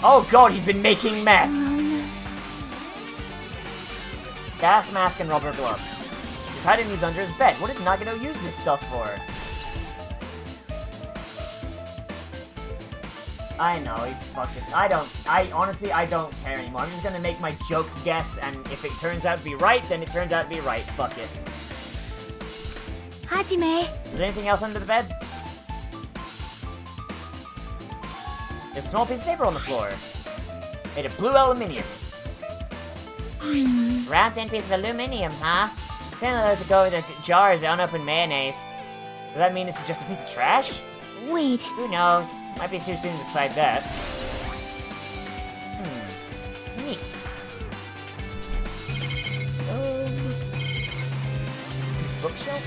Oh god, he's been making meth! Gas mask and rubber gloves. He's hiding these under his bed. What did Nagito use this stuff for? I know, he fucking. I don't. I honestly, I don't care anymore. I'm just gonna make my joke guess, and if it turns out to be right, then it turns out to be right. Fuck it. Hajime. Is there anything else under the bed? There's a small piece of paper on the floor. Made of blue aluminium. Mm. Round thin piece of aluminum, huh? Then those that go in the jars of unopened mayonnaise. Does that mean this is just a piece of trash? Wait. Who knows? Might be too soon to decide that. Hmm. Neat. Um, this bookshelf?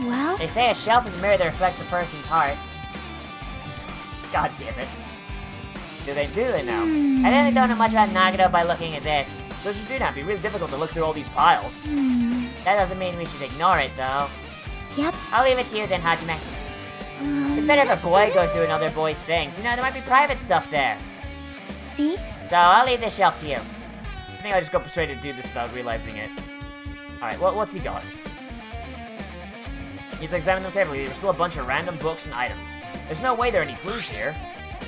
Well, They say a shelf is a mirror that reflects the person's heart. God damn it. Do they do they now? I really don't know much about Nagito by looking at this. So you do now. It'd be really difficult to look through all these piles. That doesn't mean we should ignore it, though. yep. I'll leave it to you then, Hajime. Um, It's better if a boy goes through another boy's things. You know, there might be private stuff there. See? So I'll leave this shelf to you. I think I just got persuaded to do this without realizing it. Alright, well, what's he got? He's examining them carefully. There's still a bunch of random books and items. There's no way there are any clues here.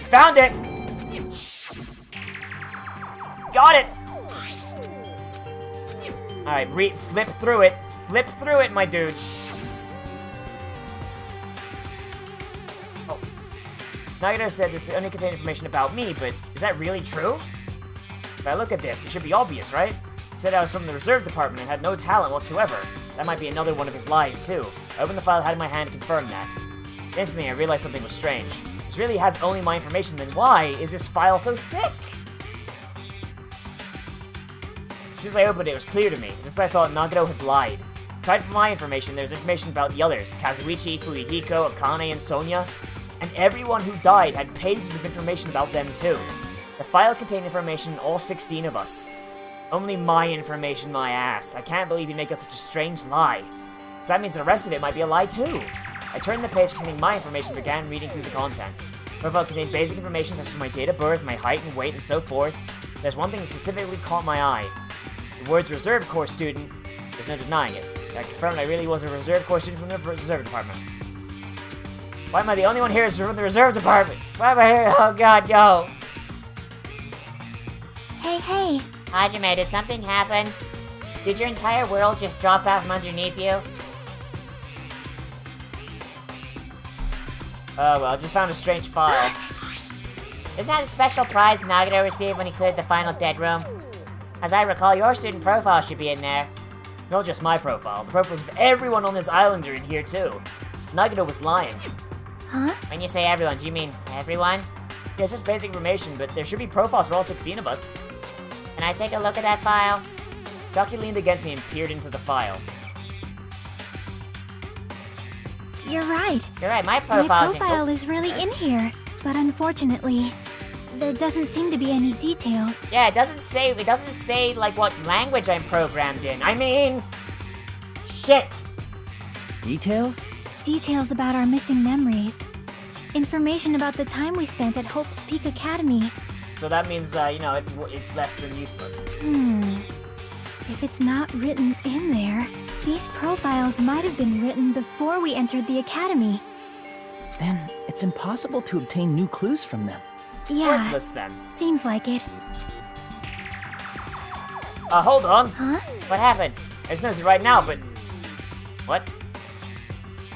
Found it! Got it! Alright, re- flip through it. Flip through it, my dude. Oh. Nagito said this only contained information about me, but is that really true? If I look at this, it should be obvious, right? He said I was from the reserve department and had no talent whatsoever. That might be another one of his lies, too. I opened the file, I had in my hand, and confirmed that. Instantly, I realized something was strange. This really has only my information, then why is this file so thick? As soon as I opened it, it was clear to me. Just as I thought Nagito had lied. Tried for my information, there's information about the others. Kazuichi, Fuyuhiko, Akane, and Sonia. And everyone who died had pages of information about them too. The files contain information on all 16 of us. Only my information, my ass. I can't believe you make up such a strange lie. So that means the rest of it might be a lie too. I turned the page containing my information and began reading through the content. Profile contained basic information such as my date of birth, my height and weight, and so forth. There's one thing that specifically caught my eye. The words Reserve Corps student, there's no denying it. I confirmed I really was a Reserve Corps student from the Reserve Department. Why am I the only one here who's from the Reserve Department? Why am I here? Oh god, go! Hey, hey. Hajime, did something happen? Did your entire world just drop out from underneath you? Oh well, just found a strange file. Isn't that a special prize Nagito received when he cleared the final dead room? As I recall, your student profile should be in there. It's not just my profile, the profiles of everyone on this island are in here too. Nagito was lying. Huh? When you say everyone, do you mean everyone? Yeah, it's just basic information, but there should be profiles for all 16 of us. Can I take a look at that file? Chiaki leaned against me and peered into the file. You're right. You're right, my My profile in- is really in here, but unfortunately, there doesn't seem to be any details. Yeah, it doesn't say it doesn't say like what language I'm programmed in. I mean shit. Details? Details about our missing memories. Information about the time we spent at Hope's Peak Academy. So that means, uh, you know, it's it's less than useless. Hmm. If it's not written in there, these profiles might have been written before we entered the academy. Then it's impossible to obtain new clues from them. Yeah, Worthless then. seems like it. Uh, hold on. Huh? What happened? I just noticed it right now, but... What?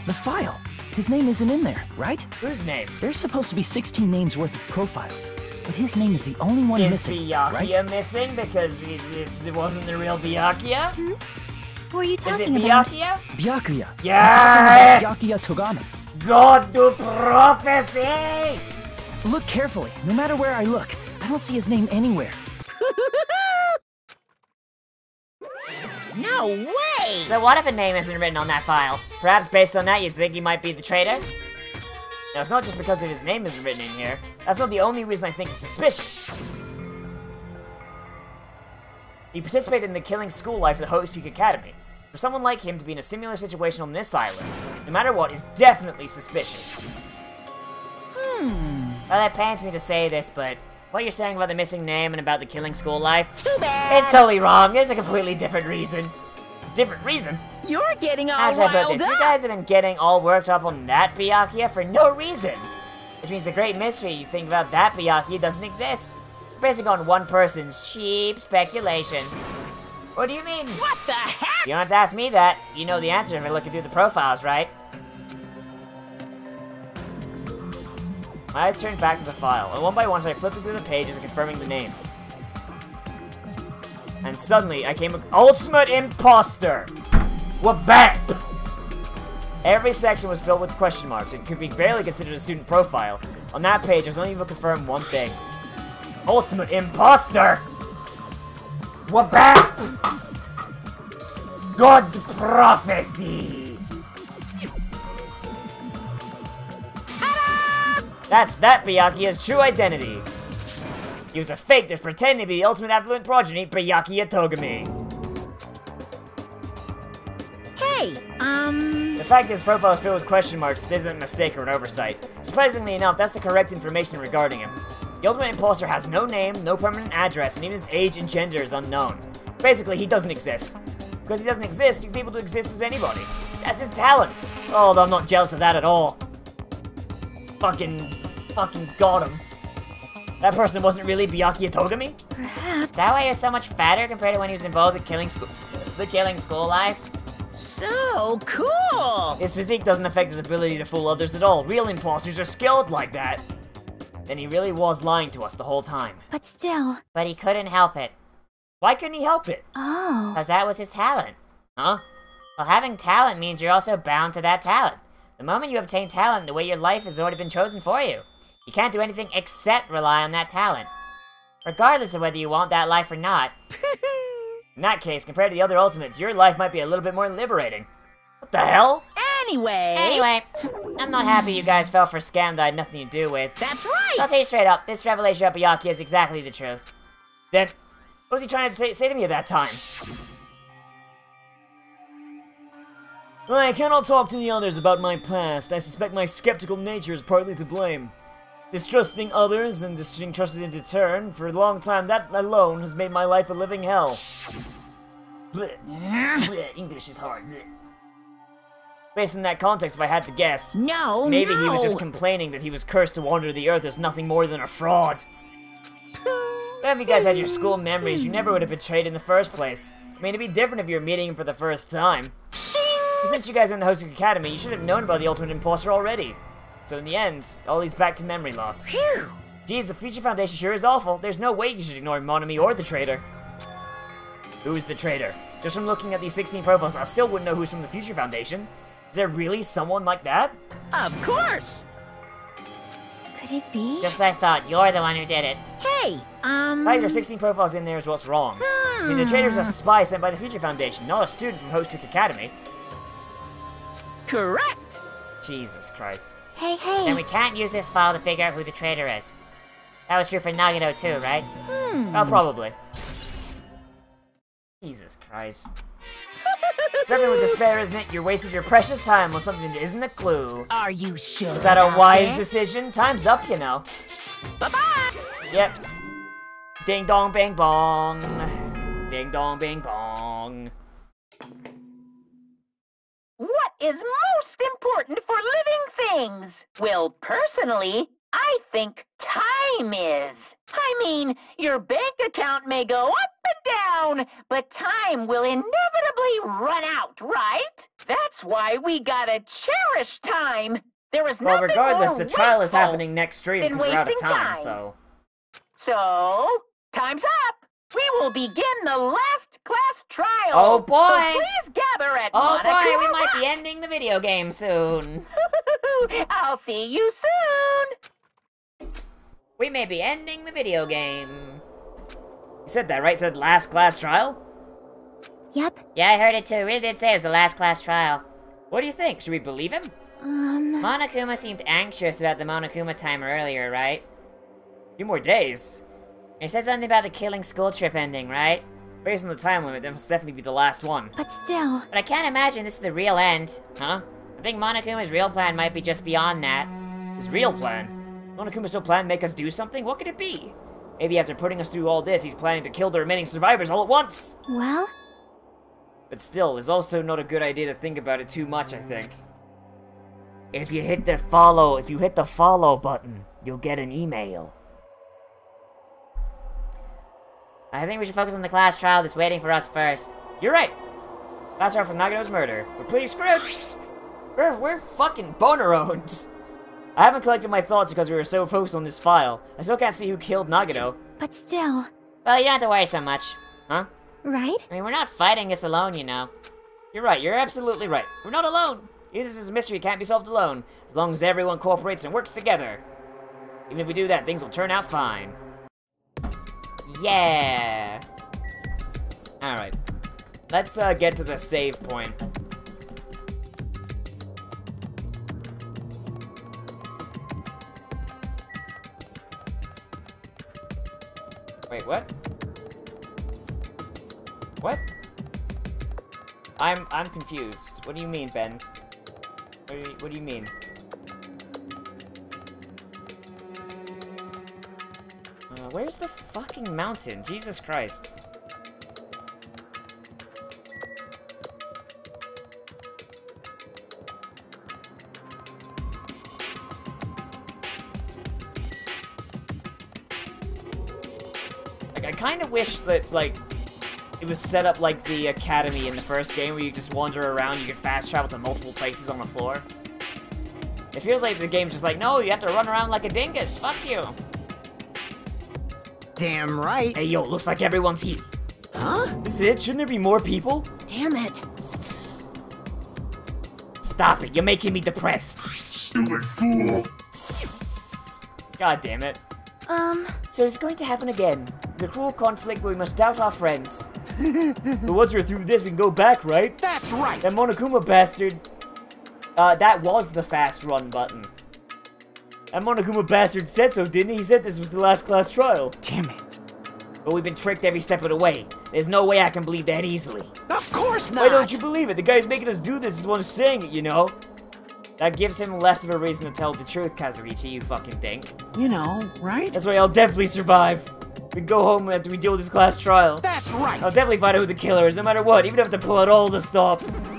The file. His name isn't in there, right? Whose name? There's supposed to be 16 names worth of profiles, but his name is the only one Is missing, Byakuya right? missing because it, it, it wasn't the real Byakuya? Hmm? Who are you talking about? Is it talking about? Byakuya? Byakuya. Yes! Byakuya Togami. God to prophecy! Look carefully. No matter where I look, I don't see his name anywhere. No way! So what if a name isn't written on that file? Perhaps based on that you'd think he might be the traitor? Now it's not just because of his name isn't written in here. That's not the only reason I think he's suspicious. He participated in the killing school life at the Hope Peak Academy. For someone like him to be in a similar situation on this island, no matter what, is definitely suspicious. Hmm. Well, that pains me to say this, but what you're saying about the missing name and about the killing school life, Too bad. it's totally wrong. There's a completely different reason. Different reason? You're getting all I put riled this? You guys have been getting all worked up on that Byakuya for no reason. Which means the great mystery you think about that Byakuya doesn't exist. Based on one person's cheap speculation. What do you mean? What the heck? You don't have to ask me that. You know the answer if you're looking through the profiles, right? My eyes turned back to the file, and one by one started flipping through the pages and confirming the names. And suddenly, I came an Ultimate Imposter! Wabap! Every section was filled with question marks and could be barely considered a student profile. On that page, I was only able to confirm one thing. Ultimate Imposter! Wabap! God prophecy! That's that Byakuya's true identity. He was a fake that's pretending to be the ultimate affluent progeny, Byakuya Togami. Hey, um. The fact his profile is filled with question marks isn't a mistake or an oversight. Surprisingly enough, that's the correct information regarding him. The Ultimate Imposter has no name, no permanent address, and even his age and gender is unknown. Basically, he doesn't exist. Because he doesn't exist, he's able to exist as anybody. That's his talent. Although I'm not jealous of that at all. Fucking, fucking got him. That person wasn't really Byakuya Togami? Perhaps. That way he was so much fatter compared to when he was involved in killing school, the killing school life. So cool! His physique doesn't affect his ability to fool others at all. Real imposters are skilled like that. then he really was lying to us the whole time. But still. But he couldn't help it. Why couldn't he help it? Oh. Because that was his talent. Huh? Well, having talent means you're also bound to that talent. The moment you obtain talent, the way your life has already been chosen for you. You can't do anything except rely on that talent. Regardless of whether you want that life or not. In that case, compared to the other ultimates, your life might be a little bit more liberating. What the hell? Anyway. Anyway, I'm not happy you guys fell for a scam that I had nothing to do with. That's right. So I'll tell you straight up, this revelation about Byakuya is exactly the truth. Then, what was he trying to say, say to me at that time? I cannot talk to the others about my past. I suspect my skeptical nature is partly to blame. Distrusting others and distrusting trusted in return, for a long time, that alone has made my life a living hell. English is hard. Based on that context, if I had to guess, No, maybe no. he was just complaining that he was cursed to wander the earth as nothing more than a fraud. If you guys had your school memories, you never would have betrayed in the first place. I mean, it'd be different if you were meeting him for the first time. But since you guys are in the Hope's Peak Academy, you should have known about the Ultimate Imposter already. So in the end, all leads back to memory loss. Phew. Geez, the Future Foundation sure is awful. There's no way you should ignore Monomi or the traitor. Who's the traitor? Just from looking at these 16 profiles, I still wouldn't know who's from the Future Foundation. Is there really someone like that? Of course. Could it be? Just as I thought, you're the one who did it. Hey, um. Right, there's 16 profiles in there is what's wrong. I mean, the traitor's a spy sent by the Future Foundation, not a student from Hope's Peak Academy. Correct. Jesus Christ. Hey, hey. Then we can't use this file to figure out who the traitor is. That was true for Nagito too, right? Hmm. Oh, probably. Jesus Christ. Driven with despair, isn't it? You're wasting your precious time on something that isn't a clue. Are you sure? Is that a wise this? decision? Time's up, you know. Bye bye. Yep. Ding dong bang bong. Ding dong bang bong. What is most important for living things? Well, personally, I think time is. I mean, your bank account may go up and down, but time will inevitably run out, right? That's why we gotta cherish time. There is Well, nothing regardless, more the trial is happening next stream because we're out of time, time. so. So, time's up. We will begin the last class trial. Oh, boy. So please gather at Oh boy, we might be ending the video game soon. I'll see you soon. We may be ending the video game. You said that, right? Said last class trial? Yep. Yeah, I heard it too. Really did say it was the last class trial. What do you think? Should we believe him? Um. Monokuma seemed anxious about the Monokuma timer earlier, right? A few more days. He says something about the killing school trip ending, right? Based on the time limit, that must definitely be the last one. But still. But I can't imagine this is the real end. Huh? I think Monokuma's real plan might be just beyond that. His real plan? Monokuma's so plan to make us do something? What could it be? Maybe after putting us through all this, he's planning to kill the remaining survivors all at once! Well, But still, it's also not a good idea to think about it too much, I think. If you hit the follow, if you hit the follow button, you'll get an email. I think we should focus on the class trial that's waiting for us first. You're right. Last trial for Nagito's murder. We're pretty screwed. We're, we're fucking bonerones. I haven't collected my thoughts because we were so focused on this file. I still can't see who killed Nagato. but still. Well, you don't have to worry so much. Huh? Right? I mean, we're not fighting this alone, you know. You're right, you're absolutely right. We're not alone. This is a mystery can't be solved alone, as long as everyone cooperates and works together. Even if we do that, things will turn out fine. Yeah. Alright. Let's uh, get to the save point. Wait, what? What? I'm I'm confused. What do you mean, Ben? What do you, what do you mean? Where's the fucking mountain? Jesus Christ. Like, I kind of wish that, like, it was set up like the Academy in the first game where you just wander around, you can fast travel to multiple places on the floor. It feels like the game's just like, no, you have to run around like a dingus. Fuck you. Damn right. Hey, yo, looks like everyone's here. Huh? This is it? Shouldn't there be more people? Damn it. Stop it. You're making me depressed. Stupid fool. God damn it. Um, So it's going to happen again. The cruel conflict where we must doubt our friends. but once we're through this, we can go back, right? That's right. That Monokuma bastard. Uh, that was the fast run button. That Monokuma bastard said so, didn't he? He said this was the last class trial. Damn it. But we've been tricked every step of the way. There's no way I can believe that easily. Of course not. Why don't you believe it? The guy who's making us do this is the one who's saying it, you know? That gives him less of a reason to tell the truth, Kazuichi, you fucking dink. You know, right? That's why I'll definitely survive. We can go home after we deal with this class trial. That's right. I'll definitely find out who the killer is, no matter what, even if I have to pull out all the stops.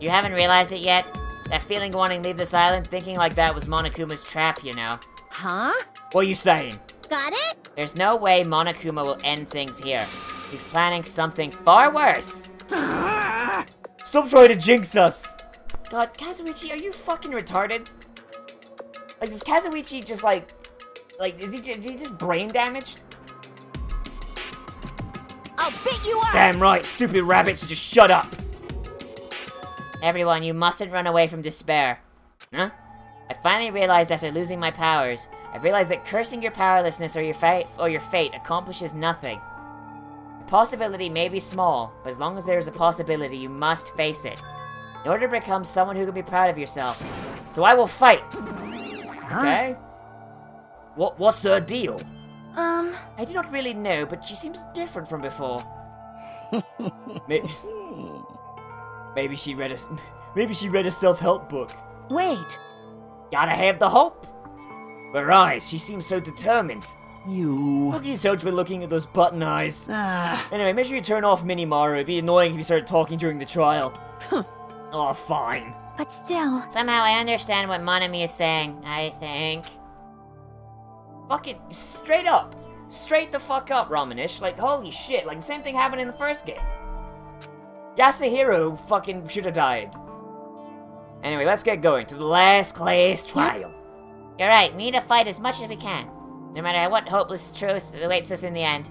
You haven't realized it yet? That feeling wanting to leave this island, thinking like that was Monokuma's trap, you know? huh? What are you saying? Got it? There's no way Monokuma will end things here. He's planning something far worse. Stop trying to jinx us! God, Kazuichi, are you fucking retarded? Like, is Kazuichi just like... Like, is he just, is he just brain damaged? I'll beat you up! Damn right, stupid rabbits, just shut up! Everyone, you mustn't run away from despair. Huh? I finally realized after losing my powers, I realized that cursing your powerlessness or your fate or your fate accomplishes nothing. The possibility may be small, but as long as there is a possibility, you must face it. In order to become someone who can be proud of yourself. So I will fight! Okay? What, what's her deal? Um, I do not really know, but she seems different from before. maybe, maybe she read a, maybe she read a self-help book. wait. Gotta have the hope. Her eyes, she seems so determined. You. Look at you, so been looking at those button eyes. Ah, Anyway, make sure you turn off Mini Maru. It'd be annoying if you started talking during the trial. oh, fine. But still, Somehow I understand what Monomi is saying, I think. Fucking straight up. Straight the fuck up, Ramanish. Like, holy shit. Like, the same thing happened in the first game. Yasuhiro fucking should have died. Anyway, let's get going to the last class trial. You're right, we need to fight as much as we can. No matter what hopeless truth awaits us in the end.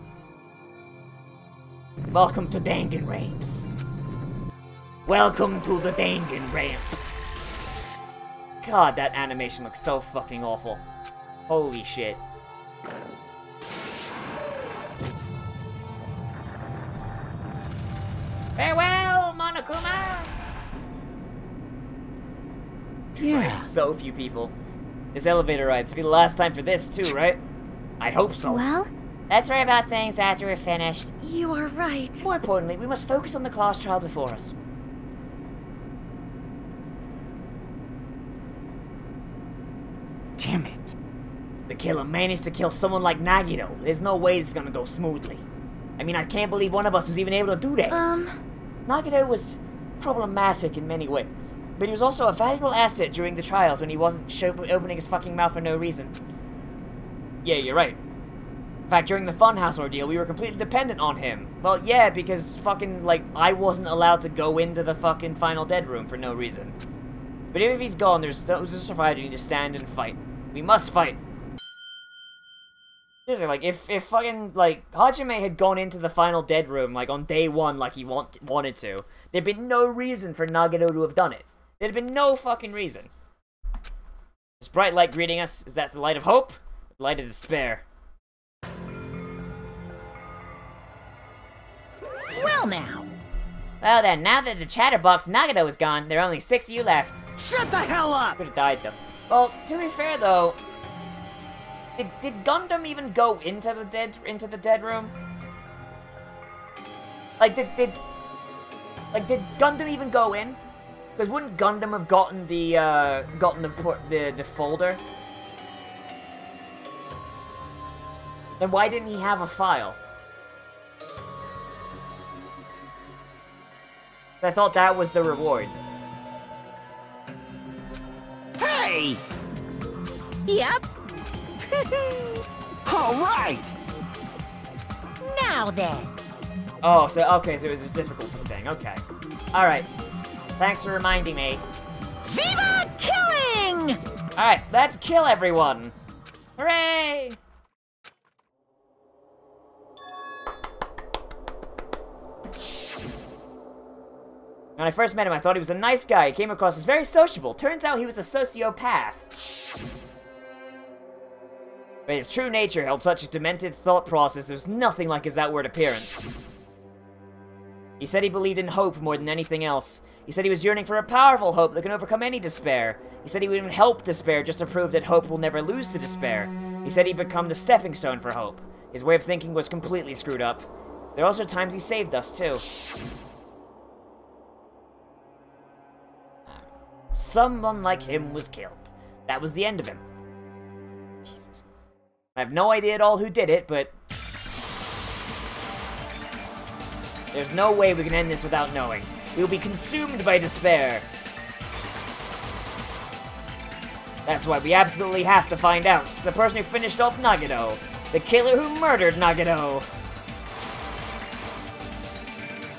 Welcome to Dangan Ramps. Welcome to the Dangan Ramp. God, that animation looks so fucking awful. Holy shit. Farewell, Monokuma! yeah. So few people. This elevator ride's to be the last time for this, too, right? I hope so. well, Let's worry about things after we're finished. You are right. More importantly, we must focus on the class trial before us. Damn it. The killer managed to kill someone like Nagito. There's no way this is gonna go smoothly. I mean, I can't believe one of us was even able to do that. Um, Nagito was problematic in many ways, but he was also a valuable asset during the trials when he wasn't show- opening his fucking mouth for no reason. Yeah, you're right. In fact, during the Funhouse ordeal, we were completely dependent on him. Well, yeah, because fucking, like, I wasn't allowed to go into the fucking Final Dead room for no reason. But even if he's gone, there's no survivor, you need to stand and fight. We must fight. Seriously, like, if, if fucking, like, Hajime had gone into the Final Dead room, like, on day one, like he want, wanted to, there'd been no reason for Nagito to have done it. There'd been no fucking reason. This bright light greeting us, is that the light of hope? The light of despair. Well now, Well then, now that the chatterbox Nagito is gone, there are only six of you left. Shut the hell up! Could have died though. Well, to be fair though, did, did Gundham even go into the dead into the dead room? Like did did like did Gundham even go in? Because wouldn't Gundham have gotten the uh, gotten the the the folder? Then why didn't he have a file? I thought that was the reward. Hey! yep. All right! Now then, Oh, so okay, so it was a difficulty thing. Okay, all right. Thanks for reminding me. Viva killing! Alright, let's kill everyone! Hooray! When I first met him, I thought he was a nice guy. He came across as very sociable. Turns out he was a sociopath. But his true nature held such a demented thought process it was nothing like his outward appearance. He said he believed in hope more than anything else. He said he was yearning for a powerful hope that can overcome any despair. He said he would even help despair just to prove that hope will never lose to despair. He said he'd become the stepping stone for hope. His way of thinking was completely screwed up. There are also times he saved us, too. Someone like him was killed. That was the end of him. I have no idea at all who did it, but... There's no way we can end this without knowing. We will be consumed by despair. That's why we absolutely have to find out. The person who finished off Nagito. The killer who murdered Nagito.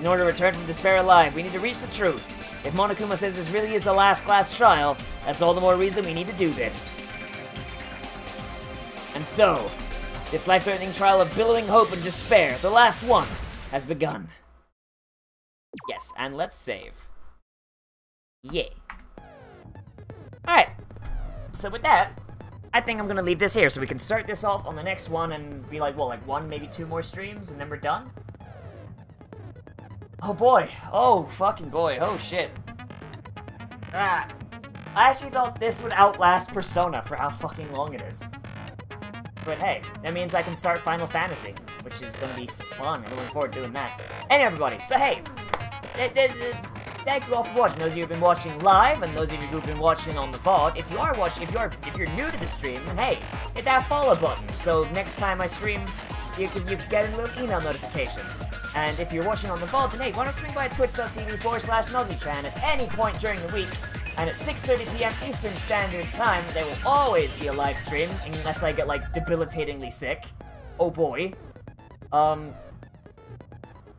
In order to return from despair alive, we need to reach the truth. If Monokuma says this really is the last class trial, that's all the more reason we need to do this. And so, this life-threatening trial of billowing hope and despair, the last one, has begun. Yes, and let's save. Yay. Alright, so with that, I think I'm gonna leave this here so we can start this off on the next one and be like, well, like one, maybe two more streams, and then we're done? Oh boy. Oh, fucking boy. Oh shit. Ah. I actually thought this would outlast Persona for how fucking long it is. But hey, that means I can start Final Fantasy, which is gonna be fun. I'm looking forward to doing that. Anyway, everybody, so hey, there's, uh, thank you all for watching. Those of you who've been watching live, and those of you who've been watching on the VOD. If you are watching, if you are, if you're new to the stream, then hey, hit that follow button. So next time I stream, you can you get a little email notification. And if you're watching on the VOD, then hey, why don't swing by twitch.tv forward slash NozziChan at any point during the week. And at 6.30 p.m. Eastern Standard Time, there will always be a live stream, unless I get, like, debilitatingly sick. Oh boy. Um,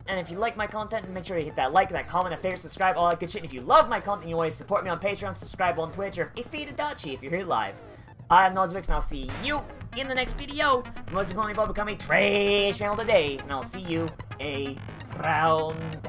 and if you like my content, make sure you hit that like, that comment, that favorite, subscribe, all that good shit. And if you love my content, you always support me on Patreon, subscribe on Twitch, or if a you're here live. I'm Nozzivix, and I'll see you in the next video. Most importantly, about becoming trash channel today, and I'll see you a round.